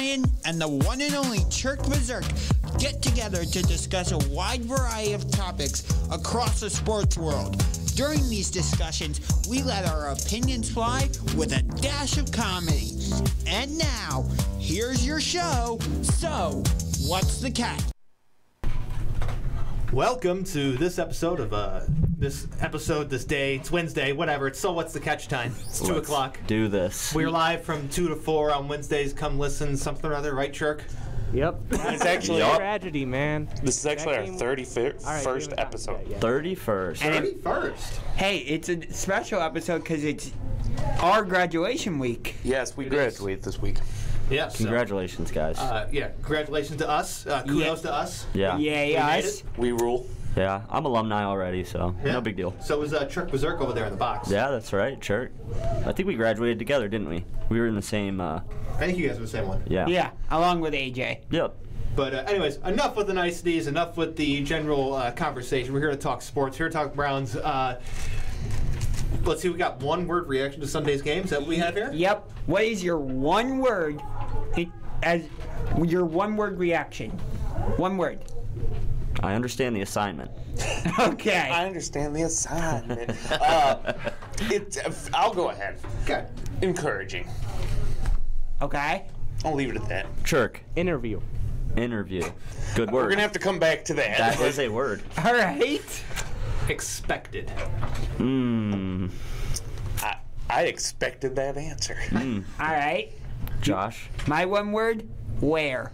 Ryan and the one and only Chirk Berserk get together to discuss a wide variety of topics across the sports world. During these discussions, we let our opinions fly with a dash of comedy. And now, here's your show. So, what's the catch? Welcome to this episode of uh this episode this day. It's Wednesday, whatever. It's so what's the catch time? It's two Let's o'clock. Do this. We're live from two to four on Wednesdays. Come listen, something or other, right, Chirk? Yep. It's actually Yup. tragedy, man. this is actually our game- thirty first All right, we haven't gotten to episode. that yet. Thirty first. And Thirty hey, it's a special episode because it's our graduation week. Yes, we It is. graduate this week. Yeah. so, Congratulations, guys. uh, yeah. Congratulations to us. Uh, kudos to us. yeah. Yay, we made us. it. We rule. Yeah. I'm alumni already, so Yeah. no big deal. So it was uh, Chirk Berserk over there in the box. Yeah, that's right. Church. I think we graduated together, didn't we? We were in the same. Uh, I think you guys were the same one. yeah. Yeah, along with AJ. Yep. But uh, anyways, enough with the niceties. Enough with the general uh, conversation. We're here to talk sports. Here to talk Browns. Uh, let's see. We got one word reaction to Sunday's games that we have here? Yep. What is your one word it, as your one word reaction? One word. I understand the assignment. Okay. I understand the assignment. uh, it, I'll go ahead. Okay. Encouraging. Okay. I'll leave it at that. Chirk. Interview. Interview. Good word. We're gonna have to come back to that. That is a word. All right. Expected. Mmm. I, I expected that answer. Hmm. All right. Josh. My one word. Where?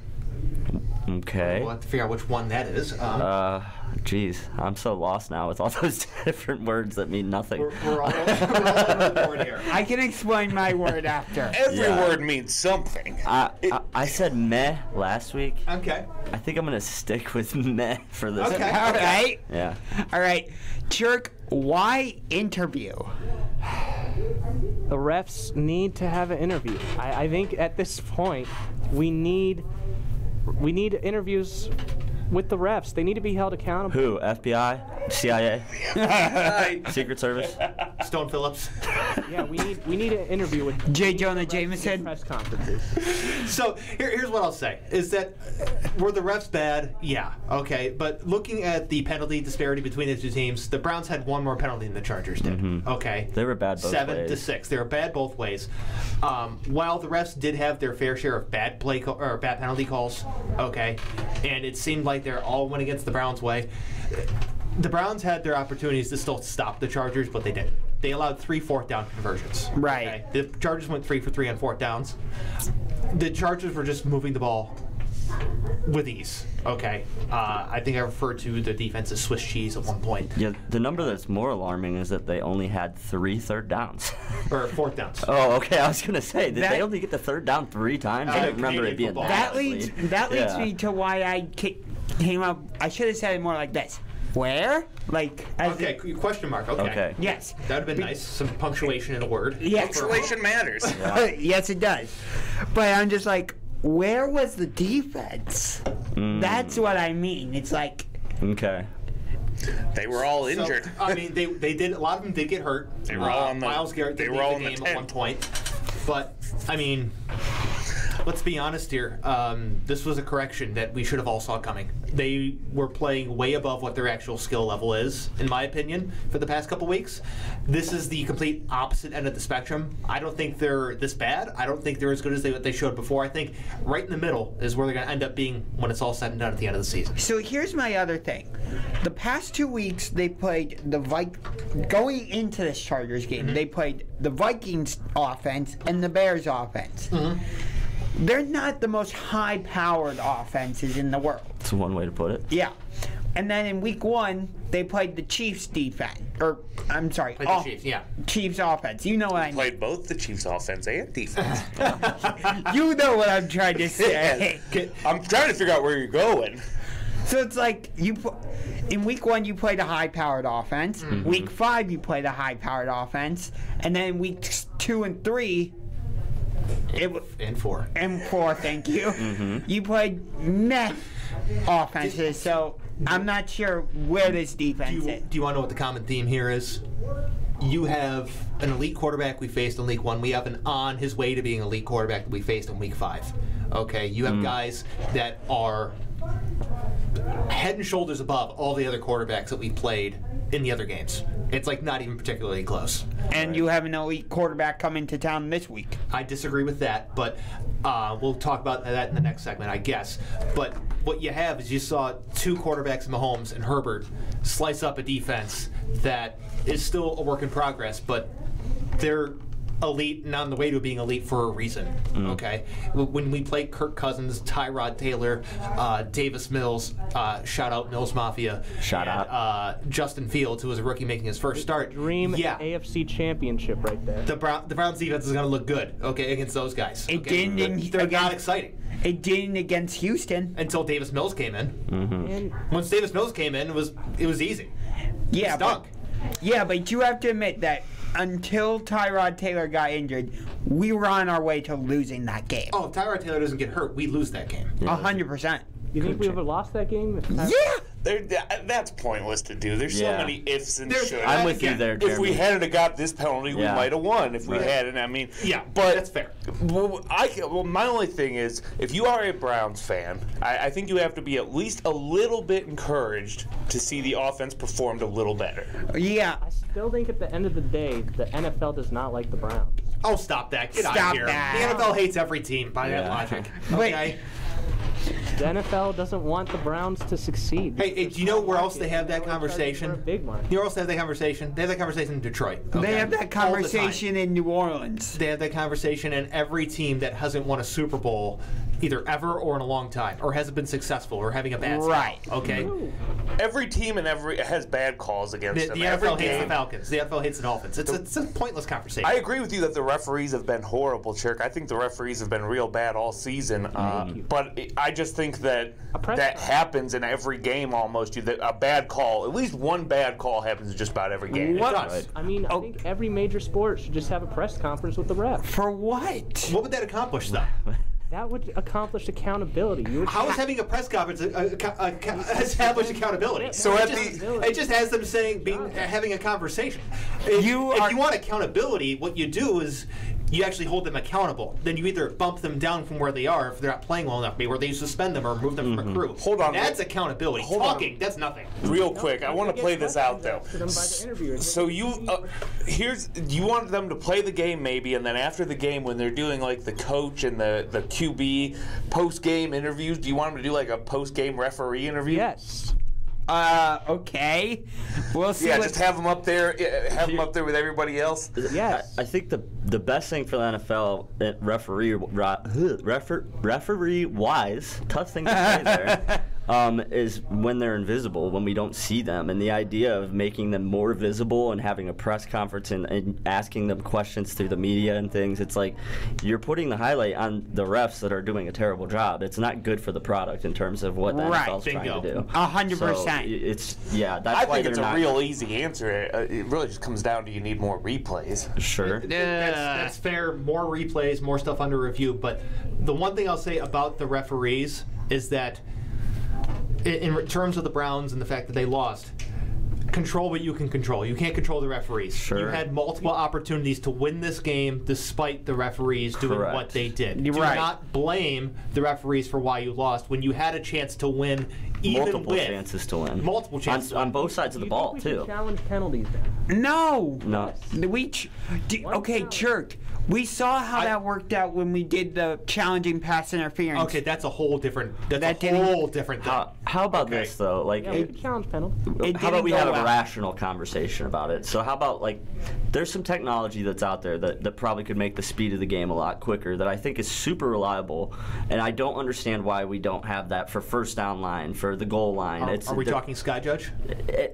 Okay. We'll have to figure out which one that is. Um, Uh, jeez, I'm so lost now with all those different words that mean nothing. we're, we're all, we're all over the board here. I can explain my word after. Every Yeah. word means something. I, It- I, I said meh last week. Okay. I think I'm gonna stick with meh for this. Okay. All right. Yeah. All right. Jerk. Why interview? The refs need to have an interview. I, I think at this point we need we need interviews with the refs. They need to be held accountable. Who? FBI? CIA? Secret Service? Stone Phillips. Yeah, we need we need an interview with J. Jonah Jameson. press conferences. So here, here's what I'll say: is that uh, were the refs bad? Yeah, okay. But looking at the penalty disparity between the two teams, the Browns had one more penalty than the Chargers did. Okay, They were bad both seven to six. They were bad both ways. Um, while the refs did have their fair share of bad play call, or bad penalty calls, okay, and it seemed like they're all went against the Browns' way. The Browns had their opportunities to still stop the Chargers, but they didn't. They allowed three fourth down conversions. Right. okay? The Chargers went three for three on fourth downs. The Chargers were just moving the ball with ease. Okay. Uh, I think I referred to the defense as Swiss cheese at one point, Yeah, the number that's more alarming is that they only had three third downs. or fourth downs. oh, okay. I was gonna say, did That- they only get the third down three times? Uh, I don't remember Canadian it being football. that. That leads. That leads Yeah. me to why I ca- came up. I should have said it more like this. Where? Like. As Okay, qu- question mark. Okay. Okay. Yes. That would have been nice. Some punctuation in a word. Yes. Punctuation matters. yes, it does. But I'm just like, where was the defense? Mm. That's what I mean. It's like, Okay. They were all So, injured. I mean, they they did. A lot of them did get hurt. They were all Uh, on the- Myles Garrett they were leave all the on the game at 10. one point. But I mean, let's be honest here. Um, this was a correction that we should have all saw coming. They were playing way above what their actual skill level is, in my opinion, for the past couple weeks. This is the complete opposite end of the spectrum. I don't think they're this bad. I don't think they're as good as they, what they showed before. I think right in the middle is where they're going to end up being when it's all said and done at the end of the season. so here's my other thing. The past two weeks, they played the Vik. Going into this Chargers game, they played the Vikings offense and the Bears offense. They're not the most high-powered offenses in the world. That's one way to put it. Yeah. And then in week one, they played the Chiefs defense. Or, I'm sorry. Played the Chiefs, yeah. Chiefs offense. You know what I mean. Played both the Chiefs' offense and defense. You know what I'm trying to say. I'm trying to figure out where you're going. so it's like you in week one you played a high-powered offense. Mm-hmm. Week five you played a high-powered offense, and then weeks two and three, it w- And four. and four. Thank you. Mm-hmm. You played meh offenses. So I'm not sure where this Do defense you, is. do you want to know what the common theme here is? You have an elite quarterback we faced in week one. We have an on his way to being elite quarterback that we faced in week five. Okay, you have mm. guys that are head and shoulders above all the other quarterbacks that we played in the other games. It's like not even particularly close. And you have an elite quarterback coming to town this week. I disagree with that, but uh, we'll talk about that in the next segment, I guess. But what you have is you saw two quarterbacks, Mahomes and Herbert, slice up a defense that is still a work in progress, but they're elite and on the way to being elite for a reason. Okay, when we play Kirk Cousins, Tyrod Taylor, uh, Davis Mills, uh, shout out Mills Mafia, Shout and, out. uh, Justin Fields, who was a rookie making his first start. Dream yeah. AFC championship right there. the Brown, the Browns defense is going to look good, okay, against those guys. It okay? didn't in- They're not exciting It didn't against Houston. until Davis Mills came in. And Once Davis Mills came in, it was it was easy. Yeah, but, Stunk. yeah, but you have to admit that until Tyrod Taylor got injured, we were on our way to losing that game. Oh, if Tyrod Taylor doesn't get hurt, we lose that game. A hundred percent. you think we ever lost that game? if Ty- Yeah. There, that's pointless to do. There's Yeah. so many ifs and There's- shoulds. I'm with you Again, there, If we hadn't have got this penalty, we might have won. If we Right. hadn't, I mean, Yeah, but that's fair. Well, I can- well, my only thing is, if you are a Browns fan, I, I think you have to be at least a little bit encouraged to see the offense performed a little better. Yeah. I still think at the end of the day, the NFL does not like the Browns. Oh, stop that! Get out of here. that. The NFL hates every team by that Yeah. logic. Wait. Okay. The NFL doesn't want the Browns to succeed. Hey, hey, do you know where else they have that They're always charging for a conversation? Big money. You know where else they have that conversation? They have that conversation in Detroit. They have that All the time. conversation in New Orleans. They have that conversation, in every team that hasn't won a Super Bowl, either ever or in a long time, or hasn't been successful, or having a bad spell, Right. Okay. Every team and every has bad calls against The, them. the every NFL hates the. Falcons. The NFL hates the Dolphins. It's, a, it's a pointless conversation. I agree with you that the referees have been horrible, Chirk. I think the referees have been real bad all season. Uh, but it- I just think that that happens in every game almost. You that a bad call, at least one bad call happens in just about every game. it does. I mean, I Oh. think every major sport should just have a press conference with the ref. For what? What would that accomplish, though? That would accomplish accountability. You would How is having a press conference uh, uh, uh, establish accountability? So it at just, the- it just has them saying being having a conversation. If You if you want accountability, what you do is you actually hold them accountable. Then you either bump them down from where they are if they're not playing well enough, maybe, or they suspend them or remove them from a crew. Hold on. That's accountability. Hold on. Talking, that's nothing. Real quick, I want to play this out though. questions asked to them by the interviewers. So you, uh, here's you want them to play the game maybe, and then after the game when they're doing like the coach and the the QB post game interviews, do you want them to do like a post game referee interview? Yes. Uh, okay. We'll see. Yeah, just have them up there, have them up there with everybody else. Yes. I, I think the the best thing for the NFL uh, referee ri- refer, referee wise, tough thing to say there, um, is when they're invisible, when we don't see them, and the idea of making them more visible and having a press conference and, and asking them questions through the media and things. It's like you're putting the highlight on the refs that are doing a terrible job. It's not good for the product in terms of what the Right. NFL's trying to Bingo. do. A hundred So, percent. i- It's yeah. That's I why think they're it's a real easy answer. Uh, it really just comes down to you need more replays. sure. That's, that's fair. More replays, more stuff under review. But the one thing I'll say about the referees is that, in, in terms of the Browns and the fact that they lost, control what you can control. You can't control the referees. Sure. You had multiple opportunities to win this game despite the referees doing what they did. You're Do right. not blame the referees for why you lost when you had a chance to win. Even multiple with chances to win. Multiple chances on, on both sides of the You ball think we too. Challenge penalties then. No. No. We ch- d- okay, challenge. Chirk. We saw how I- that worked out when we did the challenging pass interference. Okay, that's a whole different. That's That a whole different thing. How, how about Okay. this though? Like, Yeah, we could challenge penalties. It how about we have well. a rational conversation about it? So how about like, there's some technology that's out there that, that probably could make the speed of the game a lot quicker. That I think is super reliable, and I don't understand why we don't have that for first down line, for the goal line. Are, it's are we talking Sky Judge?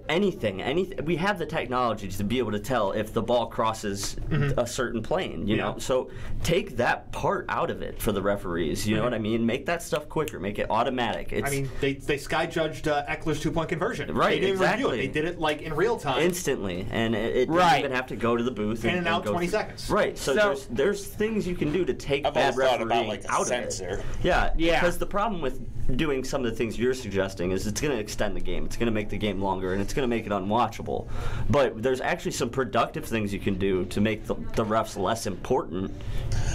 anything, anything. We have the technology to be able to tell if the ball crosses mm-hmm. a certain plane. You know, Mm-hmm. So take that part out of it for the referees. You know what I mean? Make that stuff quicker. Make it automatic. It's. I mean, they, they sky judged uh, Ekeler's two point conversion. Right, They didn't review exactly. it. They did it like in real time. instantly, and it, it Right. didn't even have to go to the booth In and, and out 20 through- seconds. Right. So, So- there's there's things you can do to take I've bad always refereeing about, like, out sensor. of it. Yeah. Yeah. Because the problem with doing some of the things you're suggesting is it's going to extend the game. It's going to make the game longer, and it's going to make it unwatchable. But there's actually some productive things you can do to make the, the refs less important important.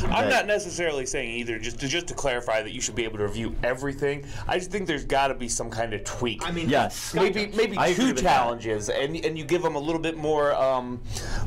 I'm not necessarily saying either. Just to, just to clarify that you should be able to review everything. I just think there's got to be some kind of tweak. I mean, Yes. maybe maybe I two with that. challenges, and and you give them a little bit more. Um,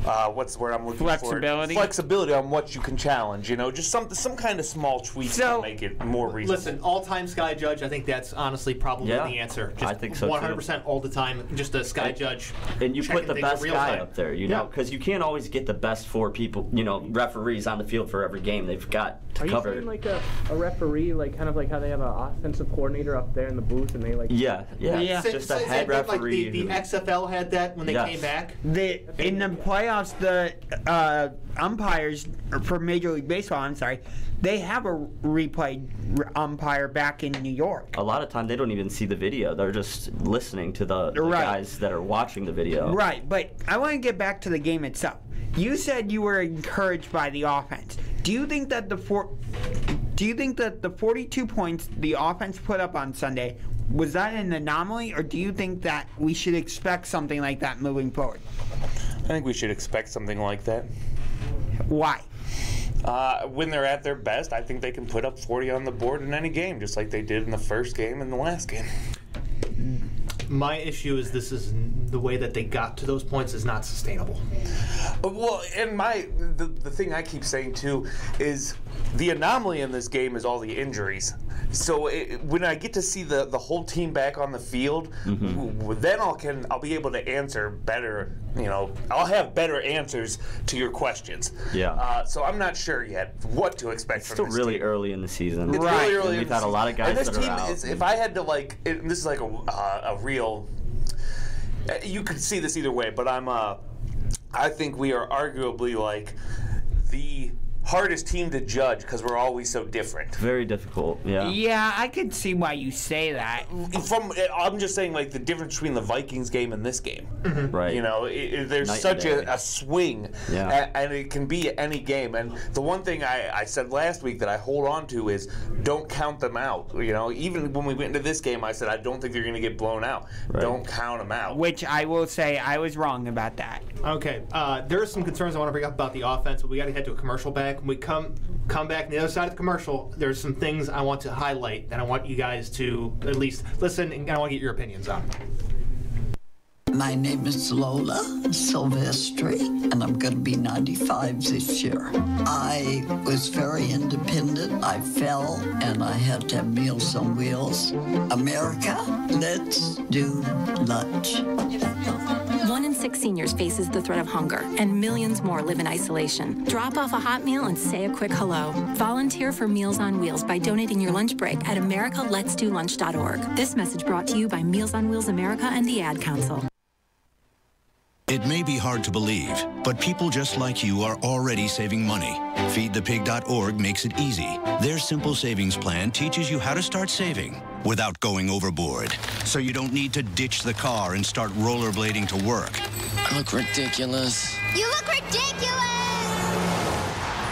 uh, what's the word I'm looking Flexibility? for? Flexibility on what you can challenge. You know, just some some kind of small tweak So- to make it more reasonable. Listen, all-time Sky Judge. I think that's honestly probably Yeah, the answer. Just I think so, 100% all the time. Just a Sky And- Judge. And you put the best real guy time. up there, you know, Yeah. because you can't always get the best four people, you know, referees on the field for every game. They've got to Are you cover. saying like a, a referee, like kind of like how they have an offensive coordinator up there in the booth and they like yeah, yeah, Yeah. It's just a Same head thing Like the, the XFL had that when they Yes. came back. The in the playoffs, the uh, umpires for Major League Baseball, I'm sorry, they have a replay umpire back in New York. a lot of time they don't even see the video. They're just listening to the, the Right. guys that are watching the video. Right, but I want to get back to the game itself. You said you were encouraged by the offense. Do you think that the four, do you think that the 42 points the offense put up on Sunday was that an anomaly, or do you think that we should expect something like that moving forward? I think we should expect something like that. Why? Uh, when they're at their best, I think they can put up 40 on the board in any game, just like they did in the first game and the last game. My issue is this is the way that they got to those points is not sustainable. Uh, Well, and my the, the thing I keep saying too is the anomaly in this game is all the injuries. So it, when I get to see the, the whole team back on the field, Mm-hmm. w- then I'll can I'll be able to answer better. You know, I'll have better answers to your questions. Yeah. Uh, so I'm not sure yet what to expect from Still this really team. early in the season. It's Right. really early. We've had a lot of guys And this team is, if I had to like, it, this is like a uh, a real. uh, You could see this either way, but I'm. Uh, I think we are arguably like the hardest team to judge because we're always so different. Very difficult. Yeah. Yeah, I could see why you say that. From I'm just saying like the difference between the Vikings game and this game. Right. You know, it, it- there's Night such a, a swing, Yeah. a- and it can be any game. And the one thing I, I said last week that I hold on to is don't count them out. You know, even when we went into this game, I said I don't think they're going to get blown out. Right. Don't count them out. Which I will say I was wrong about that. Okay, uh, there are some concerns I want to bring up about the offense, but we got to head to a commercial back. When we come come back on the other side of the commercial, there's some things I want to highlight that I want you guys to at least listen and I want to get your opinions on. My name is Lola Silvestri, and I'm going to be 95 this year. I was very independent. I fell, and I had to have Meals on Wheels. America, let's do lunch. One in six seniors faces the threat of hunger, and millions more live in isolation. Drop off a hot meal and say a quick hello. Volunteer for Meals on Wheels by donating your lunch break at americaletsdolunch.org. This message brought to you by Meals on Wheels America and the Ad Council. It may be hard to believe, but people just like you are already saving money. FeedThePig.org makes it easy. Their simple savings plan teaches you how to start saving without going overboard. So you don't need to ditch the car and start rollerblading to work. I look ridiculous. You look ridiculous!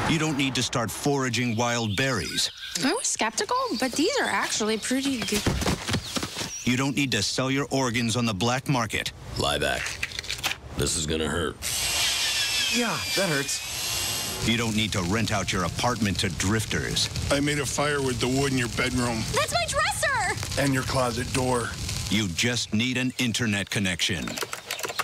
You don't need to start foraging wild berries. I was skeptical, but these are actually pretty good. You don't need to sell your organs on the black market. Lie back. This is gonna hurt. Yeah, that hurts. You don't need to rent out your apartment to drifters. I made a fire with the wood in your bedroom That's my dresser! and your closet door. You just need an internet connection.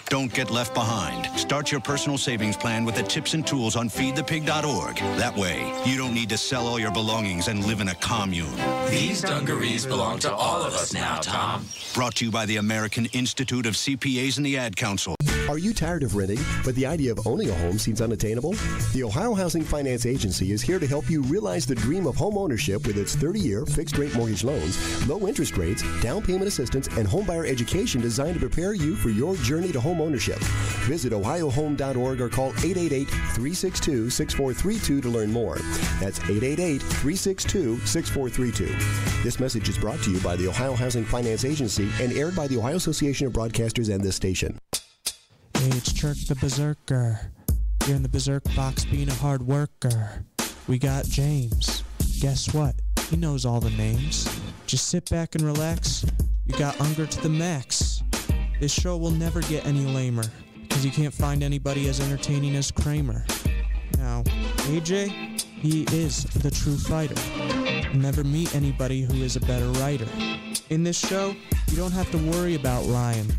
Don't get left behind. Start your personal savings plan with the tips and tools on feedthepig.org. That way, you don't need to sell all your belongings and live in a commune. These dungarees belong to all of us now, Tom. Brought to you by the American Institute of CPAs and the Ad Council. Are you tired of renting, but the idea of owning a home seems unattainable? The Ohio Housing Finance Agency is here to help you realize the dream of home ownership with its 30 year fixed rate mortgage loans, low interest rates, down payment assistance, and homebuyer education designed to prepare you for your journey to home ownership. Visit ohiohome.org or call 888 362 6432 to learn more. That's 888 362 6432. This message is brought to you by the Ohio Housing Finance Agency and aired by the Ohio Association of Broadcasters and this station. It's Chirk the Berserker. You're in the Berserk box being a hard worker. We got James. Guess what? He knows all the names. Just sit back and relax. You got Unger to the max. This show will never get any lamer, because you can't find anybody as entertaining as Kramer. Now AJ, he is the true fighter. Never meet anybody who is a better writer. In this show, you don't have to worry about lying,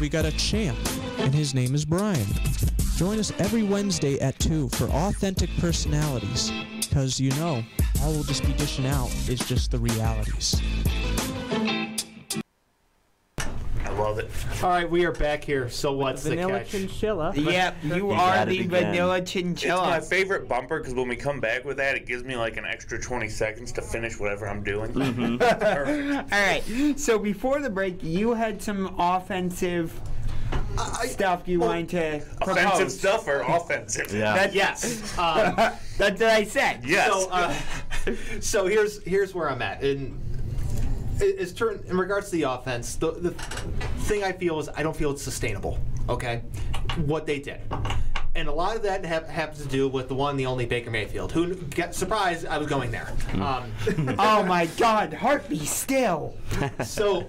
we got a champ, and his name is Brian. Join us every Wednesday at 2 for authentic personalities, because you know, all we'll just be dishing out is just the realities. I love it. All right, we are back here. So what's the, Vanilla catch? chinchilla. Yep, you You are the again. vanilla It's chinchilla. my favorite bumper because when we come back with that, it gives me like an extra 20 seconds to finish whatever I'm doing. Perfect. All right. So before the break, you had some offensive stuff you wanted to propose. Offensive stuff or offensive? Yeah. That's, Yes. Um, that's what I said. Yes. So, uh, so here's here's where I'm at. In is turn in regards to the offense. The the thing I feel is I don't feel it's sustainable. Okay, what they did. And a lot of that ha- happens to do with the one, the only Baker Mayfield, who get surprised I was going there. Um, Oh my God! Heart be still. so,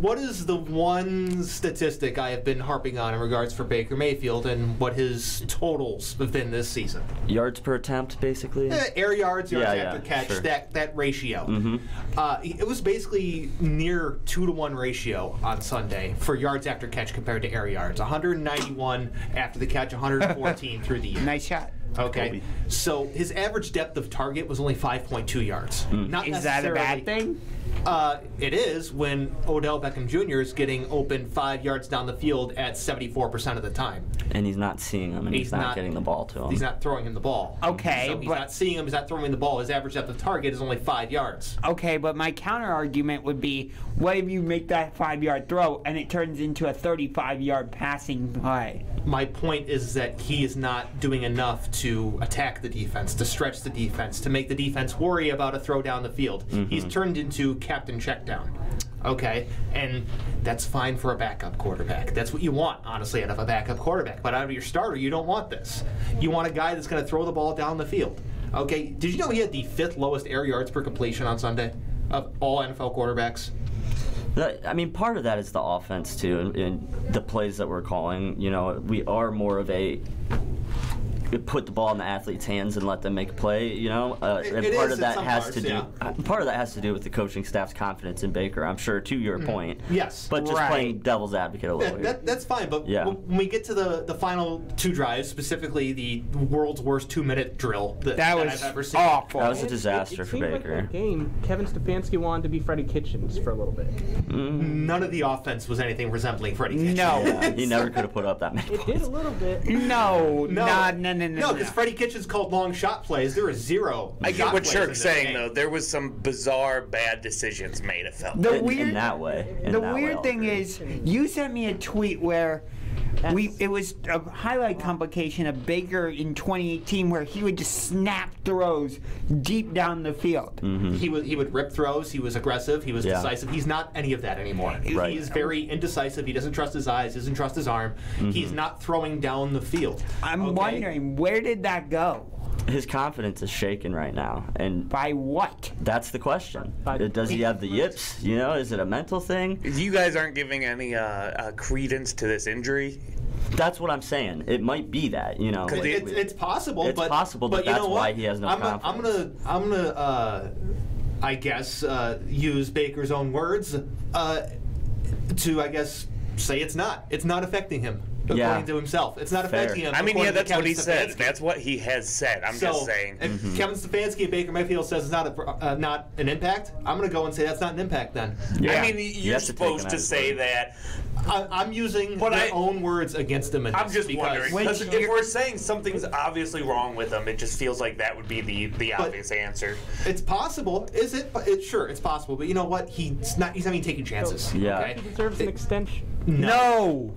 what is the one statistic I have been harping on in regards for Baker Mayfield and what his totals have been this season? Yards per attempt, basically. Eh, air yards, yards Yeah, after yeah, catch, sure. that that ratio. Mhm. Uh, it was basically near two to one ratio on Sunday for yards after catch compared to air yards. 191 after the catch, 114 through the year. Nice shot. Okay, Kobe. so his average depth of target was only 5.2 yards. Hmm. Not Is that a bad thing? Uh, it is when Odell Beckham Jr. is getting open five yards down the field at 74% of the time. And he's not seeing him, and he's, He's not, not- getting the ball to him. He's not throwing him the ball. Okay, so he's but- not seeing him. He's not throwing him the ball. His average depth of target is only five yards. Okay, but my counter argument would be, what if you make that five yard throw and it turns into a 35 yard passing play? My point is that he is not doing enough to attack the defense, to stretch the defense, to make the defense worry about a throw down the field. He's turned into captain check down. Okay, and that's fine for a backup quarterback. That's what you want, honestly, out of a backup quarterback. But out of your starter, you don't want this. You want a guy that's going to throw the ball down the field. Okay, did you know he had the fifth lowest air yards per completion on Sunday of all NFL quarterbacks? I mean, part of that is the offense too, and, and the plays that we're calling. You know, we are more of a put the ball in the athlete's hands and let them make a play. You know, uh, It- and it part is of that has parts, to do. yeah. uh, Part of that has to do with the coaching staff's confidence in Baker. I'm sure, to your point. Yes. But just Right. playing devil's advocate a little. That, that, that's fine, but Yeah. when we get to the, the final two drives, specifically the world's worst two minute drill that, That that was I've ever seen. awful. That was a It- disaster it, for Baker. Like that game, Kevin Stefanski wanted to be Freddie Kitchens for a little bit. None of the offense was anything resembling Freddie Kitchens. No. Yeah, he never could have put up that many It did a little bit. No, No, no, no, no, no. No, because Freddie Kitchens called long shot plays. There were zero. I get what plays in Chirk's saying game. though. There was some bizarre bad decisions made. It felt. The in, weird, in that way. In the that weird I'll thing is, you sent me a tweet where we it was a highlight complication of Baker in 2018 where he would just snap throws deep down the field. Mm-hmm. He would he would rip throws. He was aggressive. He was Yeah. decisive. He's not any of that anymore. Right. He is very indecisive. He doesn't trust his eyes. Doesn't trust his arm. He's mm-hmm. not throwing down the field. I'm okay? wondering where did that go? His confidence is shaken right now, and By what? that's the question. By- Does he have the yips? You know, is it a mental thing? You guys aren't giving any uh, uh, credence to this injury. That's what I'm saying. It might be that. You know. Because it- It's, it's possible. It's but, possible, but you that's know why he has no I'm gonna, I'm gonna, I'm gonna, uh, I guess, uh, use Baker's own words uh, to, I guess, say it's not. It's not affecting him, according Yeah. to himself. It's not Fair. affecting him. I mean, yeah, that's what Kevin he said. Stefanski. That's what he has said. I'm so, just saying. If Mm-hmm. Kevin Stefanski and Baker Mayfield says it's not a, uh, not an impact, I'm gonna go and say that's not an impact. Then Yeah. I mean, You you're have supposed him to say word. that. I, I'm using But their I- own words against him. In I'm just because wondering When because if we're saying something's obviously wrong with him, it just feels like that would be the the obvious answer. It's possible, is it? But it, sure, it's possible. But you know what? He's not. He's not even taking chances. Yeah. Okay? He deserves an extension. No.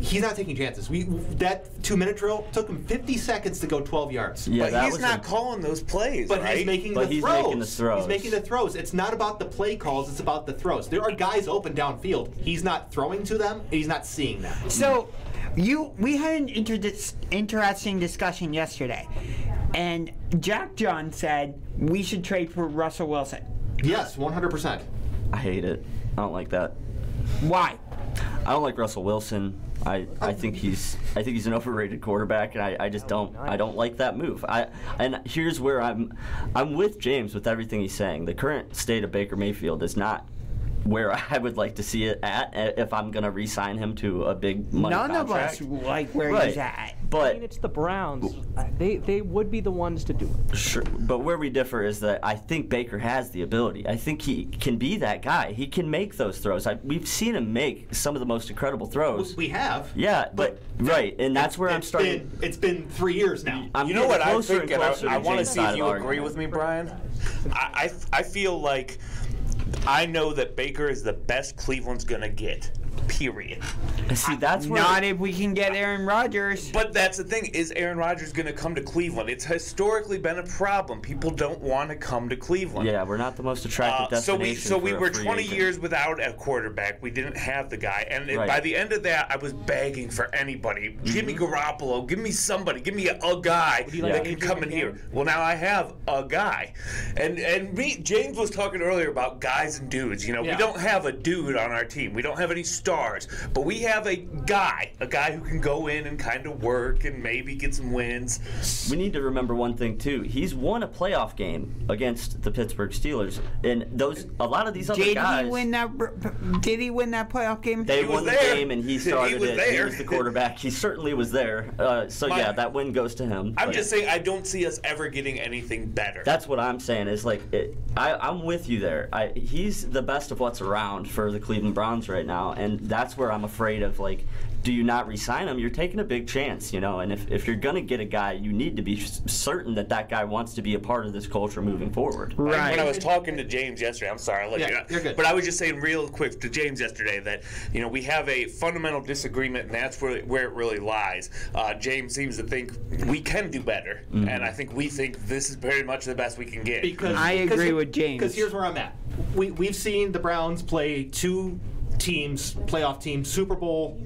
He's not taking chances. We that two minute drill took him 50 seconds to go 12 yards. Yeah, but he's not a- calling those plays, But right? he's making But the he's throws. making the throws. He's making the throws. It's not about the play calls. It's about the throws. There are guys open downfield. He's not throwing to them. and He's not seeing them. So, you we had an inter- interesting discussion yesterday, and Jack John said we should trade for Russell Wilson. Yes, 100. percent I hate it. I don't like that. Why? I don't like Russell Wilson. I, I think he's I think he's an overrated quarterback, and I, I just don't I don't like that move. I and here's where I'm I'm with James with everything he's saying. The current state of Baker Mayfield is not where I would like to see it at if I'm gonna re-sign him to a big money None of us like where Right. he's at. But I But mean, it's the Browns. They they would be the ones to do it. Sure, but where we differ is that I think Baker has the ability. I think he can be that guy. He can make those throws. I, we've seen him make some of the most incredible throws. We have. Yeah, but right, and that's where I'm starting. been, it's been three years now. I'm you know what I think, and and I, I want to see if you agree argument. with me, Brian. I, I, I feel like I know that Baker is the best Cleveland's gonna get. Period. See, that's where Not if we can get Aaron Rodgers. But that's the thing: is Aaron Rodgers going to come to Cleveland? It's historically been a problem. People don't want to come to Cleveland. Yeah, we're not the most attractive Uh, so we destination. so we a were 20 agent. years without a quarterback. We didn't have the guy, and it- Right. by the end of that, I was begging for anybody. Give me Mm-hmm. Garoppolo. Give me somebody. Give me a, a guy like that can come in here. Well, now I have a guy, and and me James was talking earlier about guys and dudes. You know, Yeah. we don't have a dude on our team. We don't have any stars, but we have a guy, a guy who can go in and kind of work and maybe get some wins. We need to remember one thing too. He's won a playoff game against the Pittsburgh Steelers, and those a lot of these other Did guys. he win that? Did he win that playoff game? They He was won the there. game, and he He started was it. He there. was the quarterback. He certainly was there. Uh, so My- yeah, that win goes to him. I'm But- just saying, I don't see us ever getting anything better. That's what I'm saying. Is like it, I, I'm with you there. I, he's the best of what's around for the Cleveland Browns right now, and that's where I'm afraid of. Like, do you not resign him? You're taking a big chance, you know. And if, if you're gonna get a guy, you need to be certain that that guy wants to be a part of this culture moving forward. Right. When I was talking to James yesterday, I'm sorry, I'll let Yeah, you you're good. But I was just saying real quick to James yesterday that you know we have a fundamental disagreement, and that's where where it really lies. Uh, James seems to think we can do better, Mm-hmm. and I think we think this is very much the best we can get. Because I agree with James. Because here's where I'm at. We we've seen the Browns play two teams, playoff teams, Super Bowl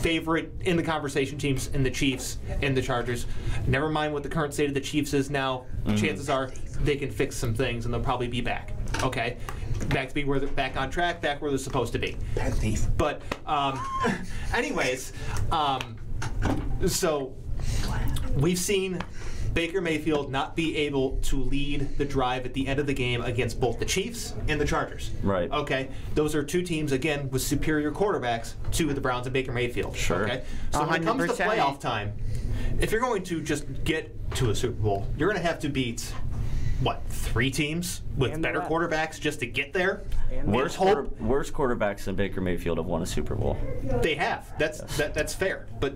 favorite in the conversation teams, in the Chiefs and the Chargers. Never mind what the current state of the Chiefs is now. Chances are they can fix some things and they'll probably be back. Okay, back to be where they're back on track, back where they're supposed to be. But um, anyways, um, so we've seen Baker Mayfield not be able to lead the drive at the end of the game against both the Chiefs and the Chargers. Right. Okay. Those are two teams again with superior quarterbacks to the Browns and Baker Mayfield. Sure. Okay. So when it comes to 100%. playoff time, if you're going to just get to a Super Bowl, you're going to have to beat what three teams with And better rest. quarterbacks just to get there. And And Worst, hope quarter, worst quarterbacks than Baker Mayfield have won a Super Bowl. they have. That's that, that's fair. But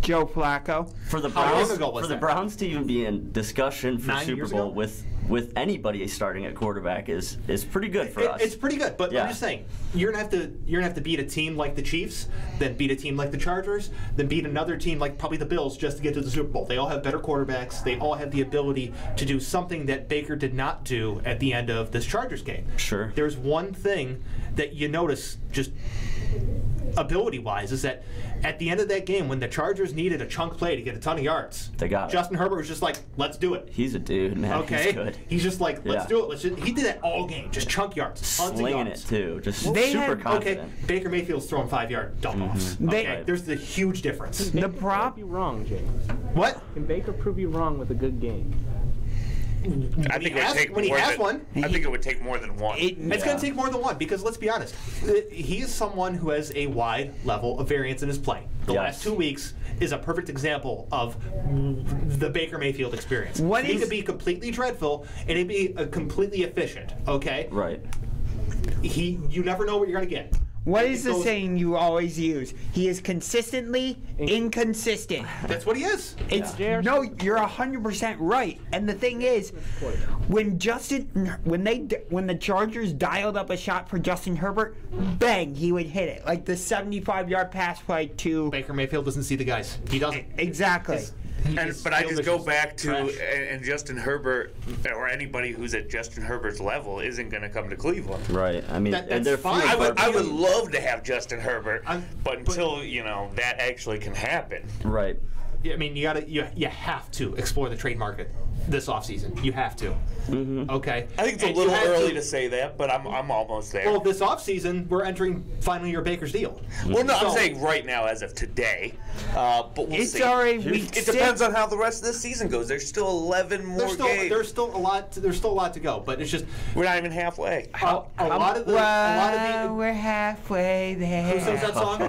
Joe Flacco. For the Browns, ago was for the? Browns to even be in discussion for Nine Super Bowl ago? with with anybody starting at quarterback is is pretty good for It- us. It's pretty good, but Yeah. I'm just saying you're gonna have to you're gonna have to beat a team like the Chiefs, then beat a team like the Chargers, then beat another team like probably the Bills just to get to the Super Bowl. They all have better quarterbacks. They all have the ability to do something that Baker did not do at the end of this Chargers game. Sure. There's one thing that you notice just ability wise is that at the end of that game when the Chargers needed a chunk play to get a ton of yards, They got it. Justin Herbert was just like, let's do it. He's a dude, man. Okay, He's good. He's just like, let's Yeah. do it. Let's just, he did that all game, just chunk yards, tons Slinging of it too, just They super had- confident. Okay, Baker Mayfield's throwing five yard dump offs. Mm-hmm. They- Okay, there's the huge difference. The prove prop. you wrong, James. What? Can Baker prove you wrong with a good game? I think it would take when he more has than, one. I think it would take more than one. It- It's going to take more than one because let's be honest, he is someone who has a wide level of variance in his play. The Yes. last two weeks is a perfect example of the Baker Mayfield experience. What he is- could be completely dreadful and he'd be uh, completely efficient. Okay, Right. he you never know what you're going to get. What It is the goes- saying you always use? He is consistently inconsistent. That's what he is. It's Yeah. no, you're hundred percent right. And the thing is, when Justin, when they, when the Chargers dialed up a shot for Justin Herbert, bang, he would hit it like the 75-yard pass play to Baker Mayfield doesn't see the guys. He doesn't. exactly. He And, but I just go back to and, and Justin Herbert or anybody who's at Justin Herbert's level isn't going to come to Cleveland. Right. I mean, That- and they're fine. I would, I would love to have Justin Herbert, I'm- but until you know that actually can happen. Right. I mean, you gotta you, you have to explore the trade market. This offseason. You have to. Mm-hmm. Okay. I think it's a And you little early to say that, but I'm, I'm almost there. Well, this offseason, we're entering final year Baker's deal. Well, no, I'm saying right now, as of today. Uh, but we'll It's see. already it week depends on how the rest of the season goes. There's still 11 more There's still, games. there's still a lot. To, there's still a lot to go, but it's just We're not even halfway. a, a lot of the. A lot of Well, the. we're halfway there. Who sings that song? Who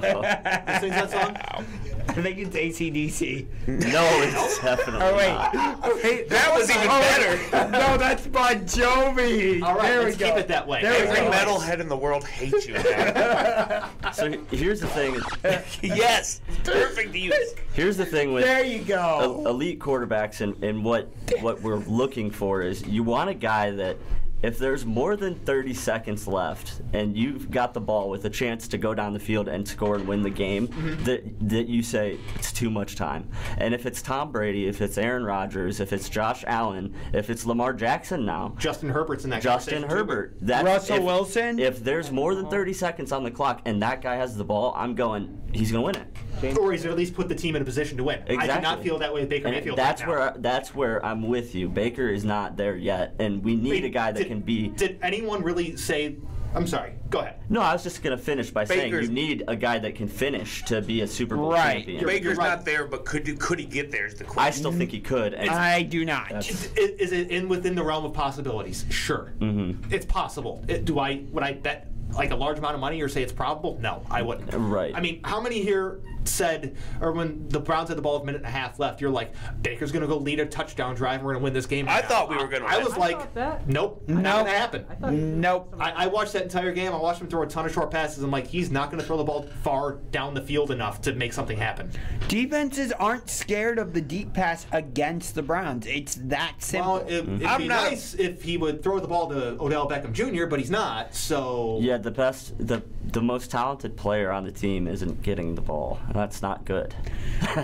sings that song? I think it's ACDC. No, it's definitely Oh wait, not. oh, wait, That was oh, even better. no, that's Bon Jovi. All right, there let's we go. keep it that way. There we Every go. metalhead in the world hates you now. So here's the thing. yes, perfect use. Here's the thing with There you go. elite quarterbacks and, and what what we're looking for is you want a guy that if there's more than 30 seconds left and you've got the ball with a chance to go down the field and score and win the game mm-hmm. that that you say it's too much time and if it's Tom Brady if it's Aaron Rodgers if it's Josh Allen if it's Lamar Jackson now Justin Herbert's in that Justin. Herbert that's Russell if- Wilson? if there's more than 30 seconds on the clock and that guy has the ball I'm going he's going to win it Or he's at least put the team in a position to win. I do not feel that way with Baker And Mayfield. that's right now. where that's where I'm with you. Baker is not there yet, and we need Wait, a guy that did- can be. Did anyone really say? I'm sorry. Go ahead. No, I was just gonna finish by saying you need a guy that can finish to be a Super Bowl Right. champion. You're- Baker's right. not there, but could you, could he get there? Is the question. I still think he could. And I do not. Is, is it in within the realm of possibilities? Sure. Mm-hmm. It's possible. It, do I? Would I bet like a large amount of money or say it's probable? No, I wouldn't. Right. I mean, how many here said, or when the Browns had the ball with a minute and a half left, you're like, Baker's going to go lead a touchdown drive and we're going to win this game? I right now." thought we were gonna I was I like, thought that. nope, Nope. not going to happen. Nope. I, I watched that entire game. I watched him throw a ton of short passes. I'm like, he's not going to throw the ball far down the field enough to make something happen. Defenses aren't scared of the deep pass against the Browns. It's that simple. Well, it, would I'm be not a- nice if he would throw the ball to Odell Beckham Jr., but he's not. So yeah, the best, the the most talented player on the team isn't getting the ball. That's not good.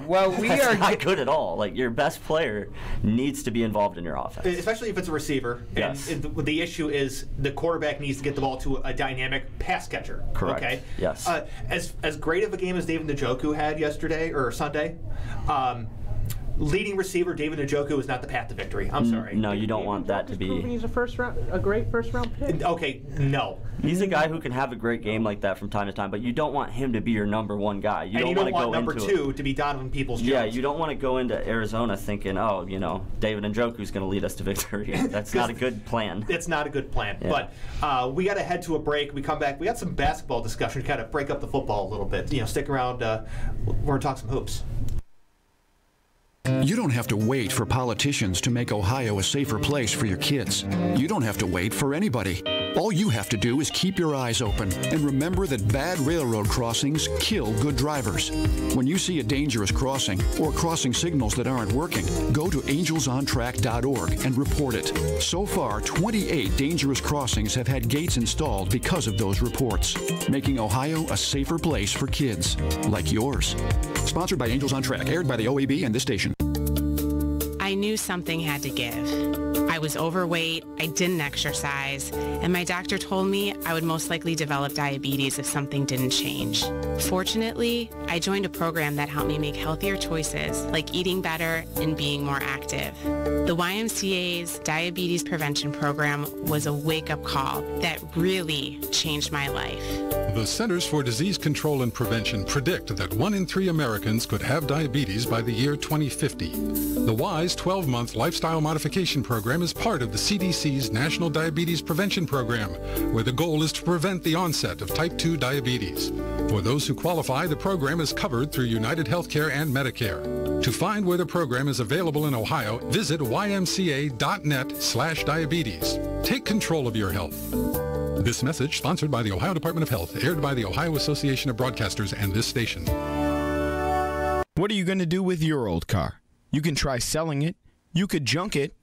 Well, we That's are not good at all. Like your best player needs to be involved in your offense. especially if it's a receiver. Yes. And it- the issue is the quarterback needs to get the ball to a dynamic pass catcher. Correct. Okay. Yes. Uh, as as great of a game as David Njoku had yesterday or Sunday, um, leading receiver David Njoku is not the path to victory. I'm sorry. No, you don't want that to be. he's a first round, a great first round pick. Okay. No. He's a guy who can have a great game like that from time to time, but you don't want him to be your number one guy. You and don't you don't want to want go number into it- two to be Donovan Peoples Jones. Yeah, you don't want to go into Arizona thinking, oh, you know, David Njoku's going to lead us to victory. That's not a good plan. It's not a good plan. Yeah. But uh, we got to head to a break. We come back. We got some basketball discussion to kind of break up the football a little bit. You know, stick around. Uh, we're going to talk some hoops. You don't have to wait for politicians to make Ohio a safer place for your kids. You don't have to wait for anybody. All you have to do is keep your eyes open and remember that bad railroad crossings kill good drivers. When you see a dangerous crossing or crossing signals that aren't working, go to angelsontrack.org and report it. So far, 28 dangerous crossings have had gates installed because of those reports, making Ohio a safer place for kids like yours. Sponsored by Angels on Track, aired by the OAB and this station. Something had to give. I was overweight, I didn't exercise, and my doctor told me I would most likely develop diabetes if something didn't change. Fortunately, I joined a program that helped me make healthier choices, like eating better and being more active. The YMCA's diabetes prevention program was a wake-up call that really changed my life. The Centers for Disease Control and Prevention predict that one in three Americans could have diabetes by the year 2050. The WISE 12-month lifestyle modification program is part of the CDC's National Diabetes Prevention Program, where the goal is to prevent the onset of type 2 diabetes. For those who qualify, the program is covered through United Healthcare and Medicare. To find where the program is available in Ohio, visit ymca.net slash diabetes. Take control of your health. This message sponsored by the Ohio Department of Health, aired by the Ohio Association of Broadcasters and this station. What are you going to do with your old car? You can try selling it, you could junk it,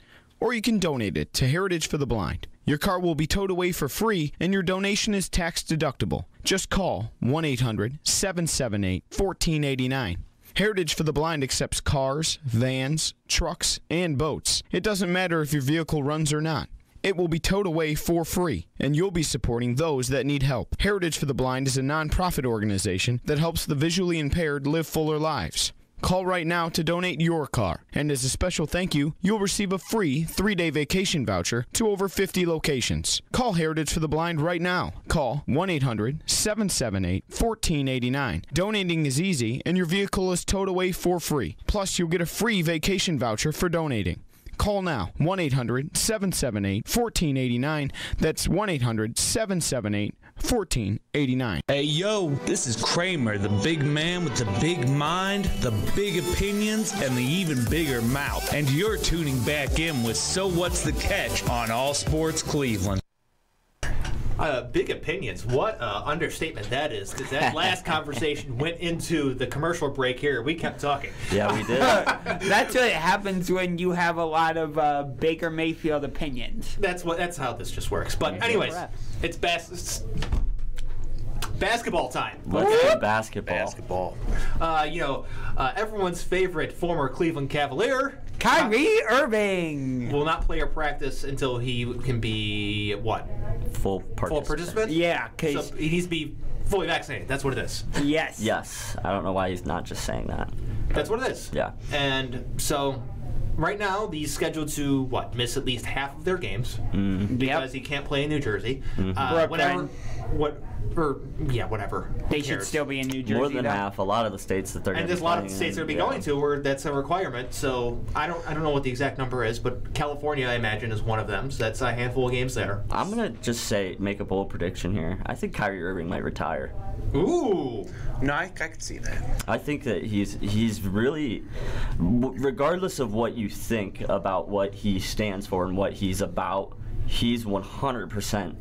or you can donate it to Heritage for the Blind. Your car will be towed away for free, and your donation is tax deductible. Just call 1 800 778 1489. Heritage for the Blind accepts cars, vans, trucks, and boats. It doesn't matter if your vehicle runs or not. It will be towed away for free, and you'll be supporting those that need help. Heritage for the Blind is a nonprofit organization that helps the visually impaired live fuller lives. Call right now to donate your car. And as a special thank you, you'll receive a free three day vacation voucher to over 50 locations. Call Heritage for the Blind right now. Call 1 800 778 1489. Donating is easy, and your vehicle is towed away for free. Plus, you'll get a free vacation voucher for donating. Call now 1 800 778 1489. That's 1 800 778 1489. Hey yo, this is Kramer, the big man with the big mind, the big opinions, and the even bigger mouth. And you're tuning back in with So What's the Catch on All Sports Cleveland. Uh, big opinions. What uh, understatement that is, because that last conversation went into the commercial break here. We kept talking. Yeah, we did. That's what happens when you have a lot of uh, Baker Mayfield opinions. That's what. That's how this just works. But anyways, it's, best. it's basketball time. Let's do basketball. Basketball. Uh, you know, uh, everyone's favorite former Cleveland Cavalier. Kyrie Irving will not play or practice until he can be what? Full participant. Full participant. Yeah, 'cause- so he needs to be fully vaccinated. That's what it is. Yes. Yes. I don't know why he's not just saying that. That's what it is. Yeah. And so, right now, he's scheduled to what miss at least half of their games Mm. because he can't play in New Jersey. Mhm. Uh, whatever. What? Or yeah, whatever. They Who should still be in New Jersey. More than though. half. A lot of the states that they're And gonna there's be a lot of playing states in, that are be yeah. going to where that's a requirement. So I don't I don't know what the exact number is, but California I imagine is one of them. So that's a handful of games there. I'm gonna just say, make a bold prediction here. I think Kyrie Irving might retire. Ooh. No, I, I could see that. I think that he's he's really, regardless of what you think about what he stands for and what he's about, he's 100%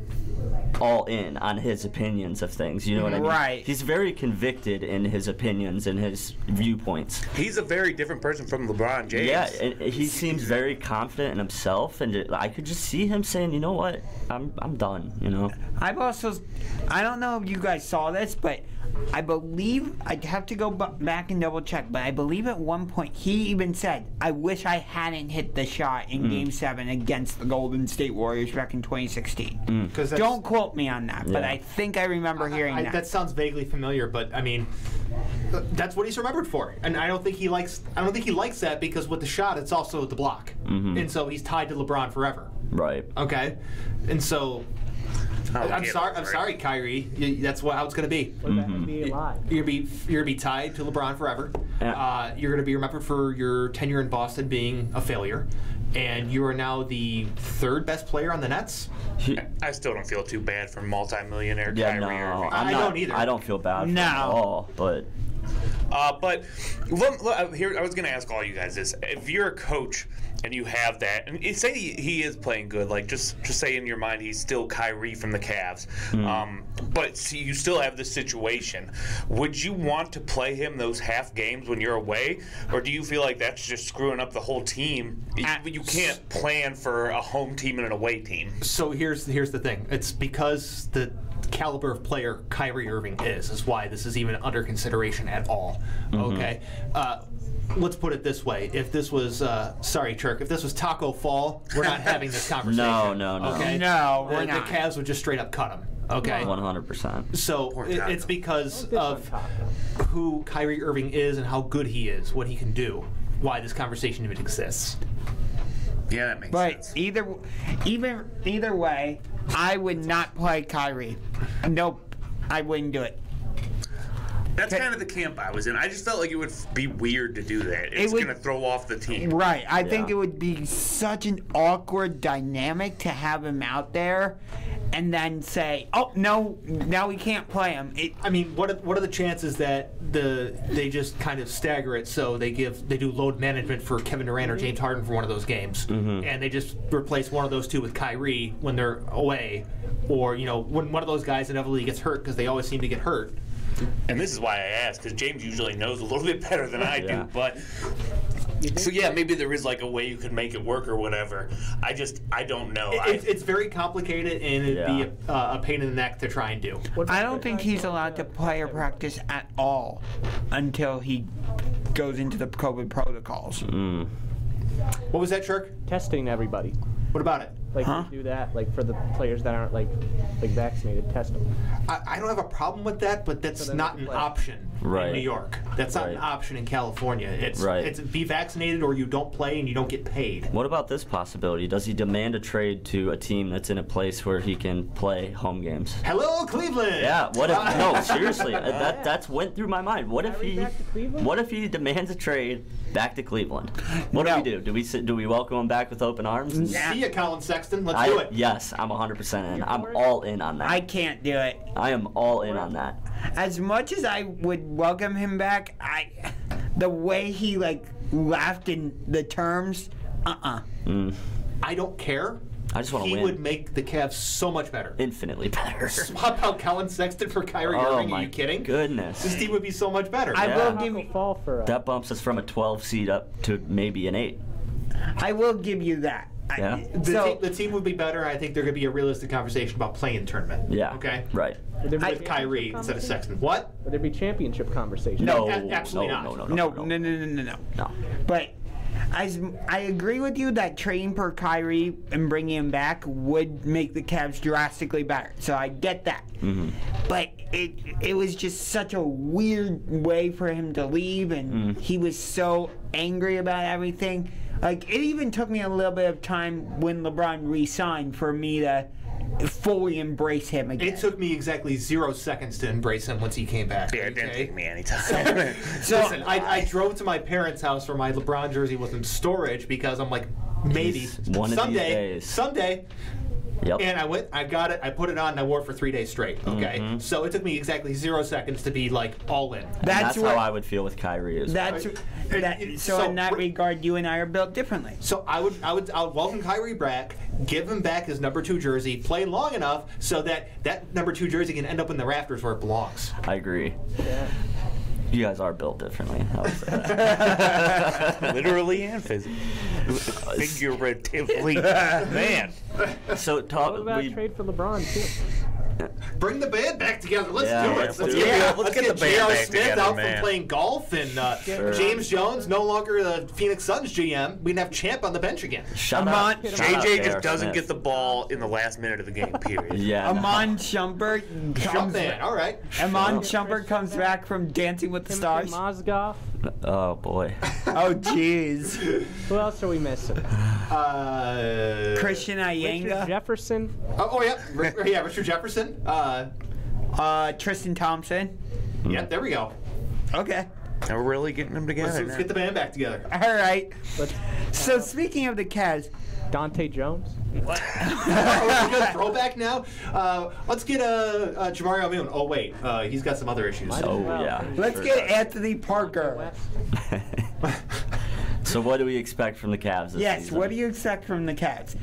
all in on his opinions of things. You know what I mean? Right. He's very convicted in his opinions and his viewpoints. He's a very different person from LeBron James. Yeah, and he seems very confident in himself, and I could just see him saying, "You know what? I'm I'm done." You know. I've also, I don't know if you guys saw this, but I believe I'd have to go back and double check. But I believe at one point he even said, "I wish I hadn't hit the shot in Mm. Game Seven against the Golden State Warriors back in 2016." Mm. 'Cause that's- Don't quote me on that, but I think I remember hearing I, that. that sounds vaguely familiar, but I mean, that's what he's remembered for. And I don't think he likes. I don't think he likes that because with the shot, it's also the block, Mhm. and so he's tied to LeBron forever. Right. Okay, and so. Oh, I'm sorry. I'm sorry, Kyrie. That's what, how it's going to be. What about him? You're gonna be you're gonna be tied to LeBron forever. Uh, you're gonna be remembered for your tenure in Boston being a failure, and you are now the third best player on the Nets. I still don't feel too bad for multimillionaire Yeah, Kyrie no, I'm not, either. I don't feel bad for him at all, but Uh, but let, let- here, I was going to ask all you guys this: If you're a coach and you have that, and say he, he is playing good, like just just say in your mind he's still Kyrie from the Cavs, um, but see, you still have this situation. Would you want to play him those half games when you're away, or do you feel like that's just screwing up the whole team? You, you can't plan for a home team and an away team. So here's here's the thing. It's because the caliber of player Kyrie Irving is is why this is even under consideration at all. Mhm. Okay. Uh, let's put it this way: If this was, uh, sorry, Turk, if this was Tacko Fall, we're not having this conversation. No, no, no. Okay. No, the, we're the not. Cavs would just straight up cut him. Okay. 100%. So it, it's because of who Kyrie Irving is and how good he is, what he can do, why this conversation even exists. Yeah, that makes sense. but either, even either way, I would not play Kyrie. Nope, I wouldn't do it. That's kind of the camp I was in. I just felt like it would be weird to do that. It's would- going to throw off the team. Right. I think it would be such an awkward dynamic to have him out there and then say, "Oh, no, now we can't play him." It, I mean, what are, what are the chances that the they just kind of stagger it so they give they do load management for Kevin Durant or James Harden for one of those games, mm-hmm. and they just replace one of those two with Kyrie when they're away, or you know when one of those guys inevitably gets hurt because they always seem to get hurt. And this is why I asked, because James usually knows a little bit better than I Yeah. do. But so yeah, maybe there is like a way you could make it work or whatever. I just I don't know. It- it's, it's very complicated and it'd be a, uh, a pain in the neck to try and do. I don't think he's allowed to play or practice at all until he goes into the COVID protocols. What was that, Shirk? Testing everybody. What about it? Like Huh? do that, like for the players that aren't like like vaccinated, test them. I, I don't have a problem with that, but that's So not an play. option Right. in New York. That's not an option in California. It's Right. it's be vaccinated or you don't play and you don't get paid. What about this possibility? Does he demand a trade to a team that's in a place where he can play home games? Hello, Cleveland. Yeah. What if? no, seriously. uh, That that's went through my mind. What if he? back to Cleveland? What if he demands a trade back to Cleveland? What do we do? Do we sit, do we welcome him back with open arms? and- See you, Collin Sexton. Let's I, do it. Yes, I'm 100% in. I'm all in on that. I can't do it. I am all in on that. As much as I would welcome him back, I the way he like laughed in the terms, uh-uh. Mm. I don't care. I just want to He would make the Cavs so much better. Infinitely better. Swap out Collin Sexton for Kyrie Oh Irving. Are you kidding? goodness. This team would be so much better. I Yeah. will give you, fall for uh, That bumps us from a 12 seed up to maybe an 8. I will give you that. I- Yeah. The, so team, the team would be better. I think there could be a realistic conversation about playing tournament. Yeah. Okay. Right. Would there be With Kyrie instead of? Sexton. What? Would there be championship conversation? No, a- absolutely no, not. no, no, no, no, no, no, no, no, no. no. But as I agree with you that trading for Kyrie and bringing him back would make the Cavs drastically better. So I get that. Mm-hmm. But it it was just such a weird way for him to leave, and Mm. he was so angry about everything. Like it even took me a little bit of time when LeBron re-signed for me to fully embrace him again. It took me exactly zero seconds to embrace him once he came back. Yeah, it didn't okay? take me any time. so Listen, I, I drove to my parents' house where my LeBron jersey was in storage because I'm like, maybe He's one of these someday, days. someday. Yep. And I went, I got it, I put it on, and I wore it for three days straight. Okay, Mm-hmm. so it took me exactly zero seconds to be like all in. That's that's what- how I would feel with Kyrie as well. that's It- that, it- so, so in that re- regard, you and I are built differently. So I would, I would, I would welcome Kyrie back, give him back his number two jersey, play long enough so that that number two jersey can end up in the rafters where it belongs. I agree. Yeah. You guys are built differently. I would say. Literally and physically. Figuratively. Man. so talk. What about we, trade for LeBron too? Bring the band back together. Let's Yeah, do it. let's Let's, do get, it. Yeah, let's let's get get the band back Smith together, out man. from playing golf and uh, Sure. James Jones no longer the Phoenix Suns GM. We can have Champ on the bench again. shout Amon- out, shout out JJ J.R. just doesn't Smith. get the ball in the last minute of the game, period. Yeah. Iman Shumpert Jump comes. in. All right. Iman Shumpert comes back from Dancing with the Timothy Stars. Mozgov. Oh boy. Oh, jeez. Who else are we missing? Uh, Christian Richard Jefferson. Oh, oh yeah, R- yeah. Richard Jefferson. Uh, uh, Tristan Thompson. yeah, there we go. Okay. Now we're really getting them Let's, together. let's get the band back together. All right. Let's, So speaking of the Cavs, Dahntay Jones. Oh, we got a throwback now. Uh, let's get uh, uh, Jamario Moon. Oh wait, uh, he's got some other issues. Oh well. yeah. let's sure get. Anthony Parker. So what do we expect from the Cavs this Yes. season? What do you expect from the Cavs?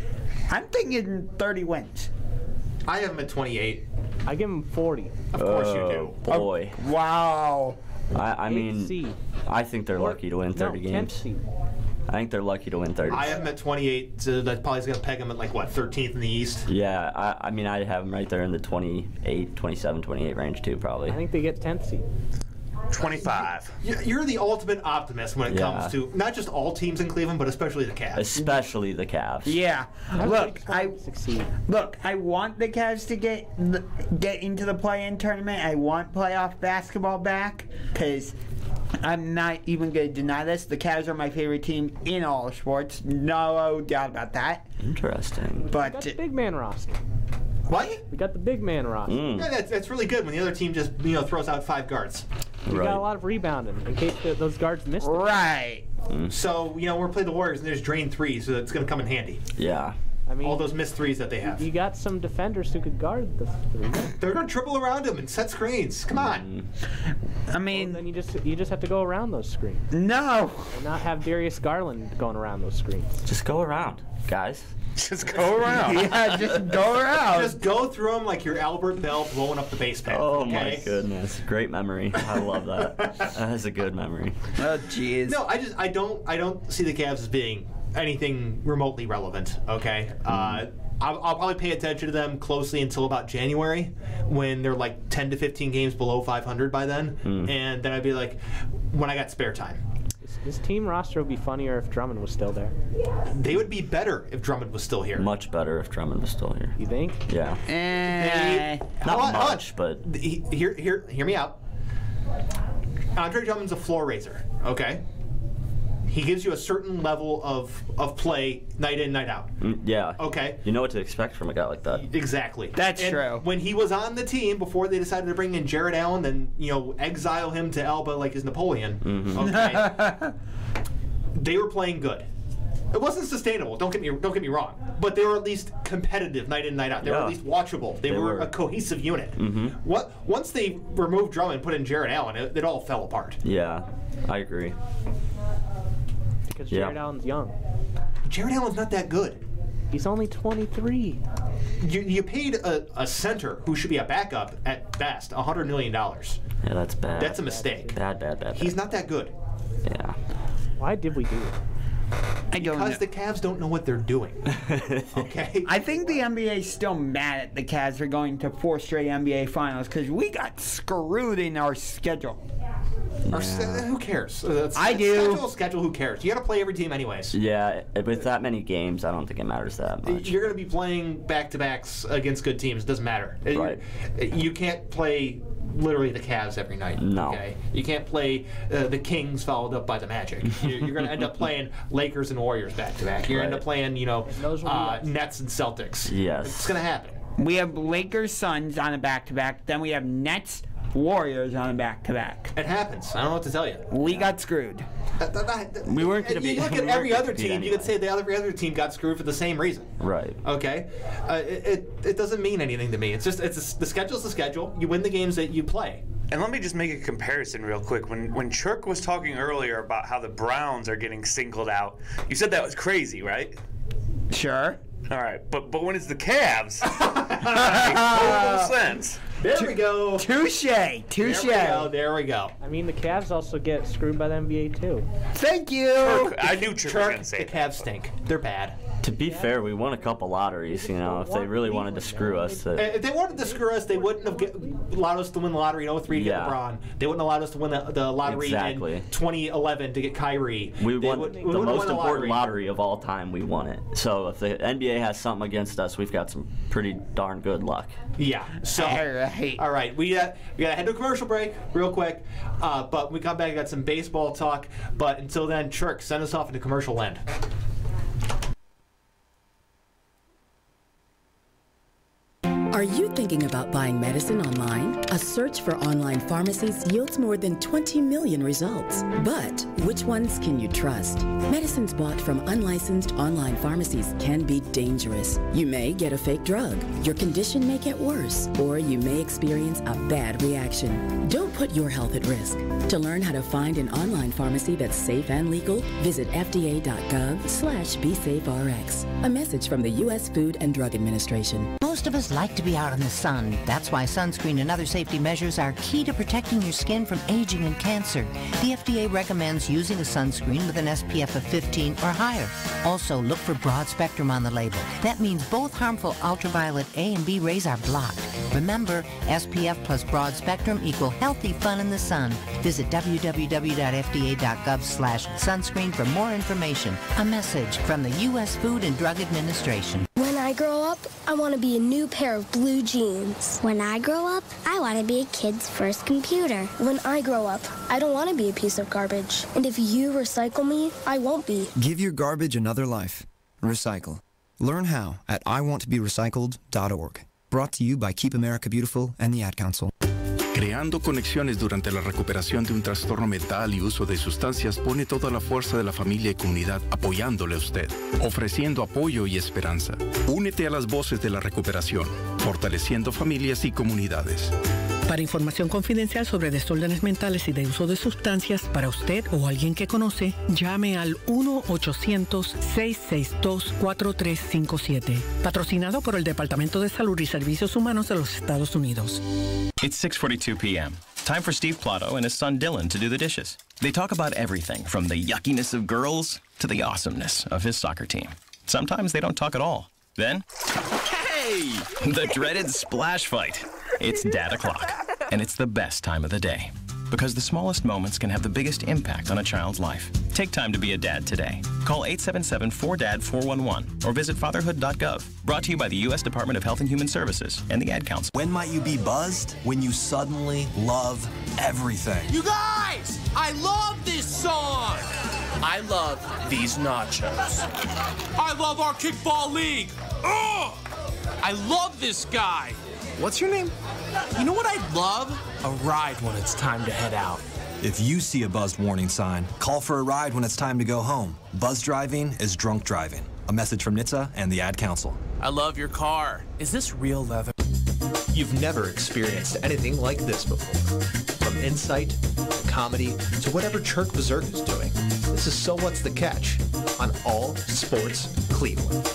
I'm thinking 30 wins. I have him at 28. I give him 40. Of course you Oh do. boy. Wow. I, I mean, seed. I think they're lucky to win no, 30 10th games. Seed. I think they're lucky to win 30. I have them at 28. So that probably is going to peg them at like what 13th in the East. Yeah, I, I mean, I have them right there in the 28, 27, 28 range too, probably. I think they get 10th seed. 25. You- You're the ultimate optimist when it Yeah. comes to not just all teams in Cleveland, but especially the Cavs. Especially the Cavs. Yeah. Look, I succeed. look. I want the Cavs to get get into the play-in tournament. I want playoff basketball back because I'm not even going to deny this. The Cavs are my favorite team in all of sports. No doubt about that. Interesting. We got But the big man roster. What? We got the big man roster. Mm, Yeah, that's, that's really good when the other team just you know throws out five guards. We got a lot of rebounding in case the, those guards missed it. right. So you know we're playing the Warriors and there's drained threes, so it's going to come in handy. Yeah. I mean, All those missed threes that they have. you got some defenders who could guard the three. They're going to triple around him and set screens. Come on. Mm. I mean, then you just you just have to go around those screens no. and not have Darius Garland going around those screens. Just go around, guys. Just go around. yeah, just go around. Just go through them like you're Albert Belle blowing up the base path. Oh okay? my goodness. Great memory. I love that. that is a good memory. oh, jeez. No, I just I don't I don't see the Cavs as being anything remotely relevant. Okay, uh, I'll, I'll probably pay attention to them closely until about January, when they're like 10 to 15 games below 500 by then, and then I'd be like, when I got spare time. This team roster would be funnier if Drummond was still there. They would be better if Drummond was still here. Much better if Drummond was still here. You think? Yeah. Eh. Not Hold on, hold much, but He- Hear, hear, hear me out. Andre Drummond's a floor raiser, okay? He gives you a certain level of, of play night in, night out. mm, yeah. Okay. You know what to expect from a guy like that. Exactly. That's And true. When he was on the team before they decided to bring in Jarrett Allen, then you know exile him to Elba like his Napoleon. Mm-hmm. Okay. they were playing good. It wasn't sustainable. Don't get me don't get me wrong, but they were at least competitive night in night out. They were at least watchable. They, They were, were. a cohesive unit. Mm-hmm. What once they removed Drummond, put in Jarrett Allen, it, it all fell apart. Yeah, I agree. Because Yeah. Jarrett Allen's young. Jarrett Allen's not that good. He's only 23. You, you paid a, a center who should be a backup at best $100 million. Yeah, that's bad. That's a mistake. Bad, bad, bad. He's not that good. Yeah. Why did we do it? I don't Because know. the Cavs don't know what they're doing. Okay? I think the NBA is still mad at the Cavs for going to four straight NBA finals because we got screwed in our schedule. Or s- who cares? It's- I do. Schedule, schedule, who cares? You got to play every team anyways. Yeah, with that many games, I don't think it matters that much. You're going to be playing back to backs against good teams. It doesn't matter. Right. You can't play literally the Cavs every night. No. Okay. You can't play uh, the Kings followed up by the Magic. You're, you're going to end up playing Lakers and Warriors back to back. You're going to end up playing, you know, those will be uh. Nets and Celtics. Yes. It's going to happen. We have Lakers Suns on a back to back. Then we have Nets Warriors on a back to back. It happens. I don't know what to tell you. We got screwed. We weren't And gonna you look at weren't every other compete team. You could say the other every other team got screwed for the same reason. Right. Okay, uh, it, it it doesn't mean anything to me. It's just it's a, the schedule's the schedule. You win the games that you play. And let me just make a comparison real quick. When when Chirk was talking earlier about how the Browns are getting singled out, you said that was crazy, right? Sure. All right, but but when it's the Cavs, it makes total sense. There we go. Touche. Touche. There we go. There we go. I mean, the Cavs also get screwed by the NBA too. Thank you. Chirk, I knew Chirk was gonna say the that. Cavs stink. They're bad. To be fair, we won a couple lotteries. You know, if they really wanted to screw us, Uh, If they wanted to screw us, they wouldn't have get, allowed us to win the lottery in 03 to Yeah. get LeBron. They wouldn't have allowed us to win the, the lottery Exactly. in 2011 to get Kyrie. we They won would- we the wouldn't most won important lottery of all time. We won it. So if the NBA has something against us, we've got some pretty darn good luck. Yeah. So. All right. All right, we uh, we gotta head to a commercial break real quick, uh, but when we come back. We got some baseball talk, but until then, Chirk, send us off into commercial land. Are you thinking about buying medicine online? A search for online pharmacies yields more than 20 million results. But which ones can you trust? Medicines bought from unlicensed online pharmacies can be dangerous. You may get a fake drug, your condition may get worse, or you may experience a bad reaction. Don't put your health at risk. To learn how to find an online pharmacy that's safe and legal, visit fda.gov slash BeSafeRx. A message from the U.S. Food and Drug Administration. Most of us like to be out in the sun. That's why sunscreen and other safety measures are key to protecting your skin from aging and cancer. The FDA recommends using a sunscreen with an SPF of 15 or higher. Also, look for broad spectrum on the label. That means both harmful ultraviolet A and B rays are blocked. Remember, SPF plus broad spectrum equal healthy fun in the sun. Visit www.fda.gov slash sunscreen for more information. A message from the U.S. Food and Drug Administration. When I grow up, I want to be a new pair of blue jeans. When I grow up, I want to be a kid's first computer. When I grow up, I don't want to be a piece of garbage. And if you recycle me, I won't be. Give your garbage another life. Recycle. Learn how at iwanttoberecycled.org. Brought to you by Keep America Beautiful and the Ad Council. Creando conexiones durante la recuperación de un trastorno mental y uso de sustancias pone toda la fuerza de la familia y comunidad apoyándole a usted, ofreciendo apoyo y esperanza. Únete a las voces de la recuperación, fortaleciendo familias y comunidades. Para información confidencial sobre desórdenes mentales y de uso de sustancias para usted o alguien que conoce, llame al 1-800-662-4357. Patrocinado por el Departamento de Salud y Servicios Humanos de los Estados Unidos. It's 6:42 p.m. Time for Steve Plato and his son Dylan to do the dishes. They talk about everything from the yuckiness of girls to the awesomeness of his soccer team. Sometimes they don't talk at all. Then, hey, the dreaded splash fight. It's dad o'clock, and it's the best time of the day. because the smallest moments can have the biggest impact on a child's life. Take time to be a dad today. Call 877-4DAD-411 or visit fatherhood.gov. Brought to you by the U.S. Department of Health and Human Services and the Ad Council. When might you be buzzed? When you suddenly love everything. You guys, I love this song. I love these nachos. I love our kickball league. Ugh! I love this guy. What's your name? You know what I'd love? A ride when it's time to head out. If you see a buzzed warning sign, call for a ride when it's time to go home. Buzz driving is drunk driving. A message from NHTSA and the Ad Council. I love your car. Is this real leather? You've never experienced anything like this before. From insight to comedy to whatever Chirk Berserk is doing. This is So What's the Catch on All Sports Cleveland.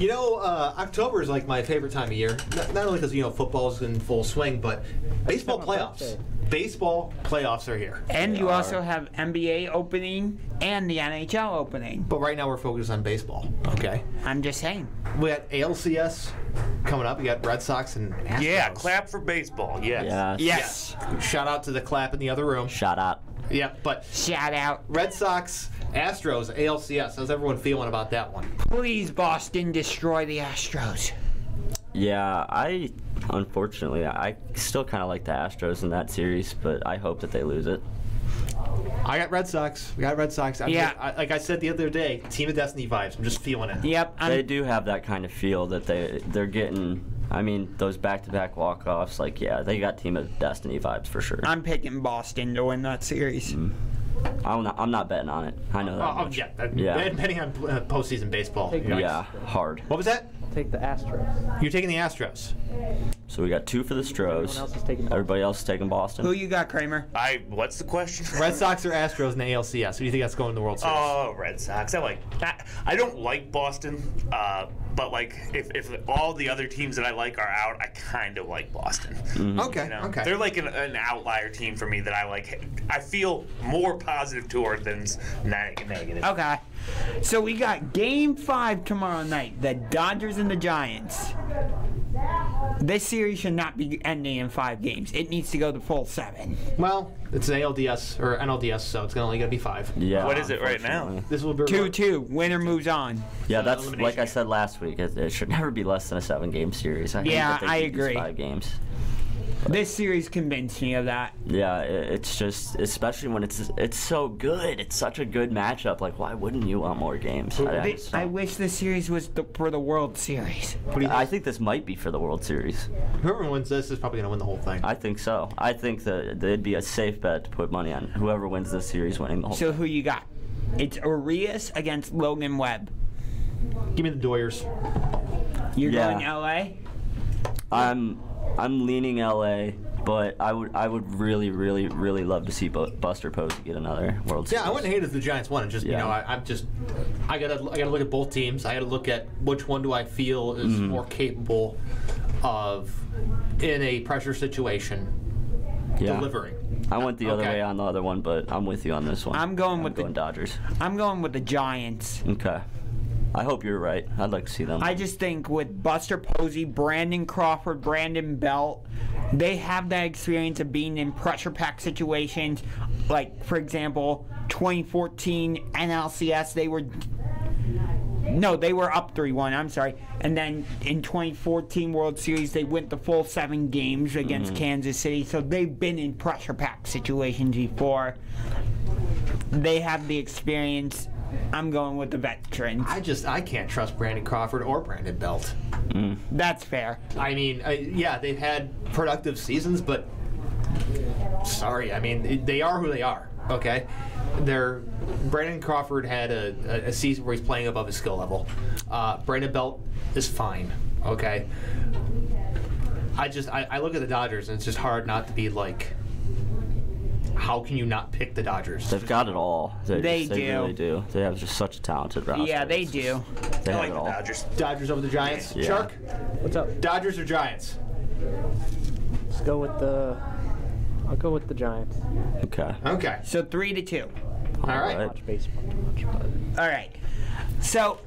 You know, uh, October is like my favorite time of year. Not, not only because you know football's in full swing, but baseball playoffs. Baseball playoffs are here. And you also have NBA opening and the NHL opening. But right now we're focused on baseball. Okay. I'm just saying. We got ALCS coming up. We got Red Sox and Astros. Yeah, clap for baseball. Yes. Yes. Shout out to the clap in the other room. Shout out. Yeah, but shout out. Red Sox, Astros, ALCS. How's everyone feeling about that one? Please, Boston, destroy the Astros. Yeah, I unfortunately I still kind of like the Astros in that series, but I hope that they lose it. I got Red Sox. We got Red Sox. I'm Yeah. just- I, like I said the other day, Team of Destiny vibes. I'm just feeling it. Yep. they do have that kind of feel that they they're getting. I mean, those back-to-back walk-offs, like yeah, they got Team of Destiny vibes for sure. I'm picking Boston to win that series. I'm not, I'm not betting on it. I know that. Oh, oh, much. yeah. that- Yeah. Betting on uh, postseason baseball. Take Yeah, hard. What was that? Take the Astros. You're taking the Astros. So we got two for the Stros. else is taking Everybody else is taking Boston. Who you got, Kramer? I. What's the question? Red Sox or Astros in the ALCS? Who do you think that's going to the World Series? Oh, Red Sox. I like. I, I don't like Boston, uh, but like if, if all the other teams that I like are out, I kind of like Boston. Okay, You know? okay. They're like an, an outlier team for me that I like. I feel more positive toward than negative. Okay. So we got game five tomorrow night. The Dodgers and the Giants. This series should not be ending in five games. It needs to go to full seven. Well, it's an ALDS or NLDS, so it's only going to be five. Yeah. What is it right now? This will be Two two. Winner moves on. Yeah, that's elimination like I said last week. It, it should never be less than a seven-game series. I Yeah, that they I keep these agree. Five games. This series convinced me of that. Yeah, it's just especially when it's it's so good. It's such a good matchup. Like, why wouldn't you want more games? I, I I wish this series was the, for the World Series. I think this might be for the World Series. Whoever wins this is probably going to win the whole thing. I think so. I think that it'd be a safe bet to put money on whoever wins this series winning the whole. So who you got? It's Urias against Logan Webb. Give me the Doyers. You're Yeah. going LA? I'm I'm leaning LA, but I would I would really really really love to see Buster Posey get another World Series. Yeah, I wouldn't hate it if the Giants won. It just you know, I, I'm just I gotta I gotta look at both teams. I gotta look at which one do I feel is Mhm. more capable of in a pressure situation Yeah. delivering. I went the other way on the other one, but I'm with you on this one. I'm going with I'm going Dodgers. I'm going with the Giants. Okay. I hope you're right. I'd like to see them. I just think with Buster Posey, Brandon Crawford, Brandon Belt, they have that experience of being in pressure pack situations. Like, for example, 2014 NLCS, they were. No, they were up 3 1, I'm sorry. And then in 2014 World Series, they went the full seven games against Mhm. Kansas City. So they've been in pressure pack situations before. They have the experience. I'm going with the veterans. I just I can't trust Brandon Crawford or Brandon Belt. That's fair. I mean, I, yeah, they've had productive seasons, but sorry, I mean they are who they are. Okay, they're Brandon Crawford had a, a, a season where he's playing above his skill level. Uh, Brandon Belt is fine. Okay, I just I, I look at the Dodgers and it's just hard not to be like, how can you not pick the Dodgers? They've got it all. They, They just- do. really do. They have just such a talented roster. Yeah, they It's do. just- They I have like it the all. Dodgers. Dodgers over the Giants. Yeah. Shark. What's up? Dodgers or Giants? Let's go with the. I'll go with the Giants. Okay. Okay. So three to two. All right. Watch baseball too much, but All right. So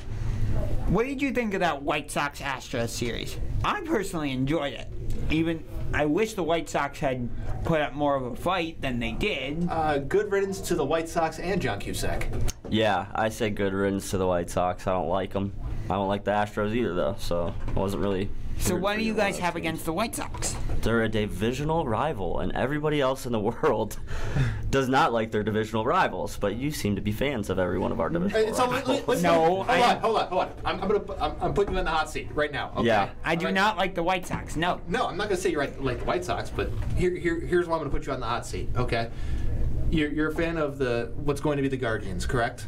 What did you think of that White Sox Astros series? I personally enjoyed it. Even I wish the White Sox had put up more of a fight than they did. Uh, good riddance to the White Sox and John Cusack. Yeah, I say good riddance to the White Sox. I don't like them. I don't like the Astros either, though. So I wasn't really. So rooting what do you guys have against the White Sox? They're a divisional rival, and everybody else in the world does not like their divisional rivals. But you seem to be fans of every one of our divisional Uh, so let- rivals. let- let's- hold on, hold on, hold on. I'm, I'm gonna, I'm, I'm putting you in the hot seat right now. Okay? Yeah. I do not like the White Sox. No. No, I'm not gonna say you're right, like the White Sox, but here, here, here's why I'm gonna put you on the hot seat. Okay, you're, you're a fan of the what's going to be the Guardians, correct?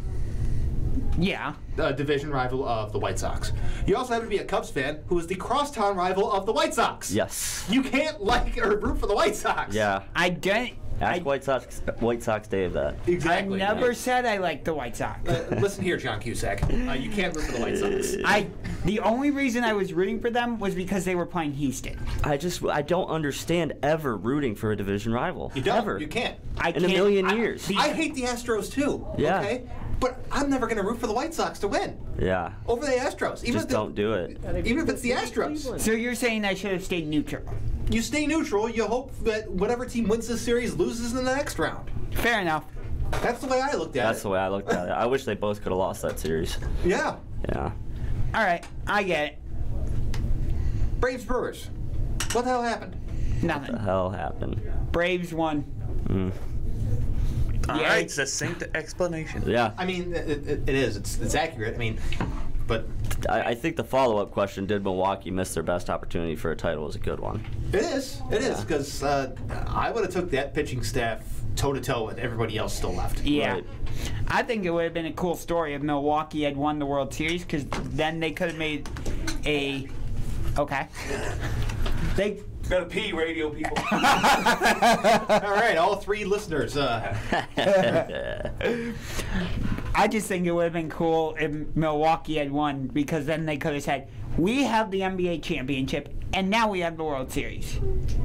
Yeah. Uh, division rival of the White Sox. You also happen to be a Cubs fan who is the crosstown rival of the White Sox. Yes. You can't like or root for the White Sox. Yeah. I don't. Ask White Sox, White Sox Dave that. Exactly. I never said I liked the White Sox. Uh, listen here, John Cusack. Uh, you can't root for the White Sox. I the only reason I was rooting for them was because they were playing Houston. I just I don't understand ever rooting for a division rival. You don't. Ever. You can't. I In a million years. I hate the Astros too. Yeah. Okay. But I'm never going to root for the White Sox to win Yeah. over the Astros. Even Just if the- don't do it. Even if it's the Astros. So you're saying I should have stayed neutral? You stay neutral. You hope that whatever team wins this series loses in the next round. Fair enough. That's the way I looked at That's it. That's the way I looked at it. I wish they both could have lost that series. Yeah. Yeah. All right, I get it. Braves Brewers. What the hell happened? Nothing. What the hell happened? Braves won. Mm. All Yeah. right, succinct explanation. Yeah. I mean, it, it, it is. It's, it's accurate. I mean, but I, I think the follow-up question: Did Milwaukee miss their best opportunity for a title? Was a good one. it is. It is because uh, I would have took that pitching staff toe to toe with everybody else still left. Yeah. Right. I think it would have been a cool story if Milwaukee had won the World Series because then they could have made a. Okay. They. Gotta pee, radio people. all right, all three listeners. Uh, I just think it would have been cool if Milwaukee had won because then they could have said, "We have the NBA championship and now we have the World Series."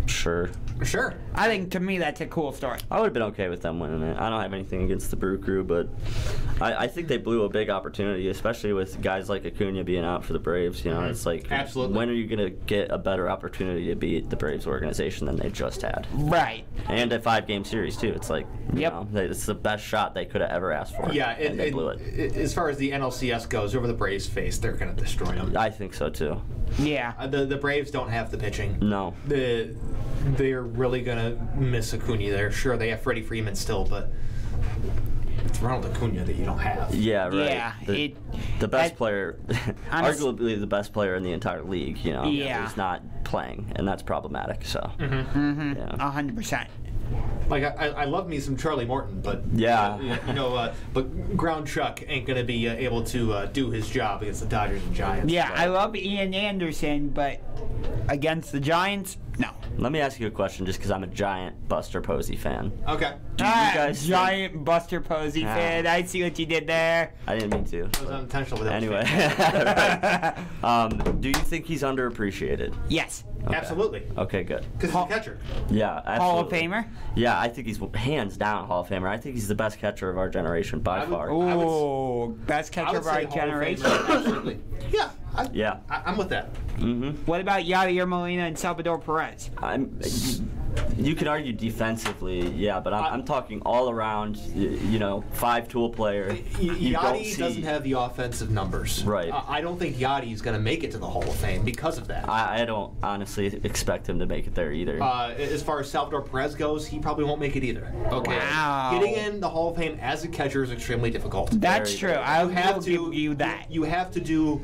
Sure. sure. I think to me that's a cool story. I would have been okay with them winning it. I don't have anything against the Brew Crew, but I, I think they blew a big opportunity, especially with guys like Acuna being out for the Braves. You know, mm-hmm. it's like, Absolutely. when are you going to get a better opportunity to beat the Braves organization than they just had? Right. And a five-game series too. It's like, you Yep. know, it's the best shot they could have ever asked for. Yeah, it, and they it- blew it. it- As far as the NLCS goes, over the Braves' face, they're going to destroy them. I think so too. Yeah. Uh, the the Braves don't have the pitching. No. The they're really gonna miss Acuna there. Sure, they have Freddie Freeman still, but it's Ronald Acuna that you don't have. Yeah, right. Yeah, the, it- the best I- player, Honest- arguably the best player in the entire league. You know, Yeah. he's not playing, and that's problematic. So, Mm-hmm. yeah. A hundred percent. Like I, I I love me some Charlie Morton, but Yeah. uh, you know, uh, but Ground Chuck ain't gonna be uh, able to uh, do his job against the Dodgers and Giants. Yeah, I love Ian Anderson, but against the Giants, no. Let me ask you a question, just because I'm a giant Buster Posey fan. Okay. Do you Ah, guys think- giant Buster Posey Ah. fan. I see what you did there. I didn't mean to. It was unintentional. But that was Anyway. Right. um, do you think he's underappreciated? Yes. Okay. absolutely, Okay, good. because he's a catcher. Yeah, absolutely. Hall of Famer. Yeah, I think he's hands down Hall of Famer. I think he's the best catcher of our generation by would- far. I Oh, best catcher of our Hall of generation. Absolutely. Yeah. I, Yeah. I, I'm with that. Mm-hmm. What about Yadier Molina and Salvador Perez? I'm. You can argue defensively, yeah, but I'm, I'm talking all around. You, you know, five tool player. Y- Yadi see- doesn't have the offensive numbers. Right. Uh, I don't think Yadi's going to make it to the Hall of Fame because of that. I, I don't honestly expect him to make it there either. Uh, as far as Salvador Perez goes, he probably won't make it either. Okay. Wow. Getting in the Hall of Fame as a catcher is extremely difficult. That's Very true. I You have to give you that. You have to do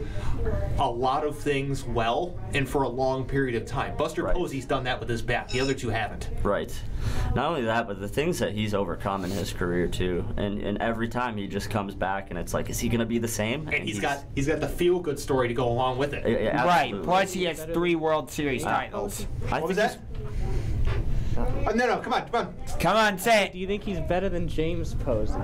a lot of things well and for a long period of time. Buster Right. Posey's done that with his bat. The other two haven't. Right. Not only that, but the things that he's overcome in his career too, and and every time he just comes back, and it's like, is he gonna be the same? And he's got he's got the feel good story to go along with it. Yeah, yeah, Right. Plus, he has three World Series titles. I What was that? Uh, no, no, come on, come on. Come on, say it. Do you think he's better than James Posey?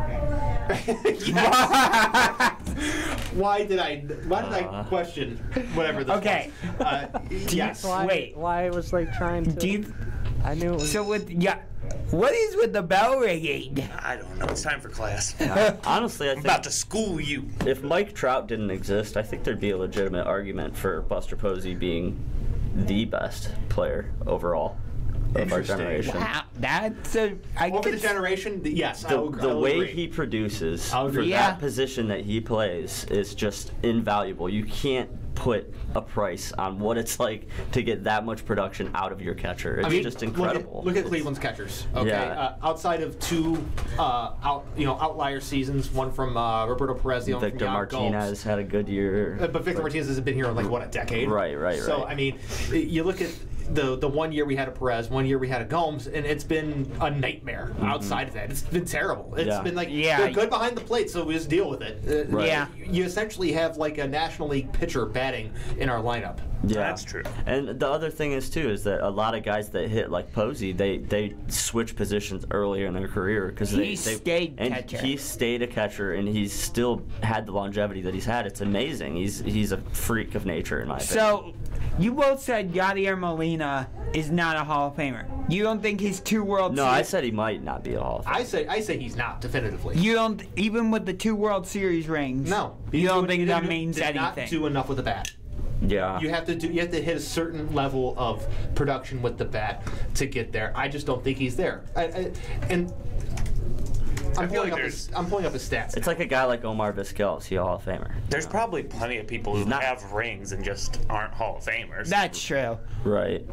Why did I? Why did I Uh. question whatever this Okay. was? Uh, yes. Why, Wait. Why I was like trying to. Do you, I knew. It was, So with yeah, what is with the bell ringing? I don't know. It's time for class. Honestly, I I'm think about to school you. if Mike Trout didn't exist, I think there'd be a legitimate argument for Buster Posey being the best player overall of our Interesting. generation. Wow, that's a. I Over the could- generation, th- yes, I The, will, the I will way agree. he produces I'll for agree. Yeah. that position that he plays is just invaluable. You can't put a price on what it's like to get that much production out of your catcher. It's I mean, just look at- incredible. Look at, Cleveland's catchers. Okay, Yeah. uh, outside of two uh, out, you know, outlier seasons, one from uh, Roberto Perez, the other Victor from. Martinez had a good year. Uh, but Victor Martinez has been here like what a decade. Right, right, right. So. I mean, you look at the the one year we had a Perez, one year we had a Gomes, and it's been a nightmare. Outside of that, it's been terrible. It's Mm-hmm. Yeah. been like Yeah. they're good behind the plate, so we just deal with it. Uh, Right. Yeah. You essentially have like a National League pitcher batting in our lineup. Yeah, That's true. And the other thing is too is that a lot of guys that hit like Posey, they they switch positions earlier in their career because they, He they stayed and catcher. he stayed a catcher and he's still had the longevity that he's had. It's amazing. He's he's a freak of nature in my opinion. So, you both said Yadier Molina is not a Hall of Famer. You don't think his two World Series no, Series? I said he might not be a Hall of Famer. I say I say he's not definitively. You don't even with the two World Series rings. no, you don't think that did- means did anything. Not do enough with the bat. Yeah. You have to do. You have to hit a certain level of production with the bat to get there. I just don't think he's there. I, I, and I'm pulling, like up his, I'm pulling up his stats. It's like a guy like Omar Vizquel. Is he a Hall of Famer? There's probably plenty of people who not- have rings and just aren't Hall of Famers. That's true. Right.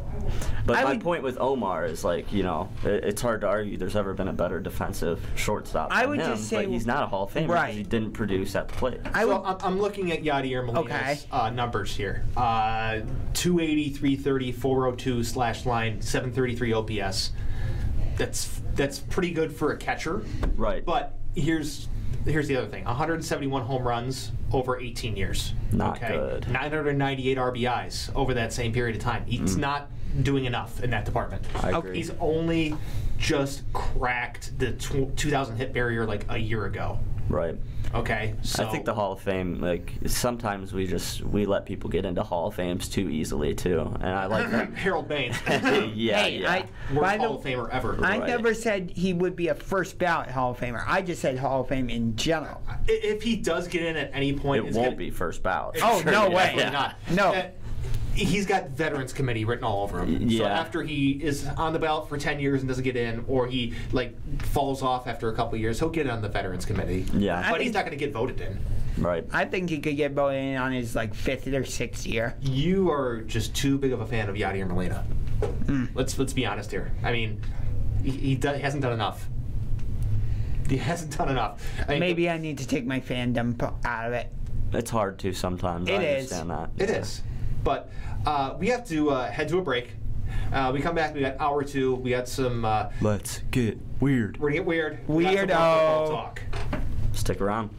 But I my would- point with Omar is like, you know, it, it's hard to argue there's ever been a better defensive shortstop I would him, just say- but he's not a Hall of Famer Right. because he didn't produce at the plate. I so would. I'm, I'm looking at Yadier Molina's Okay. uh, numbers here. Uh, 280, 330, 402 slash line, 733 OPS. That's that's pretty good for a catcher. Right. But here's here's the other thing: 171 home runs over 18 years. Not okay? good. 998 RBIs over that same period of time. He's not doing enough in that department. Mm. I agree. He's only just cracked the tw 2,000 hit barrier like a year ago. Right. Okay, so I think the Hall of Fame, like sometimes we just we let people get into Hall of Fames too easily too, and I like that. Harold Baines, yeah, Hey, yeah. I- worst the- Hall of Famer ever. I Right. never said he would be a first ballot Hall of Famer. I just said Hall of Fame in general. If he does get in at any point, it won't gonna- be first ballot. Oh, sure, no yeah. way. Yeah. not. No. Uh, he's got Veterans Committee written all over him. So Yeah. after he is on the ballot for 10 years and doesn't get in, or he like falls off after a couple years, he'll get on the Veterans Committee. Yeah. But I he's think- not going to get voted in. Right. I think he could get voted in on his like fifth or sixth year. You are just too big of a fan of Yadier Molina. Hmm. Let's let's be honest here. I mean, he, he, do, he hasn't done enough. He hasn't done enough. I mean, Maybe I need to take my fandom po- out of it. It's hard to sometimes. It I is. understand that. It is. But uh, we have to uh, head to a break. Uh, we come back. We got hour two. We got some. Uh, Let's get weird. we're gonna get weird. We got some more Weirdo. talk. Stick around.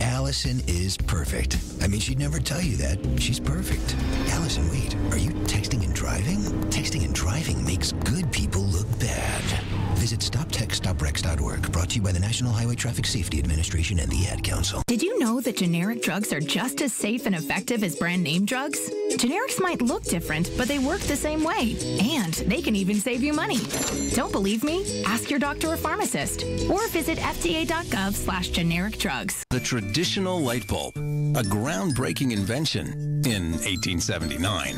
Allison is perfect. I mean, she'd never tell you that. She's perfect. Allison, wait. Are you texting and driving? Texting and driving makes good people look bad. Visit StopTextStopWrecks.org. Brought to you by the National Highway Traffic Safety Administration and the Ad Council. Did you know that generic drugs are just as safe and effective as brand name drugs? Generics might look different, but they work the same way. And they can even save you money. Don't believe me? Ask your doctor or pharmacist. Or visit fda.gov slash generic drugs. The traditional light bulb, a groundbreaking invention in 1879.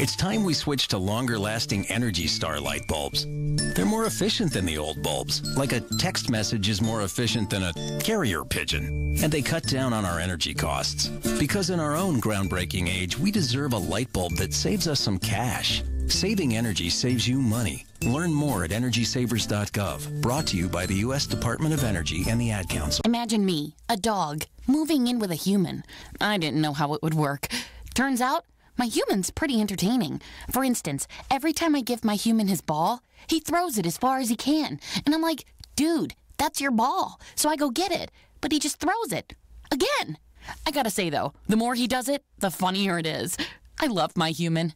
It's time we switch to longer lasting Energy Star light bulbs. They're more efficient than the old bulbs, like a text message is more efficient than a carrier pigeon. And they cut down on our energy costs. Because in our own groundbreaking age, we deserve a light bulb that saves us some cash. Saving energy saves you money. Learn more at EnergySavers.gov. Brought to you by the U.S. Department of Energy and the Ad Council. Imagine me, a dog, moving in with a human. I didn't know how it would work. Turns out, my human's pretty entertaining. For instance, every time I give my human his ball, he throws it as far as he can. And I'm like, dude, that's your ball. So I go get it. But he just throws it. Again. I gotta say though, the more he does it, the funnier it is. I love my human.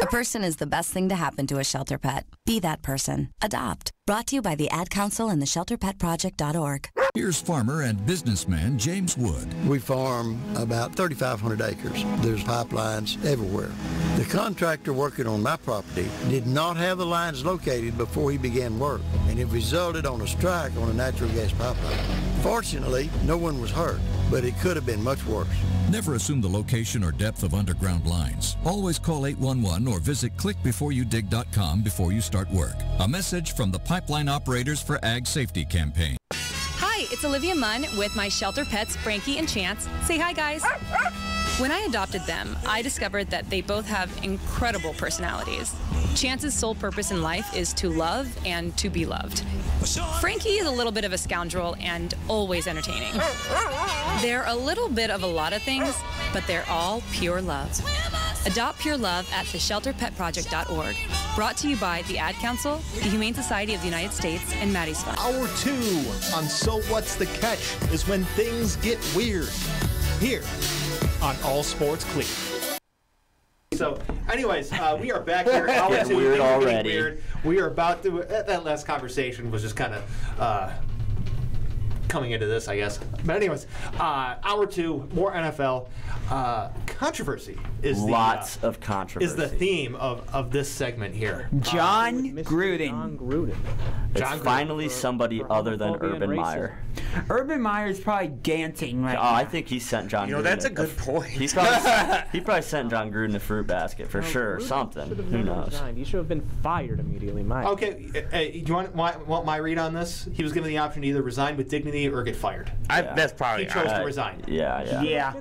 A person is the best thing to happen to a shelter pet. Be that person. Adopt. Brought to you by the Ad Council and the ShelterPetProject.org. Here's farmer and businessman James Wood. We farm about 3,500 acres. There's pipelines everywhere. The contractor working on my property did not have the lines located before he began work, and it resulted on a strike on a natural gas pipeline. Fortunately, no one was hurt, but it could have been much worse. Never assume the location or depth of underground lines. Always call 811 or visit clickbeforeyoudig.com before you start work. A message from the Pipeline Operators for Ag Safety campaign. Hi, it's Olivia Munn with my shelter pets, Frankie and Chance. Say hi, guys. When I adopted them, I discovered that they both have incredible personalities. Chance's sole purpose in life is to love and to be loved. Frankie is a little bit of a scoundrel and always entertaining. They're a little bit of a lot of things, but they're all pure love. Adopt Pure Love at theshelterpetproject.org. Brought to you by the Ad Council, the Humane Society of the United States, and Maddie's Fund. Hour two on So What's the Catch is when things get weird. Here on All Sports Clear. So, anyways, uh, we are back here. Hour Getting two, weird things are getting already. Weird. We are about to. That that last conversation was just kind of. Uh, Coming into this, I guess. But anyways, uh, hour two, more NFL uh, controversy is the, uh, Lots of controversy. is the theme of, of this segment here. Jon Gruden. Jon Gruden. It's Jon Gruden finally somebody other than homophobia and Urban racism. Meyer. Urban Meyer's probably dancing right Oh, I think he sent Jon. You know, Gruden that's a f- good point. He probably, he probably sent Jon Gruden a fruit basket for sure, or Gruden something. Who knows? resigned. He should have been fired immediately. Mike. Okay, uh, uh, do you want, want want my read on this? He was given the option to either resign with dignity or get fired. I, Yeah. That's probably He chose to Uh, resign. Yeah, yeah. Yeah.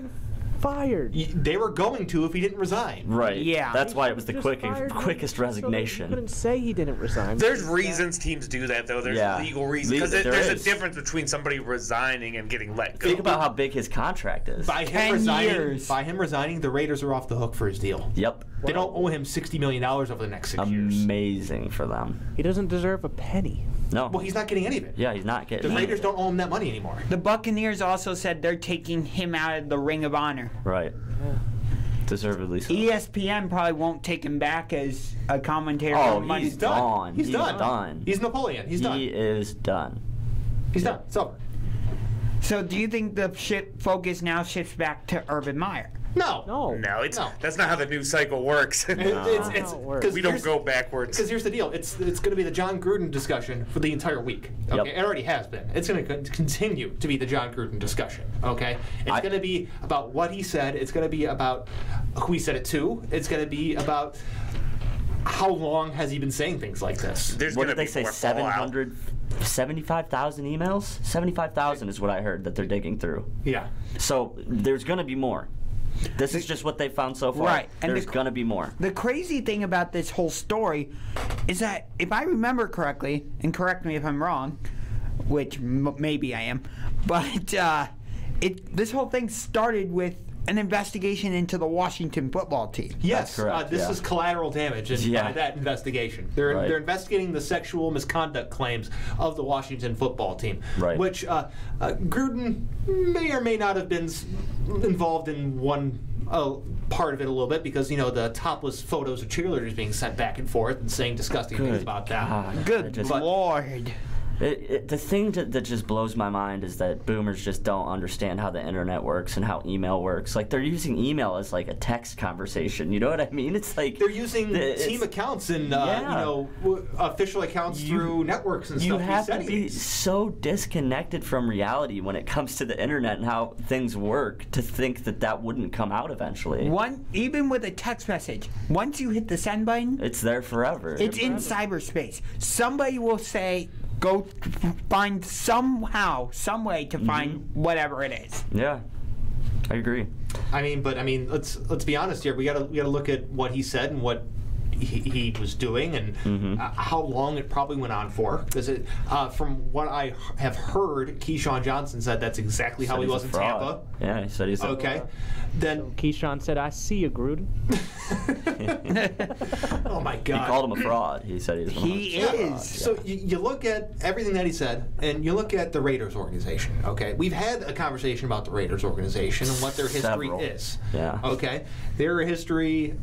Fired. They were going to if he didn't resign. Right. Yeah. That's why it was the Just quickest, fired him quickest so that he resignation. couldn't say he didn't resign. There's reasons teams do that, though. There's Yeah. legal reasons. Because there there's is. a difference between somebody resigning and getting let go. Think about how big his contract is. By him 10 resigning, years. by him resigning, the Raiders are off the hook for his deal. Yep. They don't owe him sixty million dollars over the next six years. Amazing for them. He doesn't deserve a penny. No. Well, he's not getting any of it. yeah, he's not getting. The. Raiders don't owe him that money anymore. The Buccaneers also said they're taking him out of the Ring of Honor. Right. Yeah. Deservedly so. ESPN probably won't take him back as a commentator. Oh, on Monday. he's gone. He's done. He's done. He's Napoleon. He's done. He is done. He's done. It's over. So do you think the ship focus now shifts back to Urban Meyer? No. No. No, it's No. that's not how the news cycle works. It- it's it's how it we don't go backwards. Because here's the deal. It's it's going to be the Jon Gruden discussion for the entire week. Okay, Yep. it already has been. It's going to continue to be the Jon Gruden discussion. Okay, it's I- going to be about what he said. It's going to be about who he said it to. It's going to be about how long has he been saying things like this. There's What did they say? more 700, 75,000 emails? 75,000 is what I heard that they're digging through. Yeah. So there's going to be more. This is just what they found so far. Right, and There's the- going to be more. The crazy thing about this whole story is that, if I remember correctly, and correct me if I'm wrong, which m- maybe I am, but uh, it this whole thing started with an investigation into the Washington football team. Yes, correct, uh, this yeah. is collateral damage in Yeah. by that investigation. They're Right. they're investigating the sexual misconduct claims of the Washington football team, Right. which uh, uh, Gruden may or may not have been involved in one. Uh, part of it a little bit because you know the topless photos of cheerleaders being sent back and forth and saying disgusting things about that. God. I Good just- lord. It, it, the thing that, that just blows my mind is that boomers just don't understand how the internet works and how email works. Like they're using email as like a text conversation. You know what I mean? It's like They're using the- team accounts and uh, Yeah. you know w- official accounts You- through networks and you stuff. have to be so disconnected from reality when it comes to the internet and how things work to think that that wouldn't come out eventually. One, even with a text message, once you hit the send button, It's there forever. it's in cyberspace. Somebody will say, "Go find somehow, some way to find Mm-hmm. whatever it is." yeah, I agree. I mean, but I mean, let's let's be honest here. We gotta we gotta look at what he said and what he, he was doing and Mm-hmm. uh, how long it probably went on for. Because uh, from what I h- have heard, Keyshawn Johnson said that's exactly how Said he was in fraud. Tampa. Yeah, he said he's a Okay, then Keyshawn said, "I see you, Gruden." oh my God! He called him a fraud. He said he was. He Yeah. is. So you, you look at everything that he said, and you look at the Raiders organization. Okay, we've had a conversation about the Raiders organization and what their history Several. is. Yeah. Okay, their history,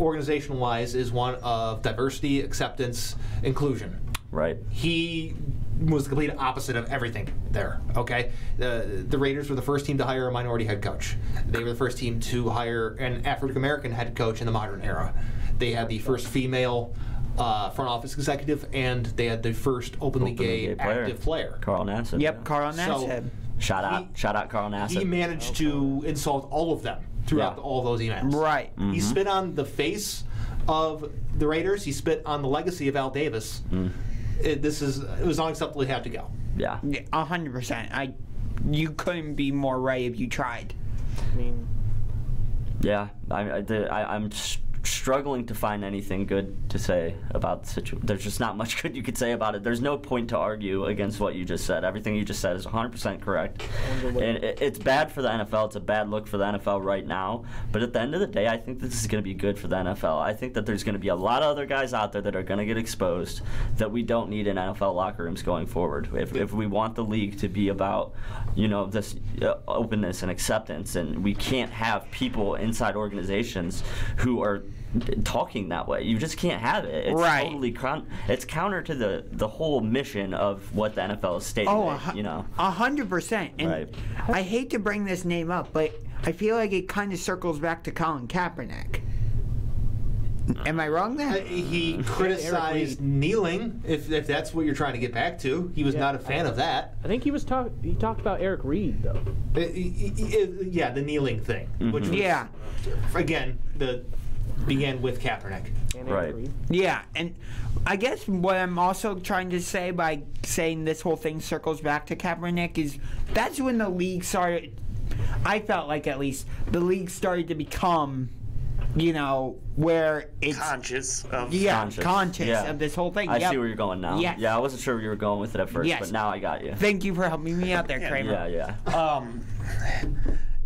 organization-wise, is one of diversity, acceptance, inclusion. Right. He was the complete opposite of everything there. Okay, the the Raiders were the first team to hire a minority head coach. They were the first team to hire an African American head coach in the modern era. They had the first female. Uh, front office executive, and they had the first openly, Openly gay, gay player. active player. Carl Nassib. Yep, Carl Nassib. So- Nassib. Shout out, shout out, Carl Nassib. He managed to insult all of them throughout Yeah. all those emails. Right. He Mhm. spit on the face of the Raiders. He spit on the legacy of Al Davis. Mm. It, this is it was unacceptable. He had to go. Yeah. A hundred percent. I, you couldn't be more right if you tried. I mean, Yeah, I, I, the, I, I'm s- struggling to find anything good to say about the situation. There's just not much good you could say about it. There's no point to argue against what you just said. Everything you just said is 100% correct. And it, it's bad for the NFL. It's a bad look for the NFL right now. But at the end of the day, I think this is going to be good for the NFL. I think that there's going to be a lot of other guys out there that are going to get exposed that we don't need in NFL locker rooms going forward. If, if we want the league to be about, you know, this uh, openness and acceptance, and we can't have people inside organizations who are talking that way. You just can't have it. It's Right. totally con- it's counter to the the whole mission of what the NFL is stating. Oh, that, hu- you know. A hundred percent. And Right. I hate to bring this name up, but I feel like it kind of circles back to Colin Kaepernick. Am I wrong there? Uh, he criticized kneeling. If, if that's what you're trying to get back to, he was Yeah, not a fan I- of that. I think he was talk. He talked about Eric Reid though. Uh, y- y- y- yeah, the kneeling thing, which was, Yeah. again the began with Kaepernick. Right. Yeah, and I guess what I'm also trying to say by saying this whole thing circles back to Kaepernick is that's when the league started. I felt like at least the league started to become, you know, where it's Conscious of yeah Conscious. conscious, Yeah. of this whole thing. I Yep. see where you're going now. Yes. Yeah, I wasn't sure where you were going with it at first, Yes. but now I got you. Thank you for helping me out there, Kramer. Yeah, yeah. Um,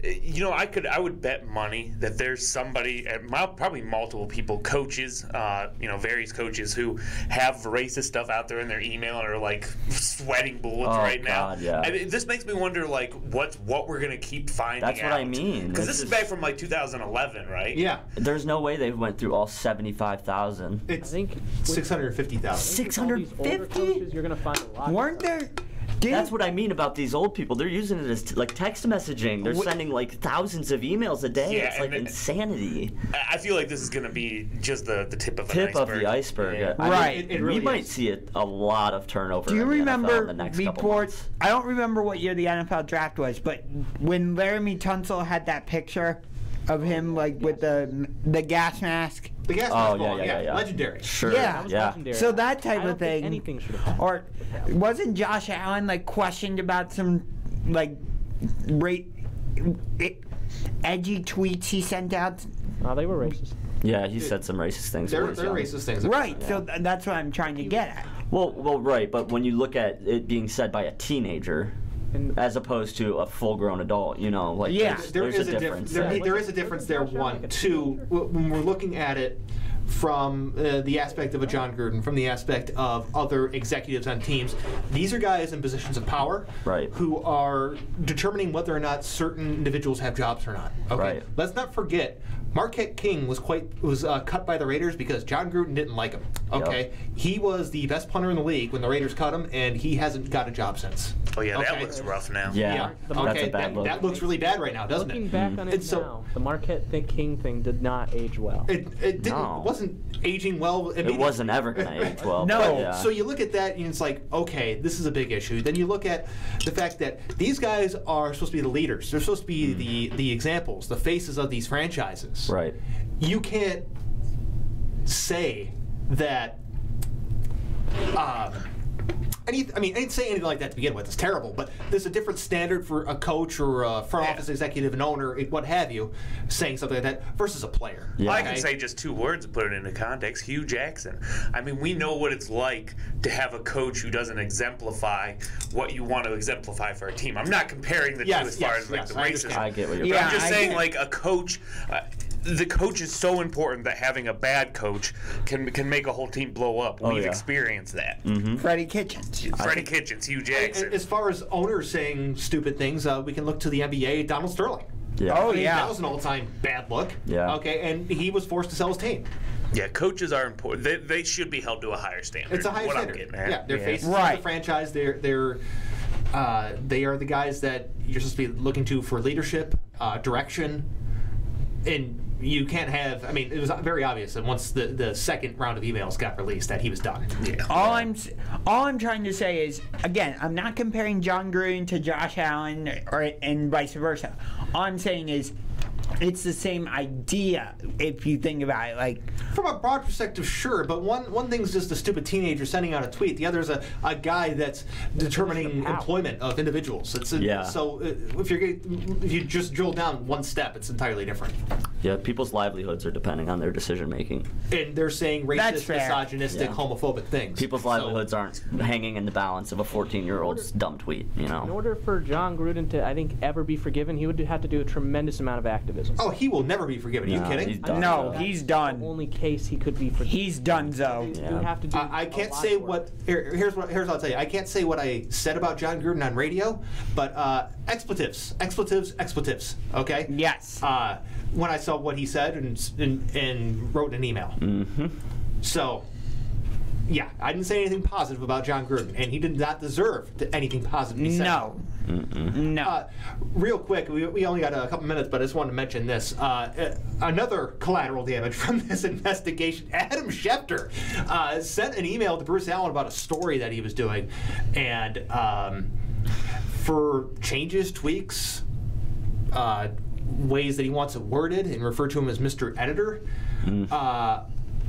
you know, I could, I would bet money that there's somebody, uh, probably multiple people, coaches, uh, you know, various coaches who have racist stuff out there in their email and are like sweating bullets Oh, right God, now. yeah. I mean, this makes me wonder, like, what what we're gonna keep finding. That's what I mean. Because This this is is- back from like 2011, right? Yeah, There's no way they went through all 75,000. I it's think six hundred fifty thousand. with all these older 650? You're gonna find a lot. Weren't there? Did That's what I mean about these old people. They're using it as t- like text messaging. They're Wh- sending like thousands of emails a day. Yeah, it's like insanity. I- I feel like this is gonna be just the, the tip of an Tip iceberg. of the iceberg. Yeah. I mean, Right. It- it we really might see it, a lot of turnover. Do you in the NFL in remember the next couple before? I don't remember what year the NFL draft was, but when Laremy Tunsil had that picture of him like with the the gas mask. The gas Oh, mask yeah, ball, yeah, yeah, yeah. legendary. Sure. Yeah. That was yeah. legendary. So that type I don't of think thing. anything should have. Or wasn't Josh Allen like questioned about some like rate edgy tweets he sent out? Oh, they were racist. Yeah, he said some racist things. They're, they're racist things. Right. So th- that's what I'm trying to get at. Well, well, right, but when you look at it being said by a teenager, And- as opposed to a full-grown adult, you know, like Yeah. there's, there there's is a a difference. difference. There, there. there is a difference there. One, two. When we're looking at it from uh, the aspect of a Jon Gruden, from the aspect of other executives on teams, these are guys in positions of power, Right. Who are determining whether or not certain individuals have jobs or not. Okay. Right. Let's not forget. Marquette King was quite was uh, cut by the Raiders because Jon Gruden didn't like him. Okay, he was the best punter in the league when the Raiders cut him, and he hasn't got a job since. Oh yeah, that looks rough now. Yeah, that's okay, a bad that, look. that looks really bad right now, doesn't Looking it? back on it And so- now, the Marquette King thing did not age well. It, it didn't No. Wasn't aging well. I it wasn't ever gonna age well. No. but yeah. So you look at that and it's like, okay, this is a big issue. Then you look at the fact that these guys are supposed to be the leaders. They're supposed to be the the examples, the faces of these franchises. right. You can't say that. Um, any, I mean, I didn't say anything like that to begin with. It's terrible, but there's a different standard for a coach or a front Yeah. office executive, an owner, what have you, saying something like that versus a player. Yeah. I can say just two words to put it into context. Hue Jackson. I mean, we know what it's like to have a coach who doesn't exemplify what you want to exemplify for a team. I'm not comparing the Yes, two as far yes, as like the I racism. I get what you're But Yeah, I'm just I saying, get- like a coach. Uh, the coach is so important that having a bad coach can can make a whole team blow up. Oh, We've yeah. experienced that. Freddie Kitchens. Freddie Kitchens, Hue Jackson. As far as owners saying stupid things, uh, we can look to the NBA. Donald Sterling. Yeah. Oh I mean, yeah. that was an all-time bad look. Yeah. Okay, and he was forced to sell his team. Yeah, coaches are important. They, they should be held to a higher standard. It's a high what standard. I'm getting at. Yeah, they're faces of the franchise. They're they're uh, they are the guys that you're supposed to be looking to for leadership, uh, direction, and you can't have. I mean, it was very obvious that once the, the second round of emails got released, that he was done. Yeah. All I'm all I'm trying to say is again, I'm not comparing Jon Gruden to Josh Allen or and vice versa. All I'm saying is it's the same idea if you think about it. Like From a broad perspective, sure, but one one thing's just a stupid teenager sending out a tweet. The other is a, a guy that's determining employment of individuals. It's a, Yeah. So uh, if you're if you just drill down one step, it's entirely different. Yeah, people's livelihoods are depending on their decision making. And they're saying racist, misogynistic, Yeah. homophobic things. People's livelihoods aren't hanging in the balance of a 14 year old's dumb tweet, you know. In order for Jon Gruden to, I think, ever be forgiven, he would have to do a tremendous amount of activism. Oh, he will never be forgiven. Are you No, kidding? he's done. no, so. he's done. The only case he could be forgiven. He's done, Zoe. He would have to do. I, I a can't lot say more. what. Here, here's what. Here's what I'll tell you. I can't say what I said about Jon Gruden on radio, but uh, expletives, expletives, expletives. Okay. Yes. Uh, when I saw what he said and s- and, and wrote an email. Mm-hmm. So, yeah, I didn't say anything positive about Jon Gruden, and he did not deserve to, anything positive. He said. No. No. Uh, real quick, we, we only got a couple minutes, but I just wanted to mention this. Uh, uh, another collateral damage from this investigation. Adam Schefter uh, sent an email to Bruce Allen about a story that he was doing, and um, for changes, tweaks, uh, ways that he wants it worded, and refer to him as Mr. Editor. Uh,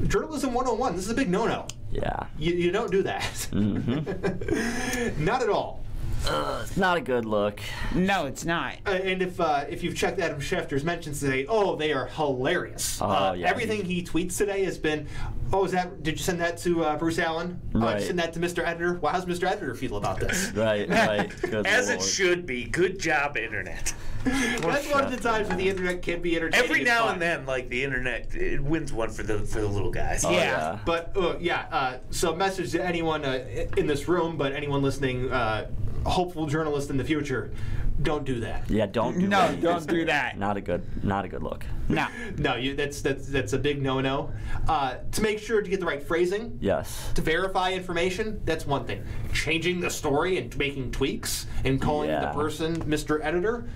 Journalism 101, this is a big no no. Yeah. You, you don't do that. Mm-hmm. Not at all. It's not a good look. No, it's not. Uh, and if uh, if you've checked Adam Schefter's mentions today, oh, they are hilarious. Oh, uh, yeah. Everything he tweets today has been, oh, is that? Did you send that to uh, Bruce Allen? Did Right. you send that to Mr. Editor? Well, how's Mr. Editor feel about this? Right, right. Good As lord. it should be. Good job, internet. That's one of the times when the internet can be entertaining. Every now fun. and then, like the internet, it wins one for the for the little guys. Oh, yeah. yeah. But uh, yeah, uh, so message to anyone uh, in this room, but anyone listening, uh, hopeful journalist in the future, don't do that. Yeah, don't do that. No, that. don't do that. Not a good, not a good look. No. No, you, that's that's that's a big no-no. Uh, to make sure to get the right phrasing, Yes. to verify information, that's one thing. Changing the story and making tweaks and calling Yeah. the person Mr. Editor,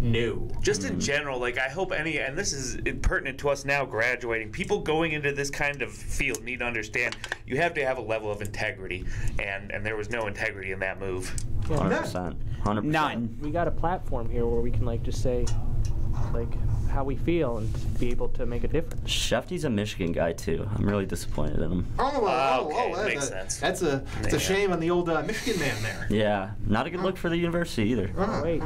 no. Just in general, like I hope any, and this is pertinent to us now graduating, people going into this kind of field need to understand you have to have a level of integrity, and and there was no integrity in that move. Hundred percent. Hundred percent. None. we got a platform here where we can like just say, like how we feel and be able to make a difference. Shefty's a Michigan guy too. I'm really disappointed in him. Oh, well, Okay, oh, oh, that's makes a, sense. That's a, it's Yeah. a shame on the old uh, Michigan man there. Yeah, not a good look for the university either. Oh, Wait.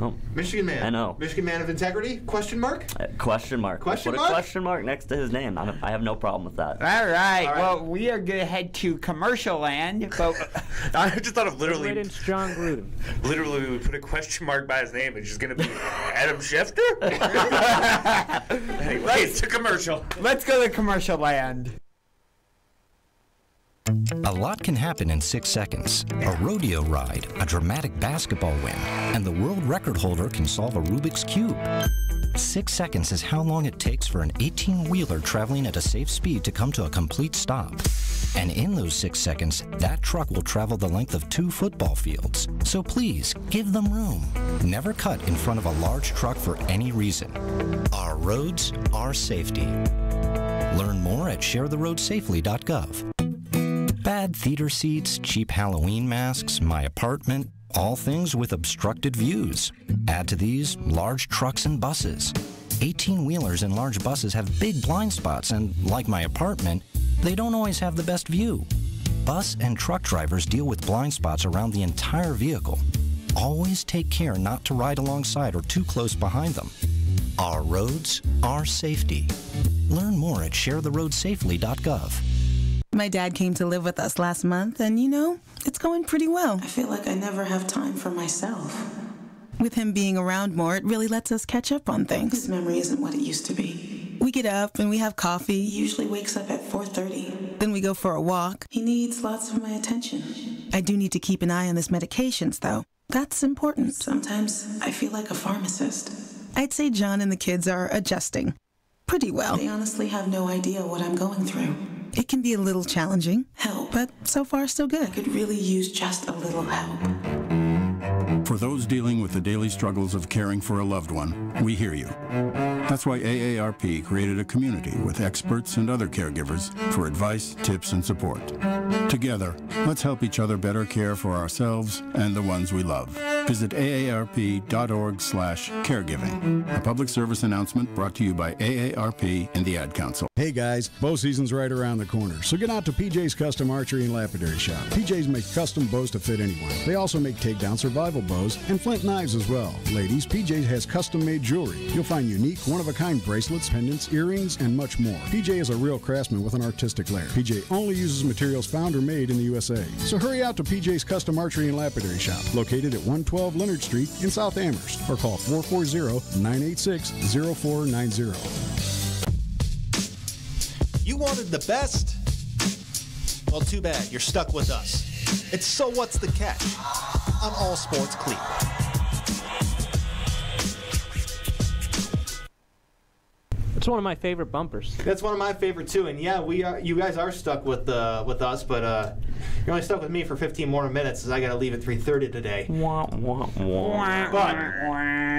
Oh. Michigan man. I know. Michigan man of integrity? Question mark? uh, question mark. Question Put mark? a question mark next to his name. I, don't- I have no problem with that. All right. All right. Well, we are going to head to commercial land, but I just thought of Right literally, into Jon Gruden. literally, we would put a question mark by his name. It's just gonna be Adam Schefter. anyway, it's a commercial. let's go to commercial land. A lot can happen in six seconds. A rodeo ride, a dramatic basketball win, and the world record holder can solve a Rubik's Cube. Six seconds is how long it takes for an 18 wheeler traveling at a safe speed to come to a complete stop. And in those six seconds, that truck will travel the length of two football fields. So please, give them room. Never cut in front of a large truck for any reason. Our roads, our safety. Learn more at sharetheroadsafely.gov. Bad theater seats, cheap Halloween masks, my apartment, all things with obstructed views. Add to these large trucks and buses. 18 wheelers and large buses have big blind spots, and like my apartment, they don't always have the best view. Bus and truck drivers deal with blind spots around the entire vehicle. Always take care not to ride alongside or too close behind them. Our roads, our safety. Learn more at sharetheroadsafely.gov. My dad came to live with us last month, and you know, it's going pretty well. I feel like I never have time for myself. With him being around more, it really lets us catch up on things. His memory isn't what it used to be. We get up and we have coffee. He usually wakes up at 4:30. Then we go for a walk. He needs lots of my attention. I do need to keep an eye on his medications, though. That's important. Sometimes I feel like a pharmacist. I'd say John and the kids are adjusting. Pretty well. They honestly have no idea what I'm going through. It can be a little challenging, Help. but so far so good. I could really use just a little help. For those dealing with the daily struggles of caring for a loved one, we hear you. That's why AARP created a community with experts and other caregivers for advice, tips, and support. Together, let's help each other better care for ourselves and the ones we love. Visit aarp.org slash caregiving. A public service announcement brought to you by AARP and the Ad Council. Hey guys, bow season's right around the corner, so get out to PJ's Custom Archery and Lapidary Shop. PJ's make custom bows to fit anyone. They also make takedown survival bows and flint knives as well. Ladies, PJ's has custom made jewelry. You'll find unique, one of a kind bracelets, pendants, earrings, and much more. PJ is a real craftsman with an artistic lair. PJ only uses materials found or made in the USA. So hurry out to PJ's Custom Archery and Lapidary Shop, located at 112 Leonard Street in South Amherst, or call 440 986 0490. You wanted the best? Well, too bad. You're stuck with us. It's So What's the Catch on All Sports Cleveland. It's one of my favorite bumpers. That's one of my favorite too. And yeah, we are. You guys are stuck with uh, with us, but uh, you're only stuck with me for 15 more minutes, as I got to leave at 3:30 today. But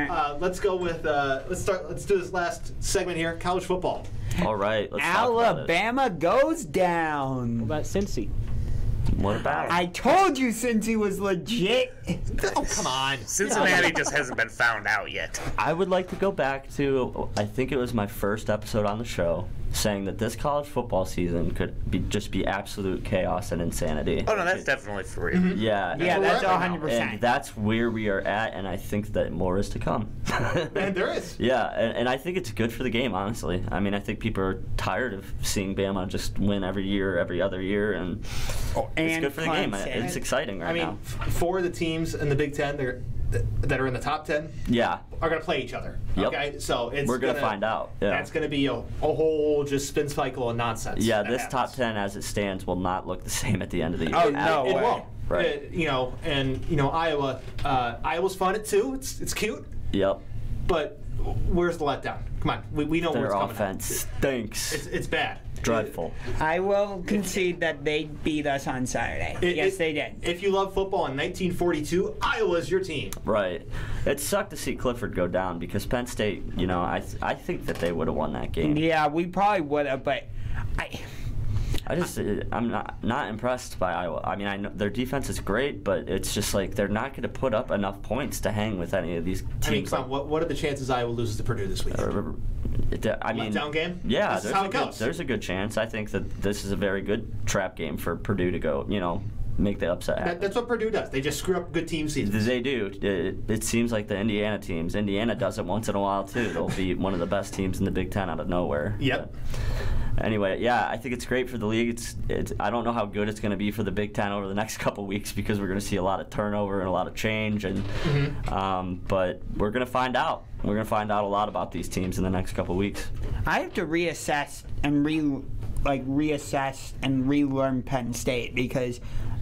uh, let's go with uh, let's start. Let's do this last segment here. College football. All right, let's talk about it. Alabama goes down. What about Cincy? What about I told you Cincy was legit. Oh come on, Cincinnati just hasn't been found out yet. I would like to go back to I think it was my first episode on the show saying that this college football season could be just be absolute chaos and insanity. Oh no, that's definitely for real. Mm-hmm. Yeah, Yeah, and- that's 100%. And that's where we are at, and I think that more is to come. And there is. Yeah, and, and I think it's good for the game, honestly. I mean, I think people are tired of seeing Bama just win every year, every other year, and oh, it's Oh, and good for the game. It's exciting right I mean, now. f- four of the teams in the Big Ten they're, that are in the top ten Yeah, are going to play each other. Yep. Okay, so it's we're gonna, find out. Yeah. That's going to be a, a whole just spin cycle of nonsense. yeah, this happens. top ten as it stands will not look the same at the end of the year. Oh, no it way. won't. Right. Uh, you know, and you know Iowa. Uh, Iowa's fun at two. It's it's cute, Yep. but where's the letdown? Come on, we, we know where Their it's coming. offense stinks. It's it's bad. Dreadful. I will concede that they beat us on Saturday. It- yes, it- they did. If you love football in 1942, Iowa's your team. Right. It sucked to see Clifford go down because Penn State, you know, I I think that they would have won that game. Yeah, we probably would have, but I. I just uh, I'm not not impressed by Iowa. I mean, I know their defense is great, but it's just like they're not going to put up enough points to hang with any of these teams. I mean, come on, what, what are the chances Iowa loses to Purdue this week? Uh, it- Uh, I mean, Letdown game? Yeah, there's a good, there's a good chance. I think that this is a very good trap game for Purdue to go. You know, make the upset happen. That, that's what Purdue does. They just screw up good team seasons. They do. It, it seems like the Indiana teams. Indiana does it once in a while too. They'll be one of the best teams in the Big Ten out of nowhere. Yep. Anyway, yeah, I think it's great for the league. It's, it's I don't know how good it's going to be for the Big Ten over the next couple weeks because we're going to see a lot of turnover and a lot of change, and um, but we're going to find out. We're going to find out a lot about these teams in the next couple weeks. I have to reassess and re like reassess and relearn Penn State because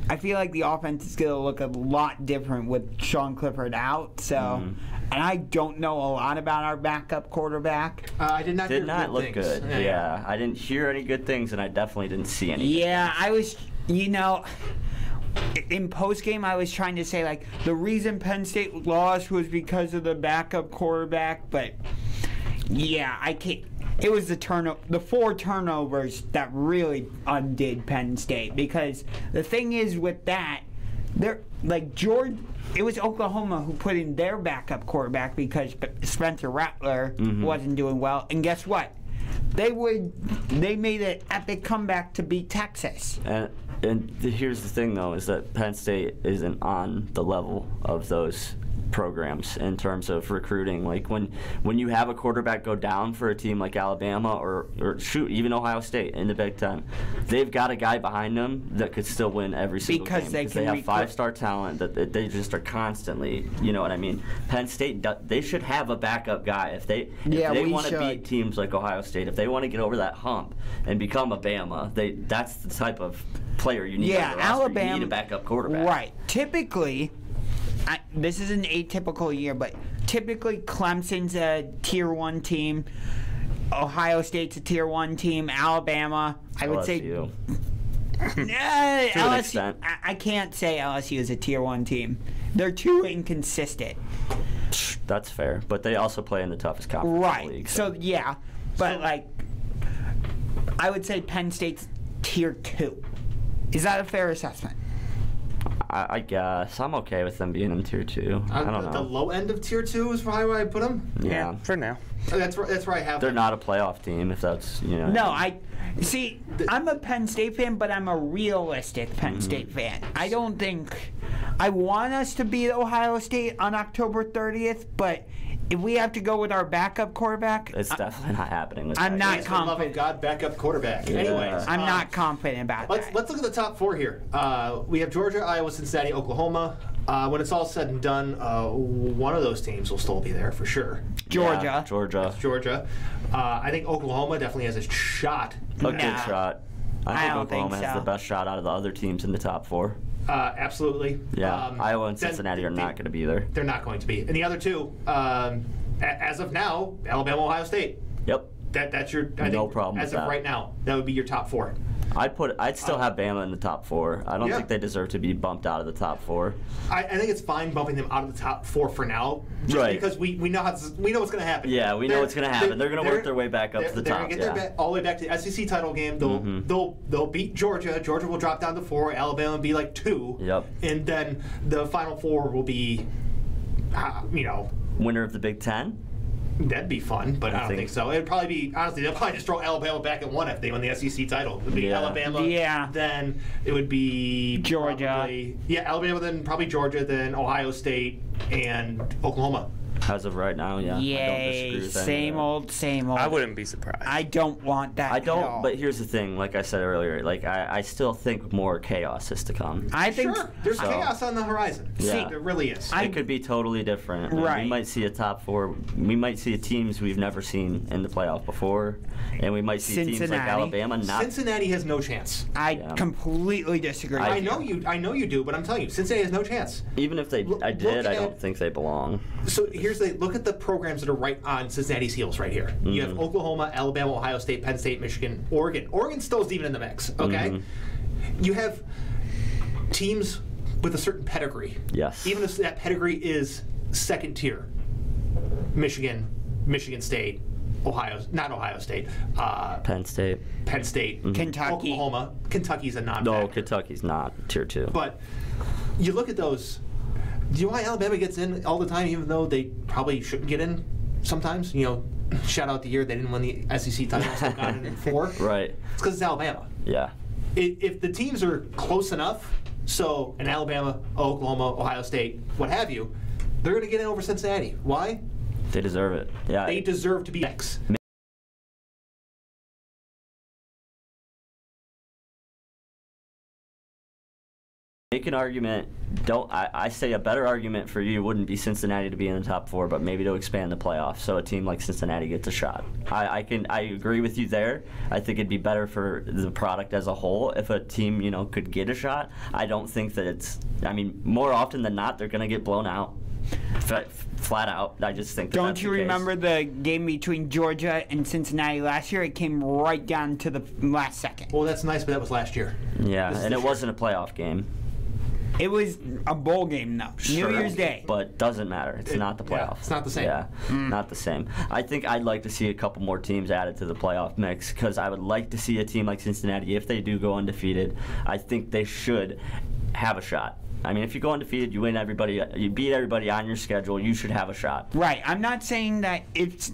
I feel like the offense is going to look a lot different with Sean Clifford out. So, Mm-hmm. and I don't know a lot about our backup quarterback. Uh, I did not Did hear not good look things. good. Yeah. I didn't hear any good things, and I definitely didn't see any. Yeah, I was, you know, in post game, I was trying to say like the reason Penn State lost was because of the backup quarterback, but yeah, I can't. It was the turn the four turnovers that really undid Penn State because the thing is with that, they're like George. It was Oklahoma who put in their backup quarterback because Spencer Rattler Mhm. wasn't doing well, and guess what? They would. They made an epic comeback to beat Texas. And and here's the thing though is that Penn State isn't on the level of those programs in terms of recruiting. Like when when you have a quarterback go down for a team like Alabama or, or shoot even Ohio State in the Big Ten, they've got a guy behind them that could still win every single Because game they because they have five star talent that that they just are constantly. You know what I mean? Penn State they should have a backup guy if they Yeah, if they want to beat teams like Ohio State if they want to get over that hump and become a Bama. They that's the type of player you need. Yeah, roster. Alabama. You need a backup quarterback. Right. Typically, I, this is an atypical year, but typically Clemson's a tier one team. Ohio State's a tier one team. Alabama, I would say. LSU. Nah, eh, To LSU. I, I can't say LSU is a tier one team. They're too inconsistent. That's fair, but they also play in the toughest conference Right. league. So yeah, but like, I would say Penn State's tier two. Is that a fair assessment? I, I guess I'm okay with them being in tier two. I don't know. The low end of tier two is probably where I put them. Yeah, for now. That's where that's where I have. They're them. not a playoff team, if that's you know. No, I see. I'm a Penn State fan, but I'm a realistic Penn Mm-hmm. State fan. I don't think I want us to beat Ohio State on October 30th, but if we have to go with our backup quarterback, It's definitely not happening. With I'm that. not For the love of confident. God, backup quarterback. Yeah. Anyways, I'm um, not confident about Let's that. let's look at the top four here. Uh, we have Georgia, Iowa, Cincinnati, Oklahoma. Uh, when it's all said and done, uh, one of those teams will still be there for sure. Georgia. Yeah, Georgia. Georgia. Uh, I think Oklahoma definitely has a shot. A good shot. I I think don't think Oklahoma has the best shot out of the other teams in the top four. Uh, absolutely. Yeah, Um, Iowa and Cincinnati are not going to be there. They're not going to be. And the other two, um, a- as of now, Alabama, Ohio State. Yep. That that's your. I No think, problem As of that. right now, that would be your top four. I'd put. I'd still have Bama in the top four. I don't Yeah. think they deserve to be bumped out of the top four. I, I think it's fine bumping them out of the top four for now, just Right. because we, we know how this, we know what's going to happen. Yeah, we know They're- what's going to happen. They're, going to work their way back up to the they're top. gonna get yeah. their ba- all the way back to the SEC title game. They'll Mhm. they'll they'll beat Georgia. Georgia will drop down to four. Alabama will be like two. Yep. And then the final four will be, uh, you know, Winner of the Big Ten. That'd be fun, but I, I don't think- think so. It'd probably be honestly they'll probably just throw Alabama back at one if they win the SEC title. It would be Yeah. Alabama. Yeah. Then it would be Georgia. probably- yeah, Alabama. Then probably Georgia. Then Ohio State and Oklahoma. As of right now, yeah. I don't Yay, disagree with same that. old, same old. I wouldn't be surprised. I don't want that. I at all. don't. But here's the thing. Like I said earlier, like I, I still think more chaos is to come. I think Sure, there's So- chaos on the horizon. Yeah. there really is. it could be totally different. Right. We might see a top four. We might see teams we've never seen in the playoff before, and we might see teams like Alabama not. Cincinnati has no chance. I Yeah. completely disagree. I, with know you. you. I know you do, but I'm telling you, Cincinnati has no chance. even if they, Look- I did, I don't think they belong. So here's the look at the programs that are right on Cincinnati's heels right here. You Mm-hmm. have Oklahoma, Alabama, Ohio State, Penn State, Michigan, Oregon. Oregon still is even in the mix. Okay, Mm-hmm. you have teams with a certain pedigree. Yes. Even if that pedigree is second tier. Michigan, Michigan State, Ohio, not Ohio State, uh, Penn State. Penn State, Kentucky. Oklahoma. Kentucky's a non. No, Kentucky's not tier two. But you look at those. Do you know why Alabama gets in all the time, even though they probably shouldn't get in sometimes? You know, shout out the year they didn't win the SEC title, so got in four. Right. It's because it's Alabama. Yeah. I- If the teams are close enough, so in Alabama, Oklahoma, Ohio State, what have you, they're going to get in over Cincinnati. Why? They deserve it. Yeah. They deserve to be X. Make an argument. Don't I, I say a better argument for you wouldn't be Cincinnati to be in the top four, but maybe to expand the playoffs so a team like Cincinnati gets a shot. I, I can I agree with you there. I think it'd be better for the product as a whole if a team you know could get a shot. I don't think that it's. I mean, more often than not, they're gonna get blown out. Flat, flat out. I just think. That Don't that's you the case. remember the game between Georgia and Cincinnati last year? It came right down to the last second. Well, that's nice, but that was last year. Yeah, This and it year. wasn't a playoff game. It was a bowl game, though. Sure, New Year's Day. But doesn't matter. It's It- not the yeah, playoffs. it's not the same. Yeah, Mm. not the same. I think I'd like to see a couple more teams added to the playoff mix because I would like to see a team like Cincinnati, if they do go undefeated, I think they should have a shot. I mean, if you go undefeated, you win everybody, you beat everybody on your schedule, you should have a shot. Right. I'm not saying that it's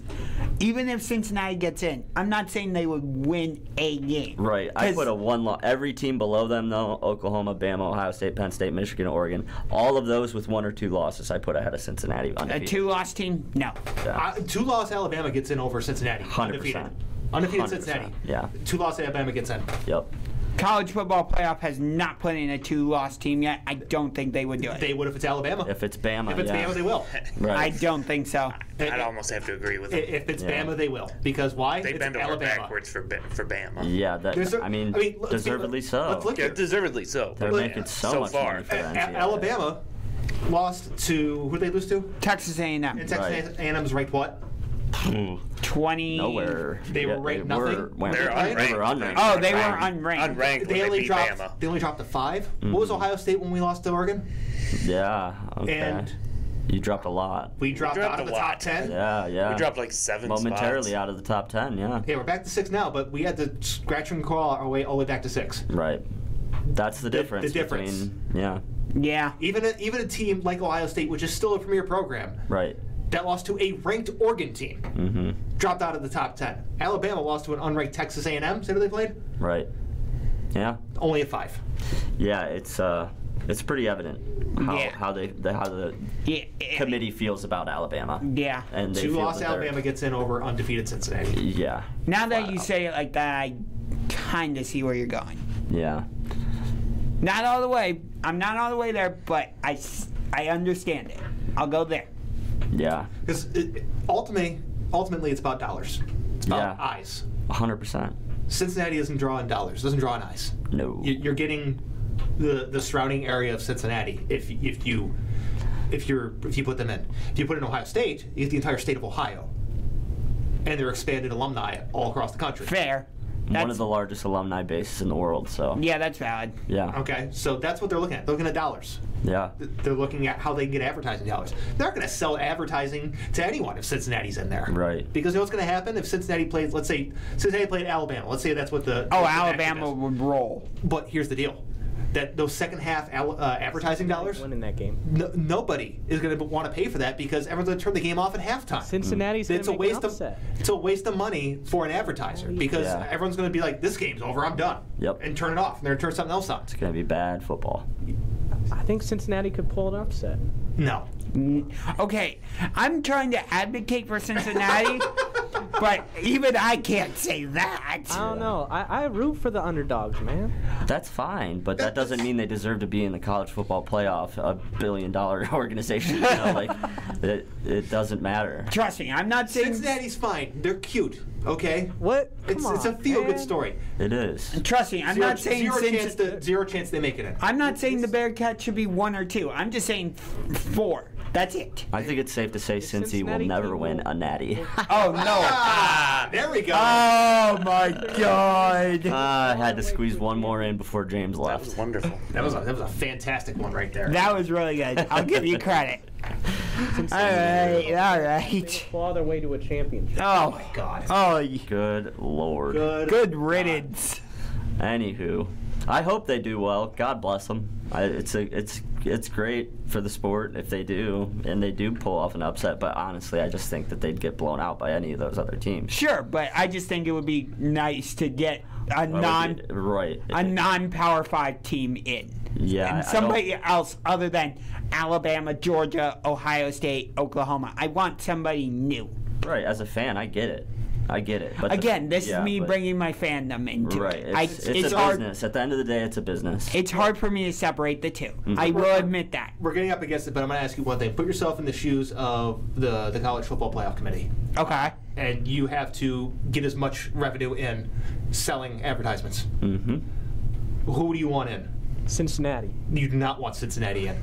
even if Cincinnati gets in, I'm not saying they would win a game. Right. I put a one loss. Every team below them, though, Oklahoma, Bama, Ohio State, Penn State, Michigan, Oregon, all of those with one or two losses, I put ahead of Cincinnati Undefeated. A two-loss team? No. Uh, two loss Alabama gets in over Cincinnati. 100%. Undefeated. Undefeated 100%. Cincinnati. Yeah. Two loss Alabama gets in. Yep. College football playoff has not put in a two-loss team yet. I don't think they would do it. They would if it's Alabama. If it's Bama, If it's yeah. Bama, they will. Right. I don't think so. I'd almost have to agree with I- him. If it's Yeah. Bama, they will. Because why? They it's bend over Alabama. backwards for for Bama. Yeah, that, There's a- I mean, I mean, let's be- deservedly so. let's look Yeah, here. deservedly so. They're Look, making so, so much far. money for A- the A- NCAA. Alabama lost to who did they lose to? Texas A&M. And Texas Right. A&M's ranked what? 20. Nowhere. They were Yeah, ranked they nothing. were- when They're played. unranked. They were unranked. Oh, they were unranked. Unranked They when only they beat dropped. Bama. They only dropped to 5 mm-hmm. What was Ohio State when we lost to Oregon? Yeah. Okay. And- you dropped a lot. We dropped, dropped out of a the top ten. Yeah, yeah. We dropped like seven momentarily spots. out of the top ten. Yeah. Yeah, we're back to six now, but we had to scratch and claw our way all the way back to six. Right. That's the The- the difference. difference. Between, yeah. Yeah. Even a, even a team like Ohio State, which is still a premier program, Right. That lost to a ranked Oregon team, Mm-hmm. dropped out of the top ten. Alabama lost to an unranked Texas A&M. Is that who they played? Right. Yeah. Only a five. Yeah. It's uh, it's pretty evident how, Yeah. how they the, how the Yeah. yeah. committee feels about Alabama. Yeah. And they Two feel loss Alabama gets in over undefeated Cincinnati. Yeah. Now that you say it like that, I kind of see where you're going. Yeah. Not all the way. I'm not all the way there, but I I understand it. I'll go there. Yeah. Because ultimately, ultimately, it's about dollars. It's about Yeah. eyes. hundred percent. Cincinnati doesn't draw in dollars. Doesn't draw in eyes. No. You- You're getting the the surrounding area of Cincinnati if if you if you're if you put them in. If you put in Ohio State, you get the entire state of Ohio, and they're expanded alumni all across the country. Fair. One of the largest alumni bases in the world. So. Yeah, that's valid. Yeah. Okay, so that's what they're looking at. They're looking at dollars. Yeah. They're looking at how they can get advertising dollars. They're not going to sell advertising to anyone if Cincinnati's in there. Right. Because you know what's going to happen if Cincinnati plays, let's say Cincinnati played Alabama. Let's say that's what the. Oh, the Alabama action would roll. But here's the deal that those second half al- uh, advertising dollars, winning that game. no, nobody is going to want to pay for that because everyone's going to turn the game off at halftime. Cincinnati's it's a gonna make an waste of upset. it's a waste of money for an advertiser because Yeah. everyone's going to be like, this game's over, I'm done. Yep. And turn it off, and they're going to turn something else on. It's gonna be bad football. I think Cincinnati could pull an upset. No. Okay, I'm trying to advocate for Cincinnati, but even I can't say that. I don't know. I, I root for the underdogs, man. That's fine, but that doesn't mean they deserve to be in the college football playoff, a billion dollar organization. You know, like it, it doesn't matter. Trust me, I'm not saying. Cincinnati's fine. They're cute. Okay. What? It's Come it's a feel good man. story. It is. Trust me, I'm zero, not saying zero Cinci- chance to, zero chance they make it in. I'm not saying the Bearcats should be one or two. I'm just saying four. That's it. I think it's safe to say Cincy will Cincinnati never team win a natty. Oh no. Ah, there we go. Oh my God. I had to squeeze one more in before James That left. was wonderful. that was a, that was a fantastic one right there. That was really good. I'll give you credit. All right, all right. Claw their way to a championship. Oh, my God. oh, Good lord. Good. good riddance. Anywho, I hope they do well. God bless them. I, it's a, it's it's great for the sport if they do, and they do pull off an upset. But honestly, I just think that they'd get blown out by any of those other teams. Sure, but I just think it would be nice to get a non be- right. a non Power Five team in. Yeah, and somebody else other than Alabama, Georgia, Ohio State, Oklahoma. I want somebody new. Right. As a fan, I get it. I get it. But Again, this yeah, is me but- bringing my fandom into Right. it. It's, I, it's, it's a hard. business. At the end of the day, it's a business. It's hard for me to separate the 2 Mm-hmm. I will admit that. We're getting up against it, but I'm going to ask you one thing. Put yourself in the shoes of the the college football playoff committee, Okay. and you have to get as much revenue in selling advertisements. mm-hmm. Who do you want in? Cincinnati. You do not want Cincinnati in.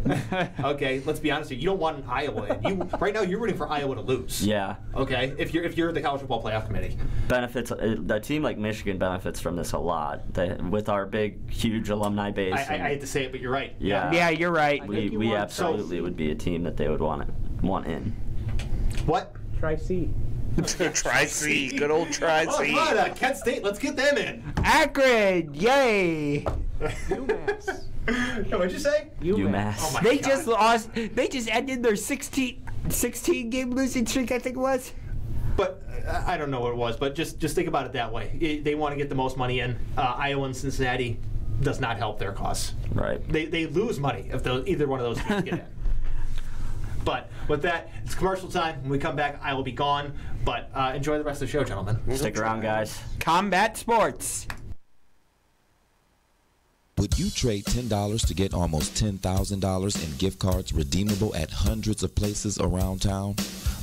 okay, let's be honest here. You don't want an Iowa in. You right now you're rooting for Iowa to lose. Yeah. Okay, if you're if you're the college football playoff committee. benefits uh, a team like Michigan benefits from this a lot. They, with our big, huge alumni base. I, I, and- I hate to say it, but you're right. yeah, Yeah, you're right. we, you we want- absolutely would be a team that they would want it, want in. What? Tri C. Tri C, good old Tri Oh, C. come on, uh, Kent State. Let's get them in. Akron, yay! UMass. What'd you say? UMass. Oh my They God. just lost. They just ended their 16, 16 game losing streak. I think it was. But uh, I don't know what it was. But just just think about it that way. I- they want to get the most money in. Uh, Iowa and Cincinnati does not help their cause. Right. They they lose money if those, either one of those teams get in. But with that, it's commercial time. When we come back, I will be gone. But uh, enjoy the rest of the show, gentlemen. Stick around, guys. Combat sports. Would you trade $10 to get almost $10,000 in gift cards redeemable at hundreds of places around town?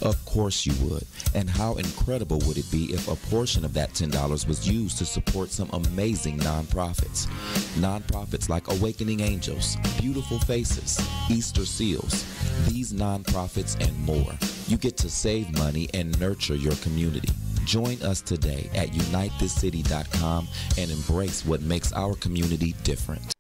Of course you would. And how incredible would it be if a portion of that $10 was used to support some amazing nonprofits? Nonprofits like Awakening Angels, Beautiful Faces, Easter Seals, these nonprofits and more. You get to save money and nurture your community. Join us today at unitethiscity.com and embrace what makes our community different.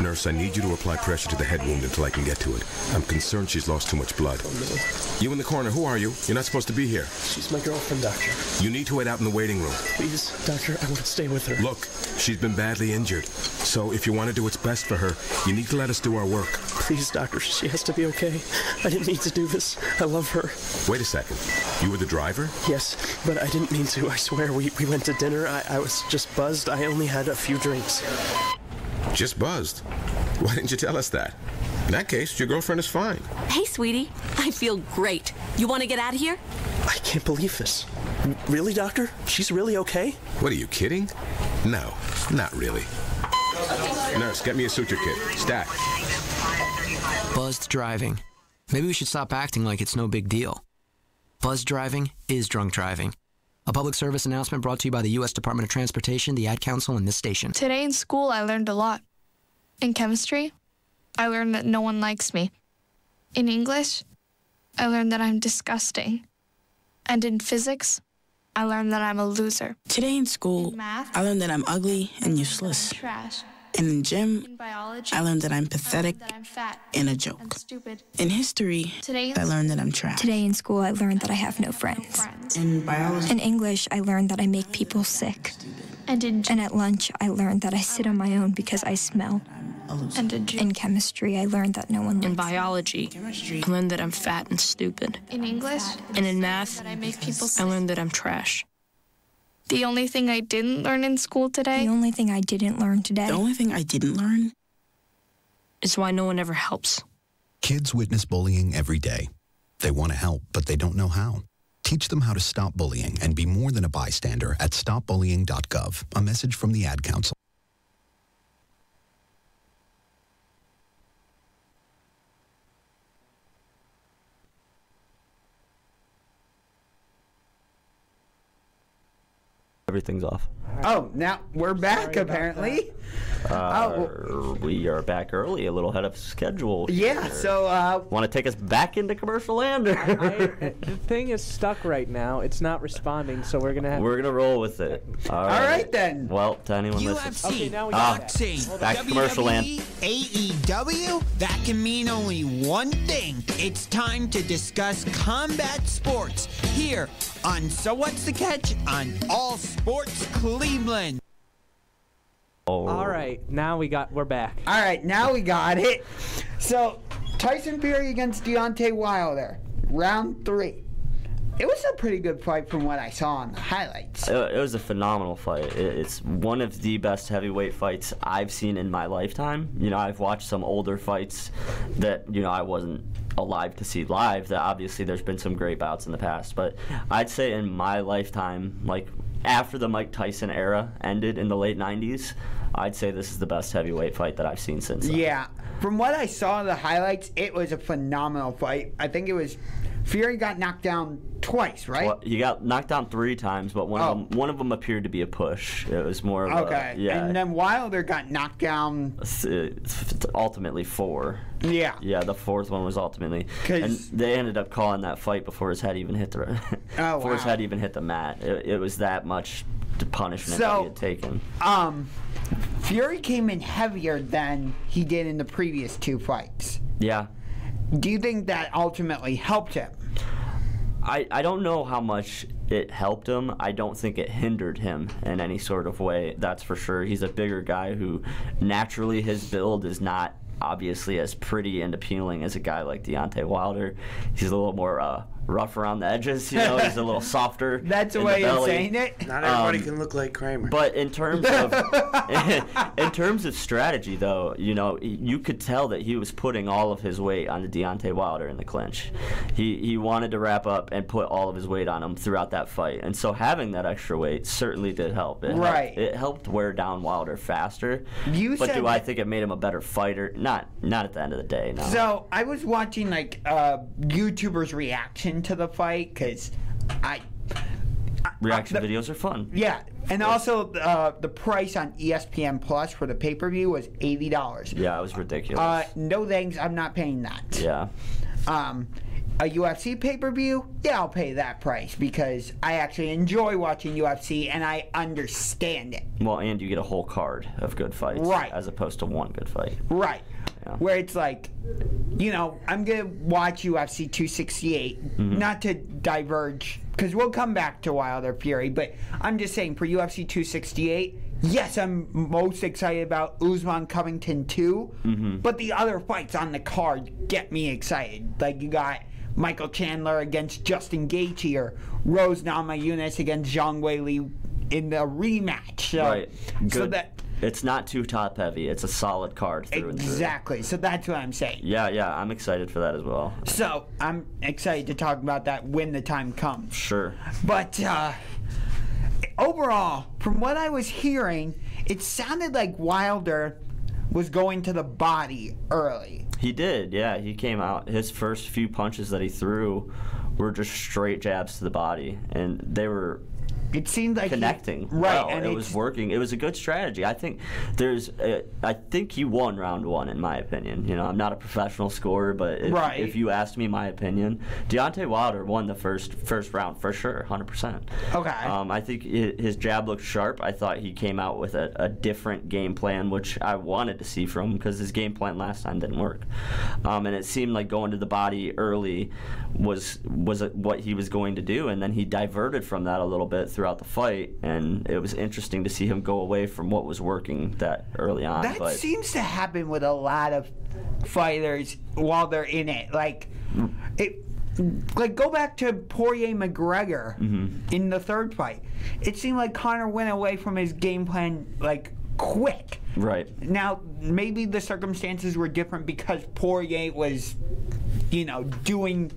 Nurse, I need you to apply pressure to the head wound until I can get to it. I'm concerned she's lost too much blood. Oh, you in the corner, who are you? You're not supposed to be here. She's my girlfriend, Doctor. You need to wait out in the waiting room. Please, Doctor, I want to stay with her. Look, she's been badly injured. So if you want to do what's best for her, you need to let us do our work. Please, Doctor, she has to be okay. I didn't mean to do this. I love her. Wait a second. You were the driver? Yes, but I didn't mean to. I swear. We, we went to dinner. I, I was just buzzed. I only had a few drinks. Just buzzed. Why didn't you tell us that? In that case, your girlfriend is fine. Hey, sweetie. I feel great. You want to get out of here? I can't believe this. Really, Doctor? She's really okay? What are you kidding? No, not really. Nurse, get me a suture kit. Stat. Buzzed driving. Maybe we should stop acting like it's no big deal. Buzzed driving is drunk driving. A public service announcement brought to you by the U.S. Department of Transportation, the Ad Council, and this station. Today in school, I learned a lot. In chemistry, I learned that no one likes me. In English, I learned that I'm disgusting. And in physics, I learned that I'm a loser. Today in school, I learned that I'm ugly and useless. Trash. And in gym, In biology, I learned that I'm pathetic that I'm fat and a joke. and stupid. In history, Today in I learned that I'm trash. Today in school, I learned that I have no friends. In biology, In English, I learned that I make people sick. And in And at lunch, I learned that I sit on my own because I smell. And in gym. In chemistry, I learned that no one In likes biology, I learned that I'm fat and stupid. In English, And in math, that I make people I learned that I'm trash. The only thing I didn't learn in school today. The only thing I didn't learn today. the only thing I didn't learn is why no one ever helps. Kids witness bullying every day. They want to help, but they don't know how. Teach them how to stop bullying and be more than a bystander at stopbullying.gov. A message from the Ad Council. Everything's off. Oh, now we're back apparently. Uh, we are back early, a little ahead of schedule. Yeah, so uh, Want to take us back into commercial land? Or? The thing is stuck right now. It's not responding, so we're gonna have. We're gonna roll with it. All right. right, then. Well, to anyone listening. UFC, Okay, now we Ah, got boxing, back to commercial land. AEW, that can mean only one thing. It's time to discuss combat sports here on So What's the Catch on All Sports Cleveland. Oh. All right, now we got. We're back. All right, now we got it. So, Tyson Fury against Deontay Wilder, round three. It was a pretty good fight from what I saw on the highlights. It, it was a phenomenal fight. It's one of the best heavyweight fights I've seen in my lifetime. You know, I've watched some older fights that you know I wasn't alive to see live. That obviously there's been some great bouts in the past, but I'd say in my lifetime, like after the Mike Tyson era ended in the late '90s, I'd say this is the best heavyweight fight that I've seen since. then. Yeah, from what I saw in the highlights, it was a phenomenal fight. I think it was Fury got knocked down twice, right? Well, he got knocked down three times, but one Oh. of them one of them appeared to be a push. It was more of Okay. a yeah. And then Wilder got knocked down. it's ultimately four. Yeah. Yeah, the fourth one was ultimately, and they ended up calling that fight before his head even hit the Oh, before his head even hit the mat. It, it was that much punishment that So- he had taken. Um, Fury came in heavier than he did in the previous two fights. Yeah, Do you think that ultimately helped him? I, I don't know how much it helped him. I don't think it hindered him in any sort of way. That's for sure. He's a bigger guy who naturally his build is not obviously as pretty and appealing as a guy like Deontay Wilder. He's a little more uh, rough around the edges. You know, he's a little softer. That's the way the you're saying it? Not everybody Um, can look like Kramer. But in terms of in terms of strategy, though, you know, you could tell that he was putting all of his weight on the Deontay Wilder in the clinch. He he wanted to wrap up and put all of his weight on him throughout that fight, and so having that extra weight certainly did help. It Right. Helped, it helped wear down Wilder faster. You but do I think it made him a better fighter? Not not at the end of the day. No. So I was watching like uh, YouTubers' reaction to the fight because I Reaction the- videos are fun. yeah, and also uh, the price on ESPN Plus for the pay per view was eighty dollars. Yeah, it was ridiculous. Uh, no thanks, I'm not paying that. yeah. Um, a UFC pay per view, yeah, I'll pay that price because I actually enjoy watching UFC and I understand it. Well, and you get a whole card of good fights, Right. As opposed to one good fight. Right. Yeah. Where it's like, you know, I'm gonna watch UFC 268, Mhm. not to diverge, because we'll come back to Wilder Fury, but I'm just saying for UFC 268, yes, I'm most excited about Usman Covington 2, Mhm. but the other fights on the card get me excited. Like you got Michael Chandler against Justin Gaethje or Rose Namajunas against Zhang Weili in the rematch. So, right. Good. So that it's not too top heavy. It's a solid card through and through. exactly. So that's what I'm saying. Yeah, yeah. I'm excited for that as well. So I'm excited to talk about that when the time comes. Sure. But uh, overall, from what I was hearing, it sounded like Wilder was going to the body early. He did. Yeah, he came out. His first few punches that he threw were just straight jabs to the body, and they were. It seemed like he- connecting. right, well. and it it's- was working. It was a good strategy. I think there's. A, I think he won round one, in my opinion. You know, I'm not a professional scorer, but if, Right. if you asked me my opinion, Deontay Wilder won the first first round for sure, 100. percent Okay. Um, I think hi- his jab looked sharp. I thought he came out with a, a different game plan, which I wanted to see from him because his game plan last time didn't work. Um, and it seemed like going to the body early was was what he was going to do, and then he diverted from that a little bit throughout the fight, and it was interesting to see him go away from what was working that early on. That but seems to happen with a lot of fighters while they're in it. Like, it. Like go back to Poirier McGregor Mhm. in the third fight. It seemed like Conor went away from his game plan like quick. right. Now maybe the circumstances were different because Poirier was, you know, doing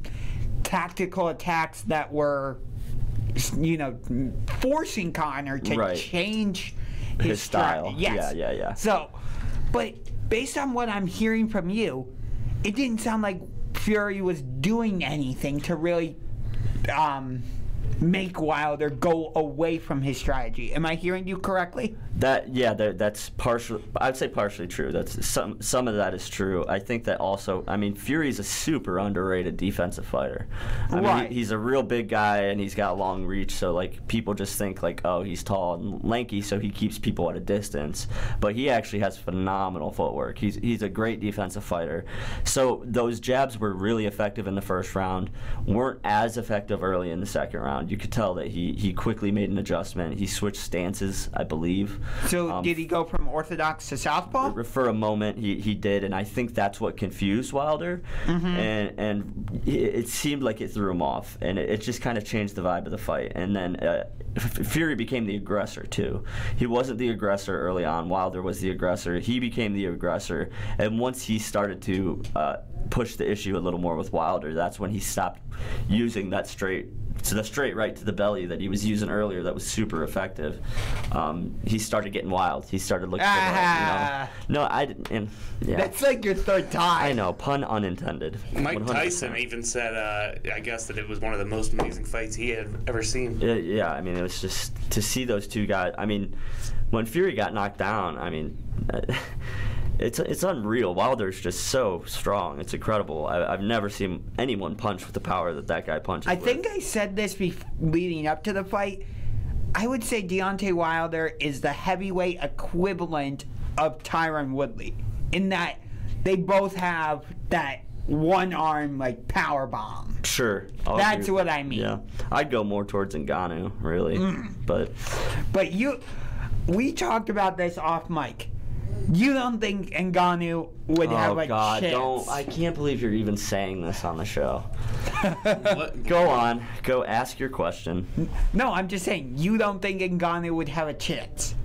tactical attacks that were, you know, forcing Conor to Right. change his, His style. Yes. Yeah, yeah, yeah. So, but based on what I'm hearing from you, it didn't sound like Fury was doing anything to really um, make Wilder go away from his strategy. Am I hearing you correctly? That yeah, that, that's partially. I'd say partially true. That's some some of that is true. I think that also. I mean, Fury's a super underrated defensive fighter. I mean, he- he's a real big guy and he's got long reach. So like people just think like, oh, he's tall and lanky, so he keeps people at a distance. But he actually has phenomenal footwork. He's he's a great defensive fighter. So those jabs were really effective in the first round. weren't as effective early in the second round. You could tell that he he quickly made an adjustment. He switched stances, I believe. So Um, did he go from orthodox to southpaw? for a moment he, he did and i think that's what confused wilder Mhm. and and it, it seemed like it threw him off and it, it just kind of changed the vibe of the fight and then uh, F- fury became the aggressor too he wasn't the aggressor early on wilder was the aggressor he became the aggressor and once he started to uh, push the issue a little more with wilder that's when he stopped using that straight to the straight right to the belly that he was using earlier that was super effective um, he started getting wild he started looking for the, Ah. you know no i didn't and, yeah That's like your third time. i know pun unintended Mike 100%. Tyson even said, uh, I guess, that it was one of the most amazing fights he had ever seen. Yeah, yeah, I mean, it was just to see those two guys. I mean, when Fury got knocked down, I mean, it's it's unreal. Wilder's just so strong. It's incredible. I, I've never seen anyone punch with the power that that guy punches. I with. think I said this leading up to the fight. I would say Deontay Wilder is the heavyweight equivalent of Tyron Woodley in that they both have that one arm like power bomb. Sure. I'll That's agree. what I mean. Yeah, I'd go more towards Ngannou, really, Mm. but But you, we talked about this off mic. You don't think Ngannou would have oh a God! chance? Don't! I can't believe you're even saying this on the show. Go on. Go ask your question. No, I'm just saying you don't think Ngannou would have a chance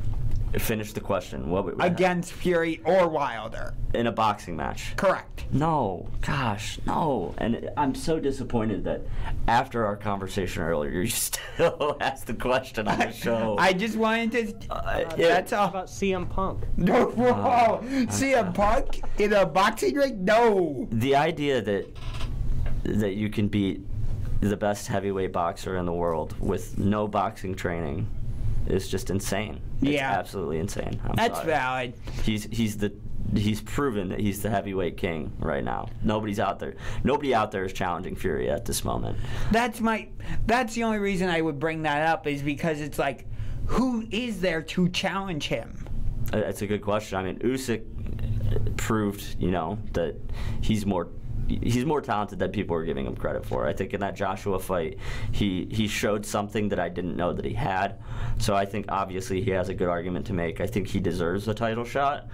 Finish the question. What would, against Fury or Wilder. in a boxing match? Correct. No, gosh, no. And I'm so disappointed that after our conversation earlier, you still asked the question on the show. I just wanted to. Uh, that's all. about CM Punk? No, whoa. CM Punk in a boxing ring? No. the idea that that you can beat the best heavyweight boxer in the world with no boxing training is just insane. It's Yeah. absolutely insane. I'm That's sorry. valid. He's he's the he's proven that he's the heavyweight king right now. Nobody's out there. Nobody out there is challenging Fury at this moment. That's my. That's the only reason I would bring that up is because it's like, who is there to challenge him? That's a good question. I mean, Usyk proved, you know, that he's more he's more talented than people are giving him credit for. I think in that Joshua fight, he he showed something that I didn't know that he had. So I think obviously he has a good argument to make. I think he deserves a title shot.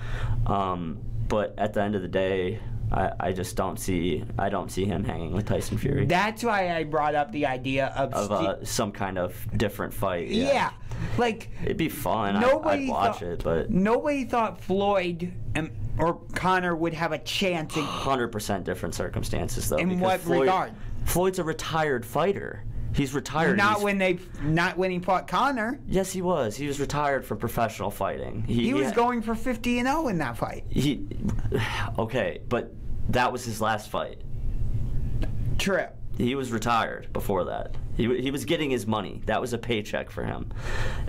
Um, but at the end of the day, I, I just don't see I don't see him hanging with Tyson Fury. That's why I brought up the idea of. of uh, some kind of different fight. yeah. like It'd be fun. Nobody I'd watch thought, it, but nobody thought Floyd and, or Conor would have a chance. in- hundred percent different circumstances though. In what Floyd, regard? Floyd's a retired fighter. He's retired. Not He's- when they, not when he fought Conor. Yes, he was. He was retired from professional fighting. He, was had- going for 50 and 0 in that fight. He, okay, but that was his last fight. True. He was retired before that. He, he was getting his money. That was a paycheck for him.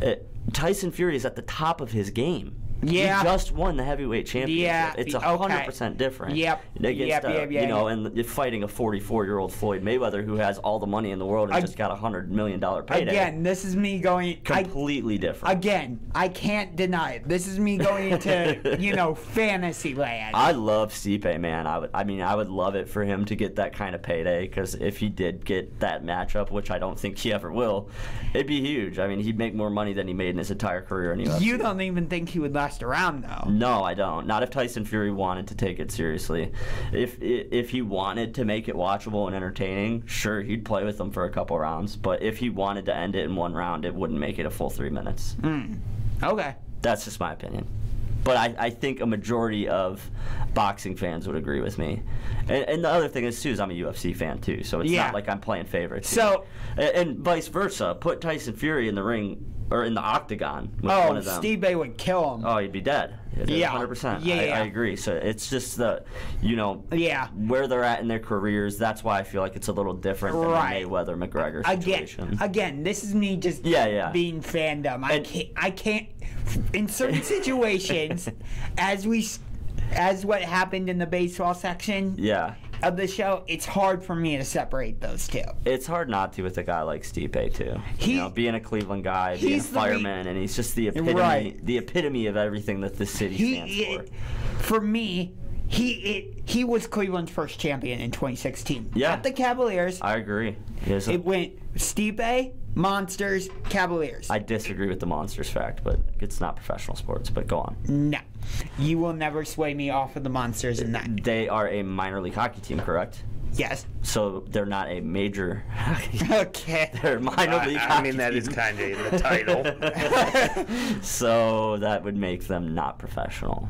Uh, Tyson Fury is at the top of his game. Yeah. He just won the heavyweight championship. Yeah, It's a hundred percent different. Yep. Against, Yep, uh, yep, yep, you know, and you're fighting a 44 year old Floyd Mayweather who has all the money in the world and just got a hundred million dollar payday. Again, this is me going. I, completely different. again, I can't deny it. This is me going into, you know, fantasy land. I love Stipe, man. I would, I mean, I would love it for him to get that kind of payday because if he did get that matchup, which I don't think he ever will, it'd be huge. I mean, he'd make more money than he made in his entire career in UFC. You don't even think he would last around, though. No, I don't. Not if Tyson Fury wanted to take it seriously. If if he wanted to make it watchable and entertaining, sure, he'd play with them for a couple rounds. But if he wanted to end it in one round, it wouldn't make it a full three minutes. Hmm. Okay. That's just my opinion. But I, I think a majority of boxing fans would agree with me. And, and the other thing is, too, is I'm a UFC fan, too. So it's Yeah. not like I'm playing favorites. So- and, and vice versa. Put Tyson Fury in the ring or in the octagon with Oh, one of them. Stipe would kill him. Oh, he'd be dead. Yeah. 100%. Yeah, I, yeah. I agree. So it's just the, you know, Yeah. where they're at in their careers. That's why I feel like it's a little different Right. than the Mayweather McGregor Again, situation. again, this is me just Yeah, yeah. being fandom. I can't, I can't, in certain situations, as we, as what happened in the baseball section yeah. Of the show, it's hard for me to separate those two. It's hard not to with a guy like Stipe too. He- you know, being a Cleveland guy, being a fireman, and he's just the epitome, Right. the epitome of everything that this city He, stands it, for. for me, he it, he was Cleveland's first champion in 2016. Yeah. Not the Cavaliers. I agree. He is a- It went Stipe, Monsters, Cavaliers. I disagree with the monsters fact, but it's not professional sports. But go on. no, you will never sway me off of the Monsters in that. They are a minor league hockey team, correct? Yes. So they're not a major. okay. They're minor I- league. I hockey mean, that is team. kinda in the title. so that would make them not professional.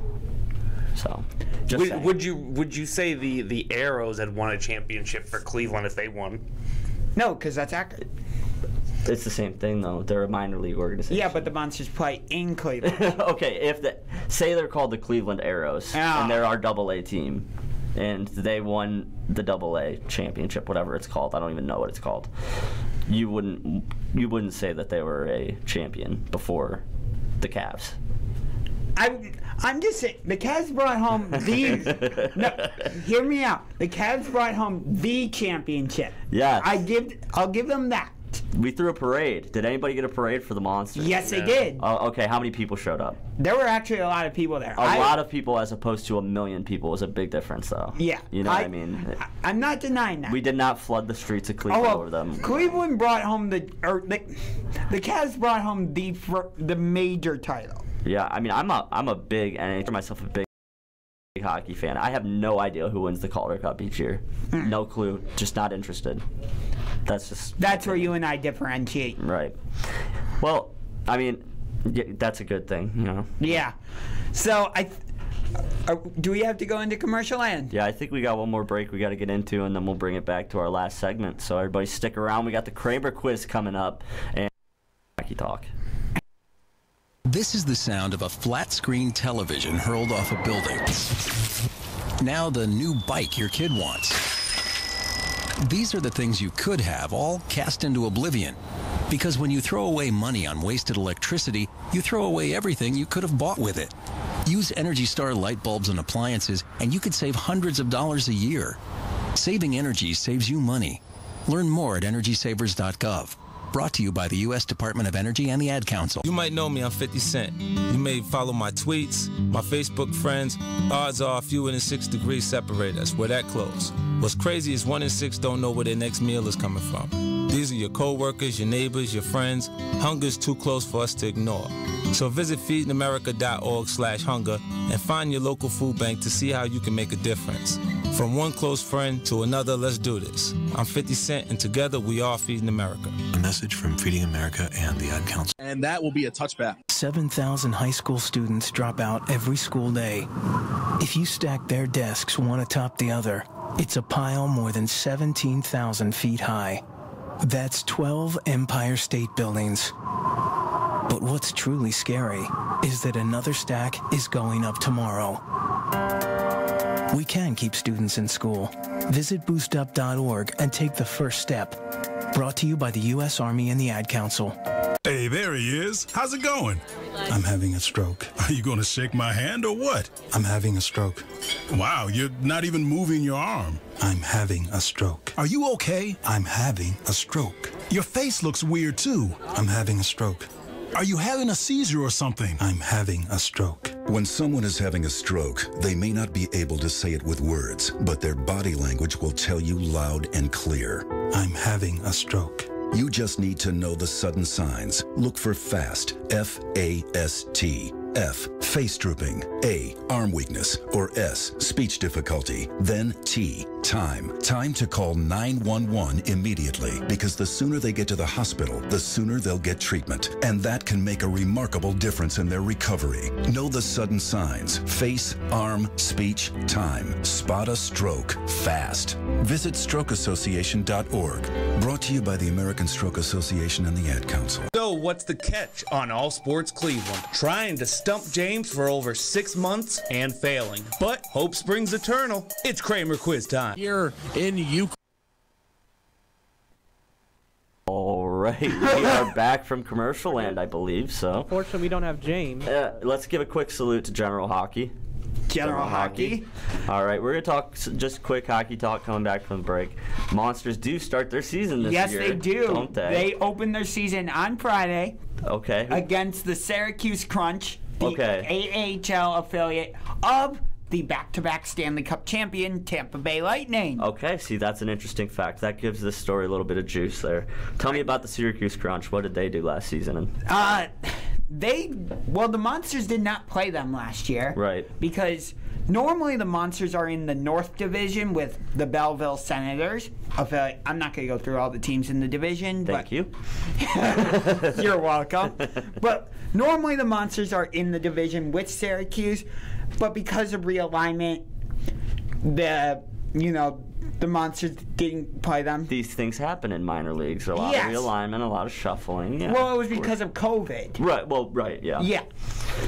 So, just Would, saying. would you would you say the the Arrows had won a championship for Cleveland if they won? No, because that's accurate. it's the same thing though. They're a minor league organization. Yeah, but the Monsters play in Cleveland. okay, if the say they're called the Cleveland Arrows Ah. and they're our double A team and they won the double A championship, whatever it's called. I don't even know what it's called. You wouldn't you wouldn't say that they were a champion before the Cavs. I'm, I'm just saying, the Cavs brought home the. no, hear me out. The Cavs brought home the championship. Yes. I give, I'll give them that. We threw a parade. Did anybody get a parade for the monster? Yes, they did. Oh, okay, how many people showed up? There were actually a lot of people there. A I- lot of people as opposed to a million people was a big difference though. Yeah, You know what I- I mean? I'm not denying that. We did not flood the streets of Oh, Cleveland well, over them. Cleveland brought home the, or the, the Cavs brought home the the major title. Yeah, I mean, I'm a I'm a big and I consider myself a big hockey fan. I have no idea who wins the Calder Cup each year. No clue. Just not interested. That's just That's where you and I differentiate. right. Well, I mean, yeah, that's a good thing, you know. Yeah. So I. Th- uh, do we have to go into commercial land? Yeah, I think we got one more break we got to get into, and then we'll bring it back to our last segment. So everybody stick around. We got the Kramer quiz coming up, and hockey talk. This is the sound of a flat screen television hurled off a building. Now, the new bike your kid wants. These are the things you could have all cast into oblivion. Because when you throw away money on wasted electricity, you throw away everything you could have bought with it. Use Energy Star light bulbs and appliances, and you could save hundreds of dollars a year. Saving energy saves you money. Learn more at EnergySavers.gov. Brought to you by the U.S. Department of Energy and the Ad Council. You might know me, I'm 50 Cent. You may follow my tweets, my Facebook friends. Odds are fewer than six degrees separate us. We're that close. What's crazy is one in six don't know where their next meal is coming from. These are your coworkers, your neighbors, your friends. Hunger's too close for us to ignore. So visit feedingamerica.org slash hunger and find your local food bank to see how you can make a difference. From one close friend to another, let's do this. I'm 50 Cent, and together we are Feeding America. A message from Feeding America and the Ad Council. And that will be a touchback. 7,000 high school students drop out every school day. If you stack their desks one atop the other, it's a pile more than 17,000 feet high. That's 12 Empire State Buildings. But what's truly scary is that another stack is going up tomorrow. We can keep students in school. Visit boostup.org and take the first step. Brought to you by the U.S. Army and the Ad Council. Hey, there he is. How's it going? I'm having a stroke. Are you going to shake my hand or what? I'm having a stroke. Wow, you're not even moving your arm. I'm having a stroke. Are you okay? I'm having a stroke. Your face looks weird too. I'm having a stroke. Are you having a seizure or something? I'm having a stroke. When someone is having a stroke, they may not be able to say it with words, but their body language will tell you loud and clear. I'm having a stroke. You just need to know the sudden signs. Look for FAST, F A S T. F, face drooping. A, arm weakness. Or S, speech difficulty. Then T, time. Time to call 911 immediately because the sooner they get to the hospital, the sooner they'll get treatment. And that can make a remarkable difference in their recovery. Know the sudden signs. Face, arm, speech, time. Spot a stroke fast. Visit strokeassociation.org. Brought to you by the American Stroke Association and the Ad Council. So, what's the catch on All Sports Cleveland? Trying to stump James for over six months and failing. But hope springs eternal. It's Kramer quiz time. Here in Ukraine. All right, we are back from commercial land, I believe. So, Unfortunately, we don't have James. uh, let's give a quick salute to General Hockey. General Hockey. All right, we're gonna talk s- just quick hockey talk coming back from the break. Monsters do start their season this yes, year. they do. Don't they? They open their season on Friday okay. against the Syracuse Crunch, the Okay. AHL affiliate of the back-to-back Stanley Cup champion Tampa Bay Lightning. Okay, see, that's an interesting fact. That gives this story a little bit of juice there. Tell me about the Syracuse Crunch. What did they do last season? And Uh, they well, the Monsters did not play them last year, right. Because normally the Monsters are in the North Division with the Belleville Senators. Affiliate. I'm not going to go through all the teams in the division. Thank you. You're welcome. but normally the Monsters are in the division with Syracuse, but because of realignment, the you know the Monsters didn't play them. These things happen in minor leagues. A lot Yes. of realignment, a lot of shuffling. Yeah. Well, it was because of COVID. Right. Well, right. Yeah. Yeah.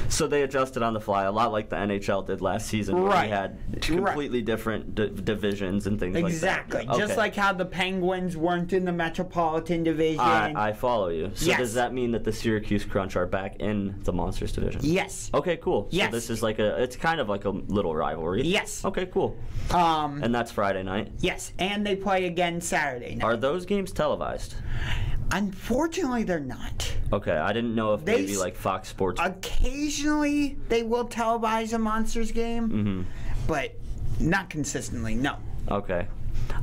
So they adjusted on the fly, a lot like the NHL did last season, Right. we had completely different d- divisions and things Exactly. like that. Exactly. Just Okay. like how the Penguins weren't in the Metropolitan Division. I, I follow you. So Yes. does that mean that the Syracuse Crunch are back in the Monsters division? Yes. Okay, cool. Yes. So this is like a, it's kind of like a little rivalry. Yes. Okay, cool. Um, And that's Friday night. Yes, and they play again Saturday night. Are those games televised? Unfortunately, they're not. Okay, I didn't know if They maybe like Fox Sports. Occasionally, they will televise a Monsters game, hmm but not consistently. No. Okay.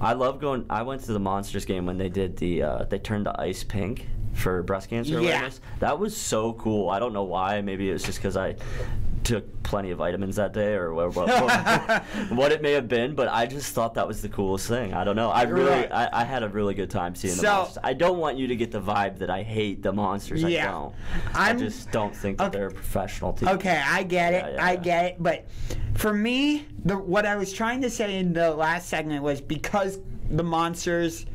I love going. I went to the Monsters game when they did the. Uh, they turned the ice pink. for breast cancer Yeah. awareness. That was so cool. I don't know why. Maybe it was just because I took plenty of vitamins that day or what, what, what, what it may have been, but I just thought that was the coolest thing. I don't know. I really, Right. I, I had a really good time seeing the So- monsters. I don't want you to get the vibe that I hate the monsters. Yeah. I don't. I I'm- just don't think that they're a professional team. Okay, I get it. Yeah, yeah, I get it. But for me, the what I was trying to say in the last segment was because the monsters,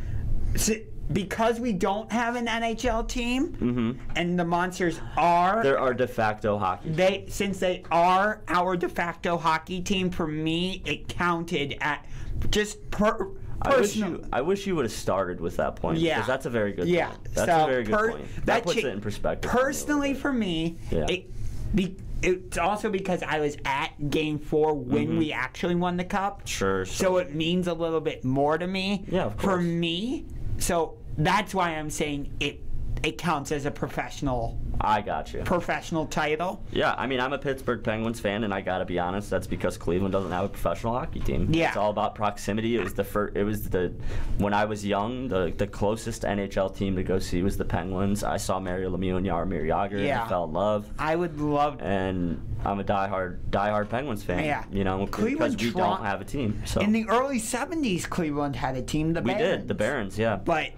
because we don't have an NHL team, hmm and the monsters are There are de facto hockey. they since they are our de facto hockey team. For me, it counted at just per. I wish personal- you. I wish you would have started with that point. Yeah. because that's a very good. Yeah, point. that's so a very good per- point. That, that puts cha- it in perspective. for me a little Personally, for me, Yeah. it, be, it's also because I was at Game Four when Mhm. we actually won the cup. Sure, So it means a little bit more to me. Yeah, of For me, so that's why I'm saying it. It counts as a professional I got you. professional title. Yeah, I mean, I'm a Pittsburgh Penguins fan, and I gotta be honest, that's because Cleveland doesn't have a professional hockey team. Yeah. it's all about proximity. It was the first. It was the when I was young, the the closest NHL team to go see was the Penguins. I saw Mario Lemieux and Jaromir Jagr, and Yeah. I fell in love. I would love. And I'm a diehard diehard Penguins fan. Yeah. you know, Cleveland because we try- don't have a team. So In the early '70s, Cleveland had a team. The we Barons. did the Barons, yeah, But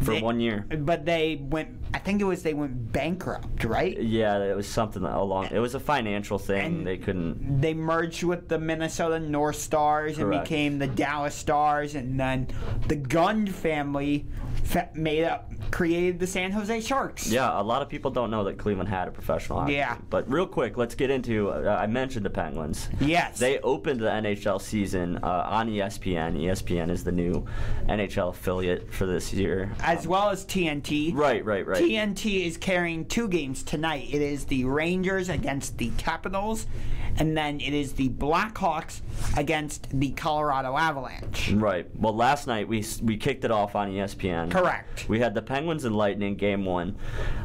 for they- one year. But they went. I think it was they went bankrupt, right? Yeah, it was something along. It was a financial thing. they couldn't. they merged with the Minnesota North Stars and became the Dallas Stars, and then the Gund family fa- made up, created the San Jose Sharks. Yeah, a lot of people don't know that Cleveland had a professional hockey Yeah. team. But real quick, let's get into. Uh, I mentioned the Penguins. Yes. They opened the NHL season uh, on ESPN. ESPN is the new NHL affiliate for this year. As well as TNT. Right, right, right. TNT is carrying two games tonight. It is the Rangers against the Capitals, and then it is the Blackhawks against the Colorado Avalanche. Right. Well, last night we we kicked it off on ESPN. Correct. We had the Penguins and Lightning game one.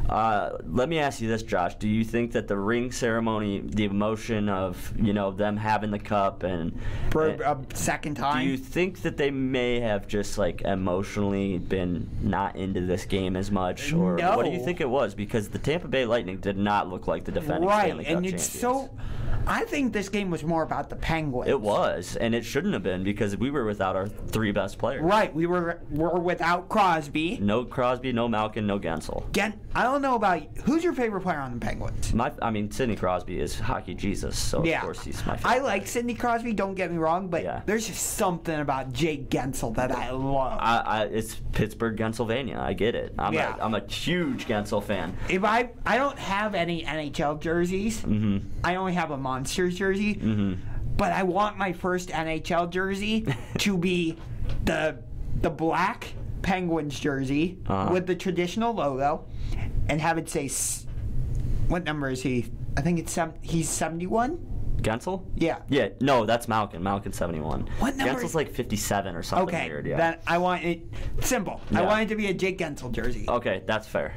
Uh, let me ask you this, Josh. Do you think that the ring ceremony, the emotion of you know them having the cup and For and- a second time. Do you think that they may have just like emotionally been not into this game as much, or what do you think it was? Because the Tampa Bay Lightning did not look like the defending right, Stanley Cup and it's champions. so. I think this game was more about the Penguins. It was, and it shouldn't have been because we were without our three best players. Right, we were were without Crosby. No Crosby, no Malkin, no Guentzel. Gen, I don't know about who's your favorite player on the Penguins. My, I mean, Sidney Crosby is hockey Jesus, so yeah, of course he's my favorite. I like Sidney Crosby. Don't get me wrong, but yeah. there's just something about Jake Guentzel that I love. I, I, it's Pittsburgh, Pennsylvania. I get it. I'm, Yeah. a, I'm a huge Guentzel fan. If I I don't have any NHL jerseys, mm -hmm. I only have a Monsters jersey. hmm But I want my first NHL jersey to be the the black Penguins jersey Uh-huh. with the traditional logo, and have it say, what number is he? I think it's some. He's seventy one. Guentzel? Yeah. Yeah, no, that's Malkin. Malkin 71. What number Guentzel's like 57 or something Okay, weird, yeah. then I want it simple. I want it to be a Jake Guentzel jersey. Okay, that's fair.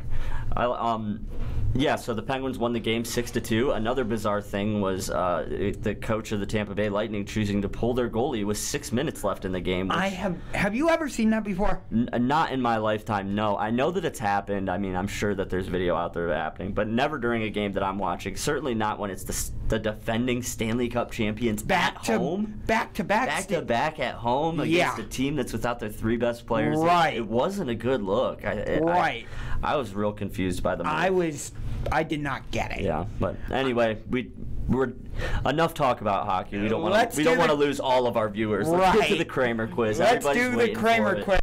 I, um, yeah, so the Penguins won the game six to two. Another bizarre thing was uh, the coach of the Tampa Bay Lightning choosing to pull their goalie with six minutes left in the game. I have. Have you ever seen that before? N- not in my lifetime, no. I know that it's happened. I mean, I'm sure that there's video out there of it happening, but never during a game that I'm watching. Certainly not when it's the, the defending Stanley Cup champions Back at to home. back to back. Back to back at home against Yeah. a team that's without their three best players. It- Right. It, wasn't a good look. I, I- Right. I, I was real confused by the move. I was. I did not get it. Yeah, but anyway, we we're enough talk about hockey. We don't want to. We do don't want to lose all of our viewers. Right. Let's get to the Kramer quiz. Let's Everybody's do the Kramer quiz.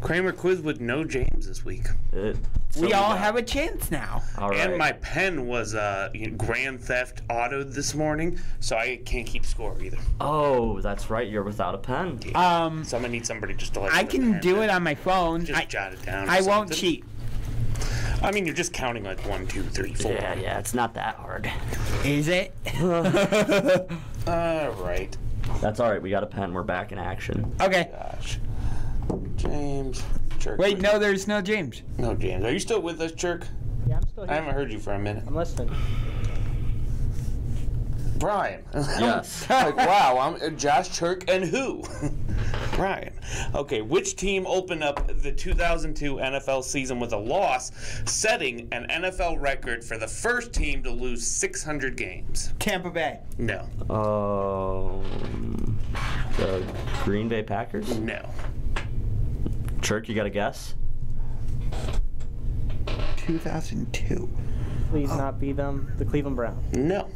Kramer quiz with no James this week. Uh, we all have a chance now. All right. And my pen was uh, you know, Grand Theft Autoed this morning, so I can't keep score either. Oh, that's right. You're without a pen. Um, so I'm gonna need somebody just to like. I with a can do it on my phone. Just I, jot it down. I won't cheat. I mean, you're just counting like one, two, three, four. Yeah, yeah. It's not that hard. Is it? All right. That's all right. We got a pen. We're back in action. Okay. Gosh. James. Jerk. Wait, no, there's no James. No, James. Are you still with us, Chirk? Yeah, I'm still here. I haven't heard you for a minute. I'm listening. Brian. Yes. like, wow, I'm uh, Josh Chirk and who? Brian. Okay, which team opened up the 2002 NFL season with a loss, setting an NFL record for the first team to lose 600 games? Tampa Bay. No. Um, the Green Bay Packers? No. Chirk, you got a guess? 2002. Please not be them. The Cleveland Browns. No.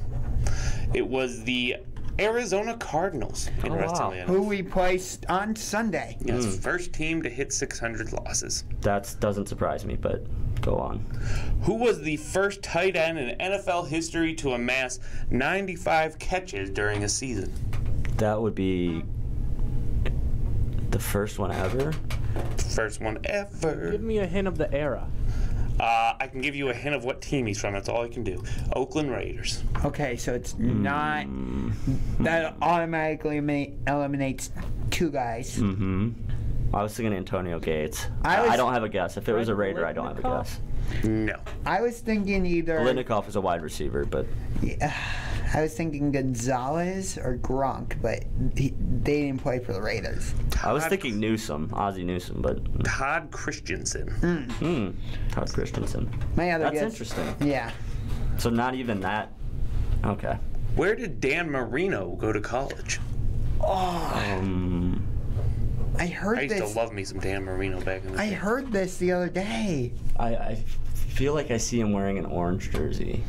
It was the Arizona Cardinals. Interestingly enough. Who we placed on Sunday. Yes, Hmm. first team to hit 600 losses. That doesn't surprise me, but go on. Who was the first tight end in NFL history to amass 95 catches during a season? That would be the first one ever. First one ever. Give me a hint of the era. Uh, I can give you a hint of what team he's from. That's all I can do. Oakland Raiders. Okay, so it's not. That automatically eliminate, eliminates two guys. Mm-hmm. I was thinking Antonio Gates. I I, was- I don't have a guess. If it was a Raider, I don't have a guess. No. I was thinking either. Litnikoff is a wide receiver, but Yeah, I was thinking Gonzalez or Gronk, but he, they didn't play for the Raiders. I was thinking Newsome, Ozzie Newsome, but Todd Christensen. hmm, Todd Christensen. My other That's guess- interesting. Yeah. So not even that. Okay. Where did Dan Marino go to college? Oh, Um, I heard this. I used this. to love me some Dan Marino back in the day. I day. heard this the other day. I, I feel like I see him wearing an orange jersey.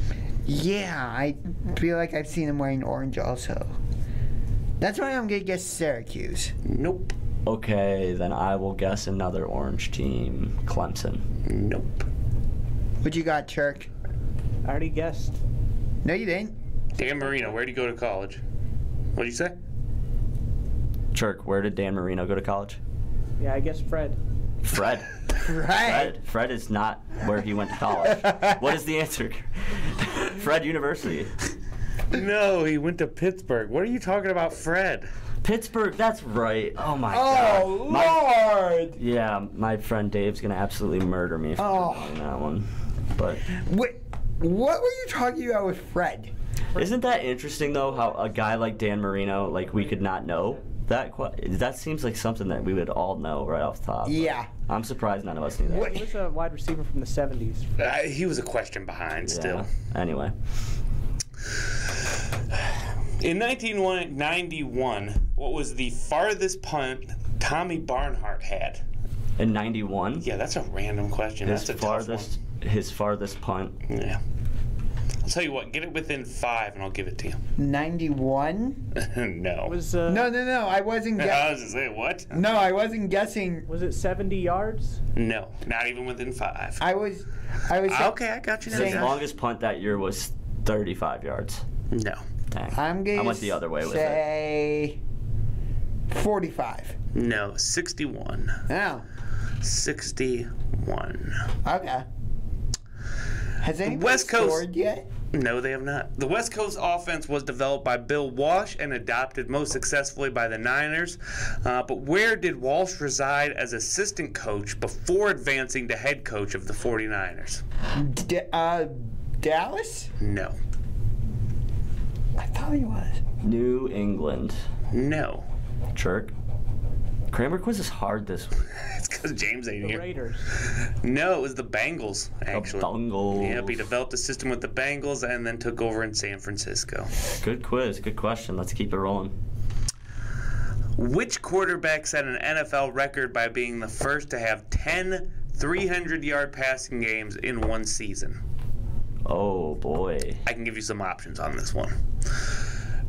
Yeah, I feel like I've seen him wearing orange also. That's why I'm gonna guess Syracuse. Nope. Okay, then I will guess another orange team, Clemson. Nope. What you got, Chirk? I already guessed. No, you didn't. Dan Marino, where'd he go to college? What'd you say? Chirk, where did Dan Marino go to college? Yeah, I guess Fred. Fred. Right. Fred. Fred is not where he went to college. what is the answer? Fred University. No, he went to Pittsburgh. What are you talking about, Fred? Pittsburgh, that's right. Oh my Oh god. My- Lord! yeah, my friend Dave's gonna absolutely murder me for Oh. that one. But Wait, what were you talking about with Fred? isn't that interesting though? How a guy like Dan Marino, like we could not know that. That seems like something that we would all know right off the top. Yeah. I'm surprised none of us knew that. He was a wide receiver from the 70s. Uh, he was a question behind still. Anyway, In 1991, what was the farthest punt Tommy Barnhart had? in '91, Yeah, that's a random question. his that's a farthest his farthest punt. Yeah. I'll tell you what, get it within five and I'll give it to you. 91? no. Was uh, No, no, no. I wasn't I guessing. was just saying, what? No, I wasn't guessing. was it 70 yards? No, not even within five. I was. I was. okay, I got you. now, His Saying- Josh. longest punt that year was 35 yards. No. Dang. I'm gonna I went the other way with it. say 45. No, 61. Oh, 61. okay. Has anybody West Coast- scored yet? No, they have not. The West Coast offense was developed by Bill Walsh and adopted most successfully by the Niners. Uh, but where did Walsh reside as assistant coach before advancing to head coach of the 49ers? D- uh, Dallas? No. I thought he was. New England. No. Chirk. Kramer quiz is hard this week. It's because James ain't The here. Raiders. No, it was the Bengals, actually. The Bengals. Yep, he developed a system with the Bengals and then took over in San Francisco. Good quiz. Good question. Let's keep it rolling. Which quarterback set an NFL record by being the first to have 10 300 yard passing games in one season? Oh boy. I can give you some options on this one.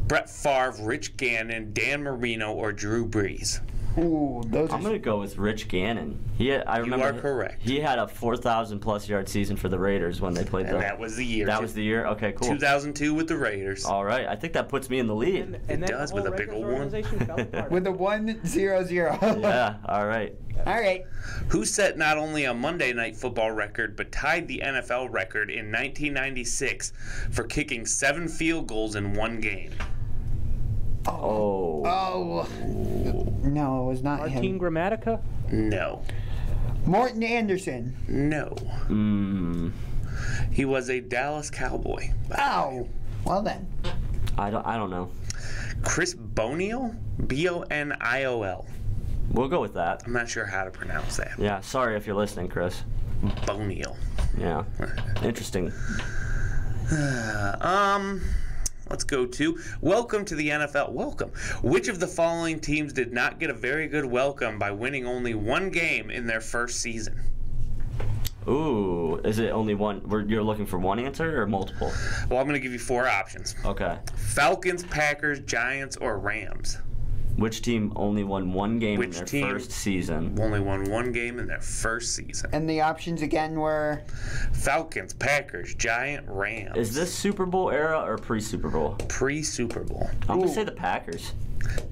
Brett Favre, Rich Gannon, Dan Marino, or Drew Brees. Ooh, those I'm gonna go with Rich Gannon. He, I remember. You are correct. He had a 4,000 plus yard season for the Raiders when they played And the. that was the year. That was the year. Okay, cool. 2002 with the Raiders. All right, I think that puts me in the lead. And, It and then does with a big old one. organization fell apart. With a 1 0 0. yeah. All right. All right. Who set not only a Monday Night Football record, but tied the NFL record in 1996 for kicking seven field goals in one game? Oh. Oh. No, it was not Martin him. Grammatica? No. Morten Andersen. No. Hmm. He was a Dallas Cowboy. Oh. Well then. I don't. I don't know. Chris Boniol? B O N I O L. We'll go with that. I'm not sure how to pronounce that. Yeah, sorry if you're listening, Chris. Bonial. Yeah. Interesting. um, let's go to welcome to the NFL. Welcome. Which of the following teams did not get a very good welcome by winning only one game in their first season? Ooh, is it only one? You're looking for one answer or multiple? Well, I'm going to give you four options Okay. Falcons, Packers, Giants, or Rams. Which team only won one game Which in their team first season? Only won one game in their first season. And the options again were Falcons, Packers, Giant, Rams. Is this Super Bowl era or pre Super Bowl? Pre Super Bowl. I'm gonna say the Packers.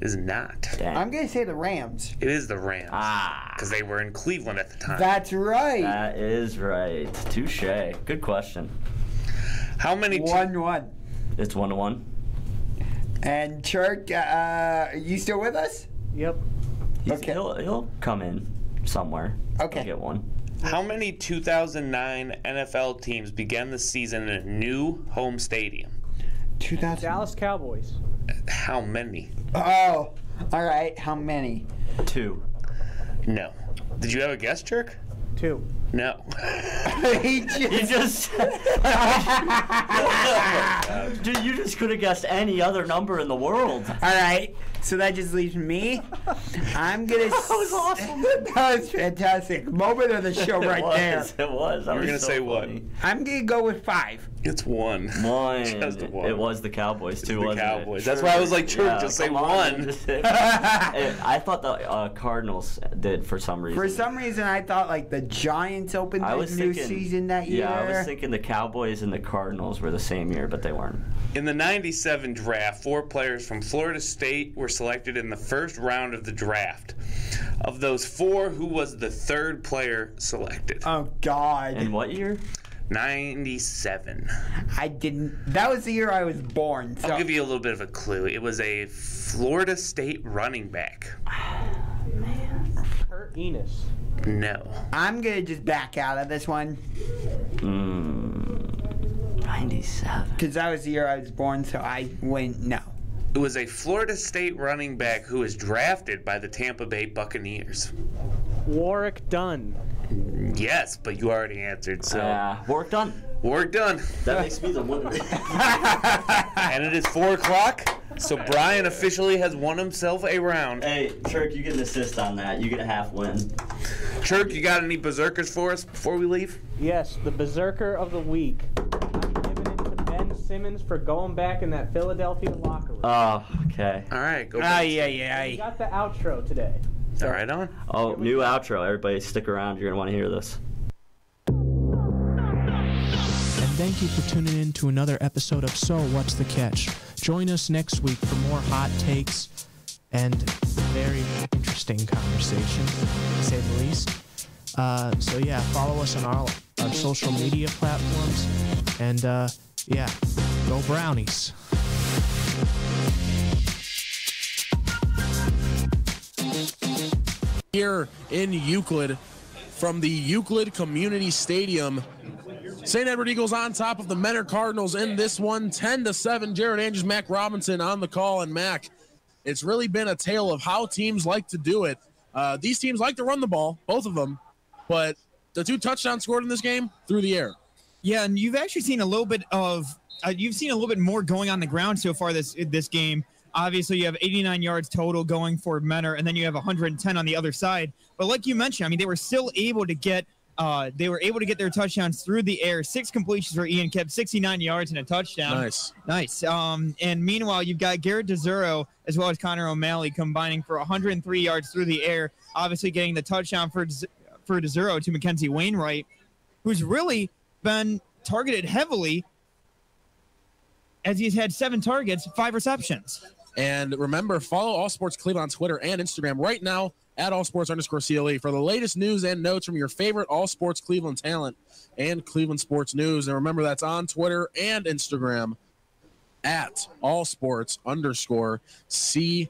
Is not. Dang. I'm gonna say the Rams. It is the Rams. Ah. Because they were in Cleveland at the time. That's right. That is right. Touche. Good question. How many? Te- one one. It's one to one. And Chirk, uh, are you still with us? Yep. He's, Okay. He'll he'll come in somewhere. Okay. He'll get one. How many 2009 NFL teams began the season in a new home stadium? 2000. Dallas Cowboys. How many? Oh, all right. How many? Two. No. Did you have a guess, Chirk? Two. No. he You just, just. Dude, you just could have guessed any other number in the world. all right. So that just leaves me. I'm gonna. that was awesome. that was fantastic. Moment of the show right it was, there. It was. That You were was gonna so say what? I'm gonna go with five. It's one. One. Just one. It was the Cowboys too, the wasn't Cowboys. it? That's why I was like, True, just say come on, one. just say- Eh, I thought the uh, Cardinals did for some reason. For some reason, I thought like the Giants opened I the was new thinking, season that year. Yeah, I was thinking the Cowboys and the Cardinals were the same year, but they weren't. In the 97 draft, four players from Florida State were selected in the first round of the draft. Of those four, who was the third player selected? Oh God. In what year? 97. I didn't. That was the year I was born. So I'll give you a little bit of a clue. It was a Florida State running back. Man, Kurt Enos. No. I'm gonna just back out of this one Mm, 97. because that was the year I was born. So I went no. It was a Florida State running back who was drafted by the Tampa Bay Buccaneers. Warrick Dunn. Yes, but you already answered, so Uh, work done. work done. That makes me the winner. And it is four o'clock, so Brian officially has won himself a round. hey, Turk, you get an assist on that. You get a half win. Chirk, you got any berserkers for us before we leave? Yes, the berserker of the week. I'm giving it to Ben Simmons for going back in that Philadelphia locker room. Oh, okay. All right, go. Ah, back. yeah, he yeah. got the outro today. All right, on. Oh, new outro. Everybody stick around. You're going to want to hear this. Thank you for tuning in to another episode of So What's the Catch? Join us next week for more hot takes and very interesting conversation, to say the least. Uh, so yeah, follow us on all our social media platforms, and uh, yeah, go Brownies. Here in Euclid from the Euclid Community Stadium. St. Edward Eagles on top of the Mentor Cardinals in this one, 10 to 7. Jared Andrews, Mac Robinson on the call, and Mac, it's really been a tale of how teams like to do it. Uh, these teams like to run the ball, both of them, but the two touchdowns scored in this game through the air. Yeah, and you've actually seen a little bit of uh, you've seen a little bit more going on the ground so far this this game. Obviously, you have 89 yards total going for Mentor, and then you have 110 on the other side. But like you mentioned, I mean, they were still able to get uh, they were able to get their touchdowns through the air. Six completions for Ian Kipp 69 yards and a touchdown. Nice. Nice. Um, and meanwhile, you've got Garrett DeZuro as well as Connor O'Malley combining for 103 yards through the air, obviously getting the touchdown for for DeZuro to Mackenzie Wainwright, who's really been targeted heavily as he's had seven targets, five receptions. And remember, follow All Sports Cleveland on Twitter and Instagram right now at All Sports underscore CLE for the latest news and notes from your favorite All Sports Cleveland talent and Cleveland Sports News. And remember, that's on Twitter and Instagram at All Sports underscore CLE.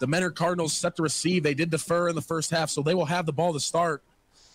The Mentor Cardinals set to receive. They did defer in the first half, so they will have the ball to start.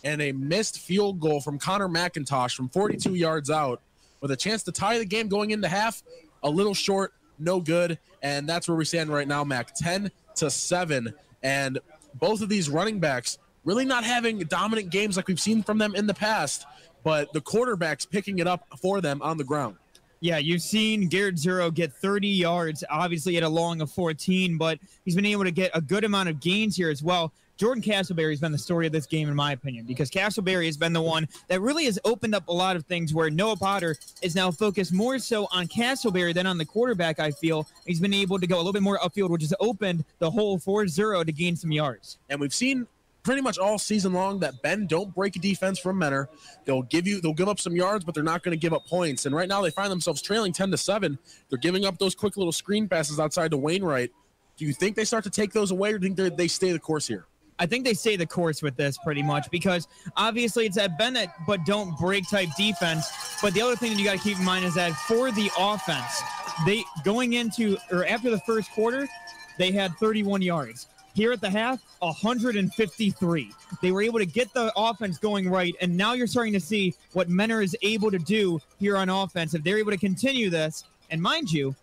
And a missed field goal from Connor McIntosh from 42 yards out with a chance to tie the game going into half. A little short, no good. And that's where we stand right now, Mac. 10 to 7. And both of these running backs really not having dominant games like we've seen from them in the past, but the quarterbacks picking it up for them on the ground. Yeah, you've seen Garrett Zero get 30 yards, obviously at a long of 14, but he's been able to get a good amount of gains here as well. Jordan Castleberry has been the story of this game, in my opinion, because Castleberry has been the one that really has opened up a lot of things where Noah Potter is now focused more so on Castleberry than on the quarterback, I feel. He's been able to go a little bit more upfield, which has opened the whole 4 0 to gain some yards. And we've seen pretty much all season long that Ben don't break a defense from Mentor. They'll give you they'll give up some yards, but they're not going to give up points. And right now they find themselves trailing 10 to 7. They're giving up those quick little screen passes outside to Wainwright. Do you think they start to take those away or do you think they stay the course here? I think they stay the course with this pretty much because obviously it's that Bennett but don't break type defense. But the other thing that you got to keep in mind is that for the offense, they going into or after the first quarter, they had 31 yards. Here at the half, 153. They were able to get the offense going right, and now you're starting to see what Mentor is able to do here on offense. If they're able to continue this, and mind you,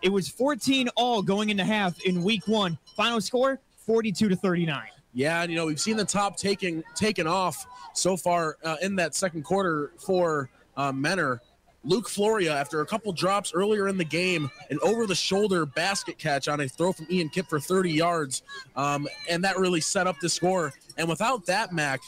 it was 14 all going into half in week one. Final score 42 to 39. Yeah, and you know we've seen the top taking taken off so far uh, in that second quarter for uh, Mentor. Luke Floria, after a couple drops earlier in the game, an over-the-shoulder basket catch on a throw from Ian Kipp for 30 yards, um, and that really set up the score. And without that, Mac,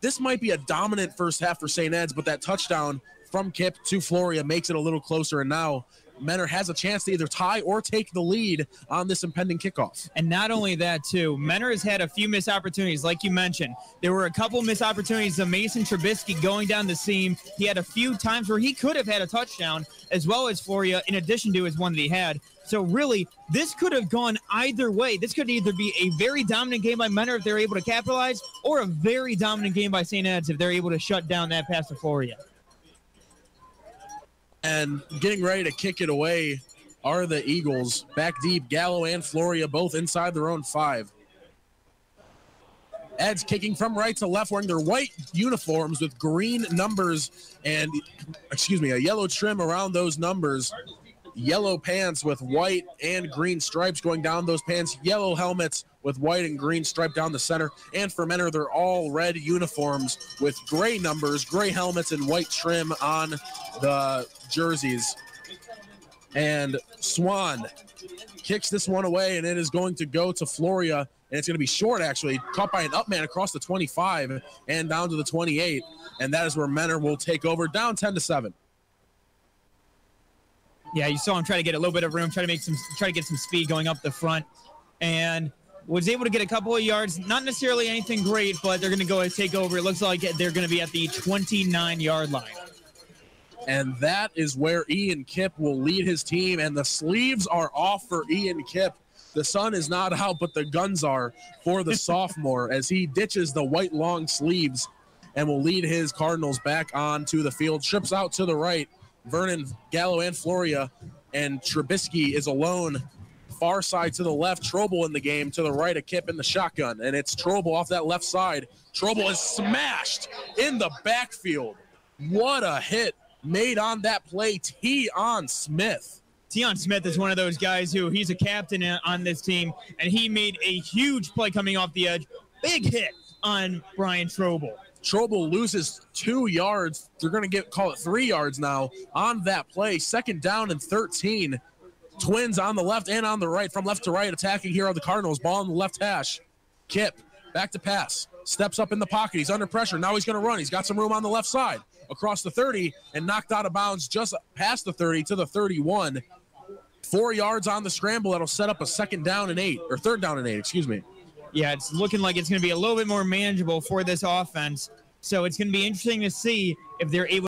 this might be a dominant first half for St. Ed's, but that touchdown from Kipp to Floria makes it a little closer. And now Mentor has a chance to either tie or take the lead on this impending kickoff. And not only that, too, Mentor has had a few missed opportunities, like you mentioned. There were a couple missed opportunities of Mason Trubisky going down the seam. He had a few times where he could have had a touchdown, as well as Floria, in addition to his one that he had. So really, this could have gone either way. This could either be a very dominant game by Mentor if they're able to capitalize, or a very dominant game by St. Ed's if they're able to shut down that pass to Floria and getting ready to kick it away are the Eagles. Back deep, Gallo and Floria both inside their own five. Ed's kicking from right to left, wearing their white uniforms with green numbers and, excuse me, a yellow trim around those numbers. Yellow pants with white and green stripes going down those pants. Yellow helmets with white and green stripe down the center. And for Mentor, they're all red uniforms with gray numbers, gray helmets, and white trim on the jerseys. And Swan kicks this one away, and it is going to go to Floria, and it's going to be short, actually, caught by an up man across the 25 and down to the 28. And that is where Mentor will take over, down 10 to 7. Yeah, you saw him try to get a little bit of room, try to make some, try to get some speed going up the front, and was able to get a couple of yards. Not necessarily anything great, but they're going to go and take over. It looks like they're going to be at the 29 yard line. And that is where Ian Kipp will lead his team. And the sleeves are off for Ian Kipp. The sun is not out, but the guns are for the sophomore as he ditches the white long sleeves and will lead his Cardinals back onto the field. Trips out to the right. Vernon, Gallo, and Floria. And Trubisky is alone far side to the left. Trobel in the game to the right of Kipp in the shotgun. And it's Trobel off that left side. Trobel is smashed in the backfield. What a hit made on that play. T on Smith. Tion Smith is one of those guys who he's a captain on this team, and he made a huge play coming off the edge. Big hit on Brian Trobel. Trobel loses two yards. They're going to get call it three yards now on that play. Second down and 13. Twins on the left and on the right, from left to right, attacking here are the Cardinals. Ball on the left hash. Kipp back to pass. Steps up in the pocket. He's under pressure. Now he's going to run. He's got some room on the left side across the 30 and knocked out of bounds just past the 30 to the 31. Four yards on the scramble. That'll set up a second down and eight, or third down and eight, excuse me. Yeah, it's looking like it's going to be a little bit more manageable for this offense. So it's going to be interesting to see if they're able